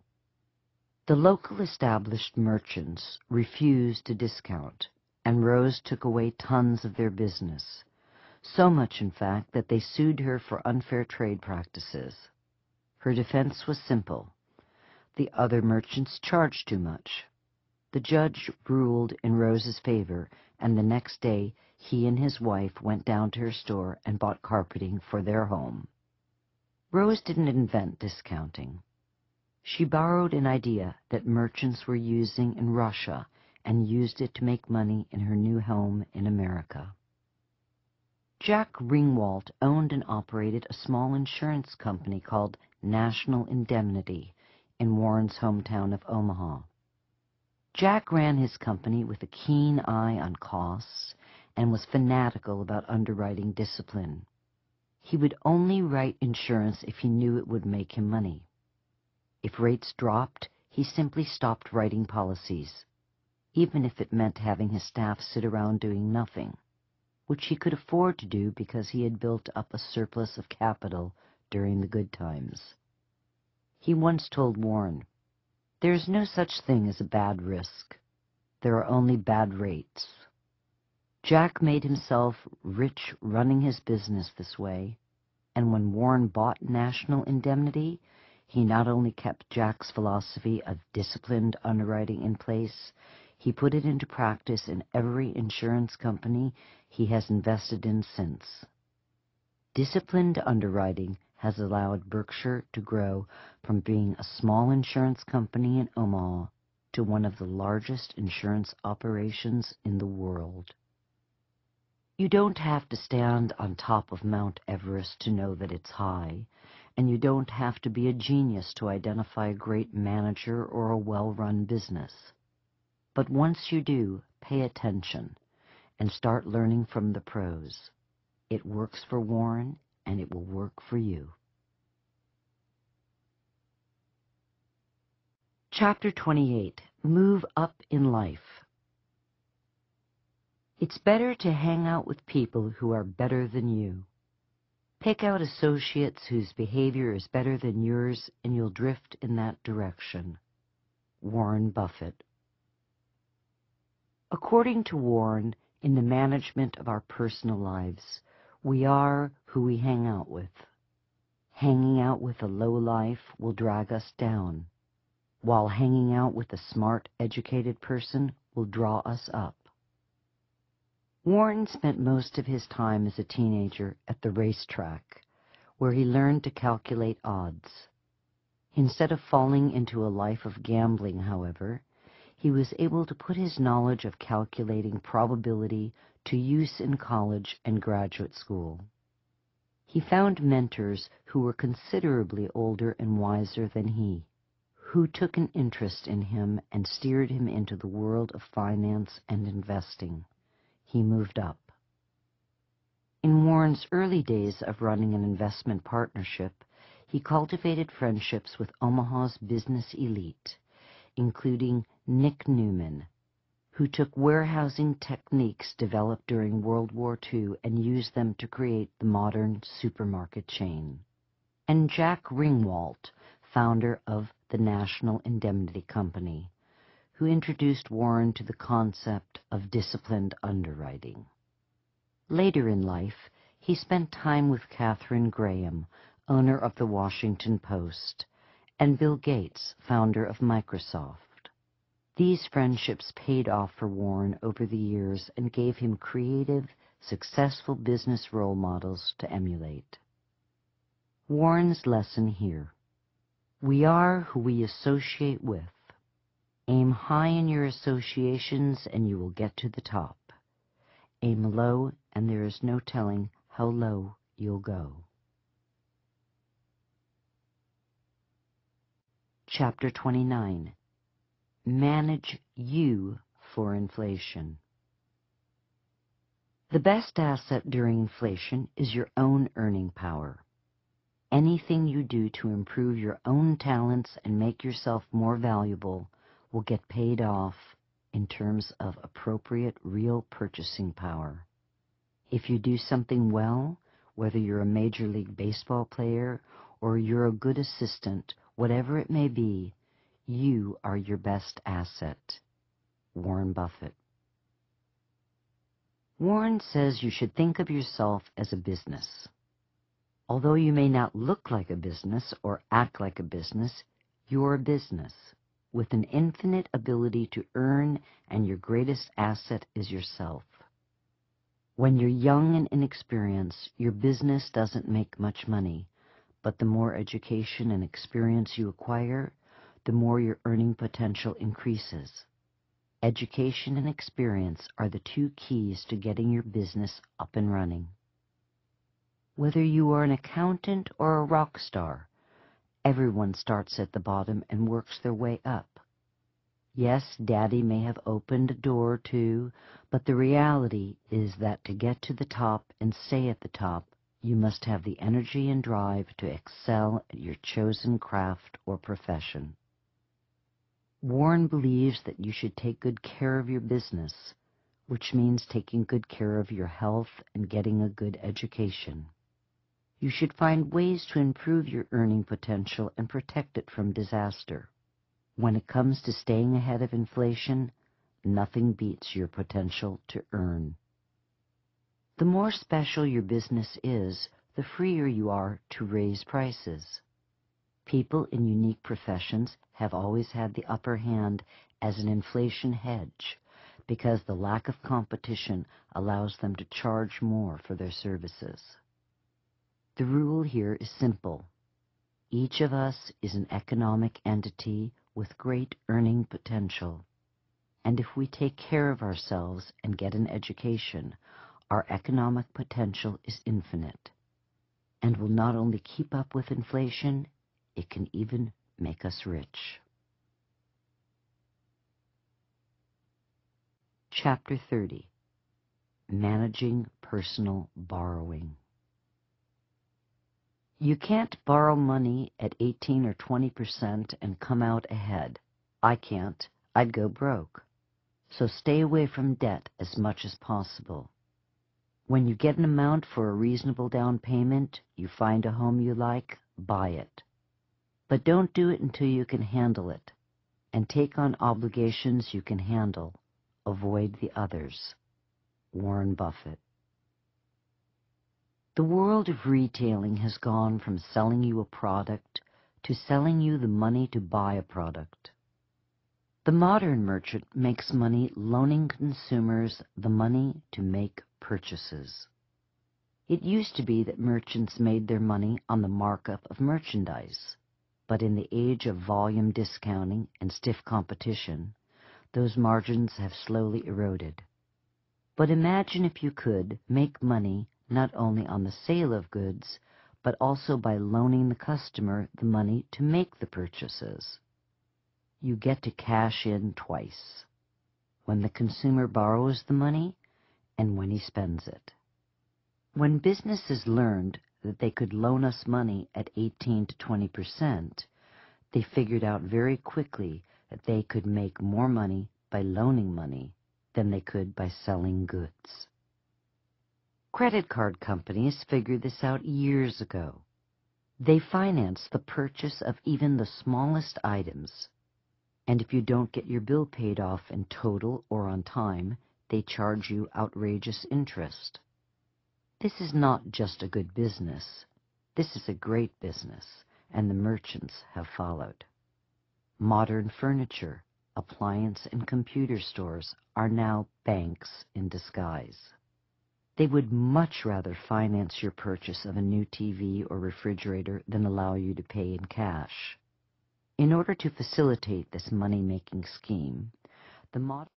The local established merchants refused to discount, and Rose took away tons of their business. So much, in fact, that they sued her for unfair trade practices. Her defense was simple. The other merchants charged too much. The judge ruled in Rose's favor, and the next day he and his wife went down to her store and bought carpeting for their home. Rose didn't invent discounting. She borrowed an idea that merchants were using in Russia and used it to make money in her new home in America. Jack Ringwalt owned and operated a small insurance company called National Indemnity in Warren's hometown of Omaha. Jack ran his company with a keen eye on costs and was fanatical about underwriting discipline. He would only write insurance if he knew it would make him money. If rates dropped, he simply stopped writing policies even if it meant having his staff sit around doing nothing, which he could afford to do because he had built up a surplus of capital during the good times. He once told Warren, There is no such thing as a bad risk. There are only bad rates. Jack made himself rich running his business this way, and when Warren bought National Indemnity, he not only kept Jack's philosophy of disciplined underwriting in place, he put it into practice in every insurance company he has invested in since. Disciplined underwriting has allowed Berkshire to grow from being a small insurance company in Omaha to one of the largest insurance operations in the world. You don't have to stand on top of Mount Everest to know that it's high, and you don't have to be a genius to identify a great manager or a well-run business. But once you do, pay attention and start learning from the pros. It works for Warren, and it will work for you. Chapter 28 Move Up in Life It's better to hang out with people who are better than you. Pick out associates whose behavior is better than yours, and you'll drift in that direction. Warren Buffett According to Warren, in the management of our personal lives, we are who we hang out with. Hanging out with a low life will drag us down, while hanging out with a smart, educated person will draw us up. Warren spent most of his time as a teenager at the racetrack, where he learned to calculate odds. Instead of falling into a life of gambling, however, he was able to put his knowledge of calculating probability to use in college and graduate school. He found mentors who were considerably older and wiser than he, who took an interest in him and steered him into the world of finance and investing. He moved up. In Warren's early days of running an investment partnership, he cultivated friendships with Omaha's business elite, including Nick Newman, who took warehousing techniques developed during World War II and used them to create the modern supermarket chain, and Jack Ringwalt, founder of the National Indemnity Company, who introduced Warren to the concept of disciplined underwriting. Later in life, he spent time with Katharine Graham, owner of the Washington Post, and Bill Gates, founder of Microsoft. These friendships paid off for Warren over the years and gave him creative, successful business role models to emulate. Warren's lesson here. We are who we associate with. Aim high in your associations and you will get to the top. Aim low and there is no telling how low you'll go. Chapter 29 manage you for inflation. The best asset during inflation is your own earning power. Anything you do to improve your own talents and make yourself more valuable will get paid off in terms of appropriate real purchasing power. If you do something well, whether you're a Major League Baseball player or you're a good assistant, whatever it may be, you are your best asset. Warren Buffett. Warren says you should think of yourself as a business. Although you may not look like a business or act like a business, you're a business with an infinite ability to earn and your greatest asset is yourself. When you're young and inexperienced, your business doesn't make much money, but the more education and experience you acquire, the more your earning potential increases. Education and experience are the two keys to getting your business up and running. Whether you are an accountant or a rock star, everyone starts at the bottom and works their way up. Yes, Daddy may have opened a door or two, but the reality is that to get to the top and stay at the top, you must have the energy and drive to excel at your chosen craft or profession. Warren believes that you should take good care of your business, which means taking good care of your health and getting a good education. You should find ways to improve your earning potential and protect it from disaster. When it comes to staying ahead of inflation, nothing beats your potential to earn. The more special your business is, the freer you are to raise prices. People in unique professions have always had the upper hand as an inflation hedge because the lack of competition allows them to charge more for their services. The rule here is simple. Each of us is an economic entity with great earning potential. And if we take care of ourselves and get an education, our economic potential is infinite and will not only keep up with inflation, it can even make us rich. Chapter 30 Managing Personal Borrowing You can't borrow money at 18 or 20 percent and come out ahead. I can't. I'd go broke. So stay away from debt as much as possible. When you get an amount for a reasonable down payment, you find a home you like, buy it. But don't do it until you can handle it, and take on obligations you can handle avoid the others. Warren Buffett. The world of retailing has gone from selling you a product to selling you the money to buy a product. The modern merchant makes money loaning consumers the money to make purchases. It used to be that merchants made their money on the markup of merchandise, but in the age of volume discounting and stiff competition, those margins have slowly eroded. But imagine if you could make money not only on the sale of goods, but also by loaning the customer the money to make the purchases. You get to cash in twice, when the consumer borrows the money and when he spends it. When businesses learned that they could loan us money at 18 to 20 percent, they figured out very quickly that they could make more money by loaning money than they could by selling goods. Credit card companies figured this out years ago. They finance the purchase of even the smallest items. And if you don't get your bill paid off in total or on time, they charge you outrageous interest. This is not just a good business. This is a great business, and the merchants have followed. Modern furniture, appliance, and computer stores are now banks in disguise. They would much rather finance your purchase of a new TV or refrigerator than allow you to pay in cash. In order to facilitate this money-making scheme, the modern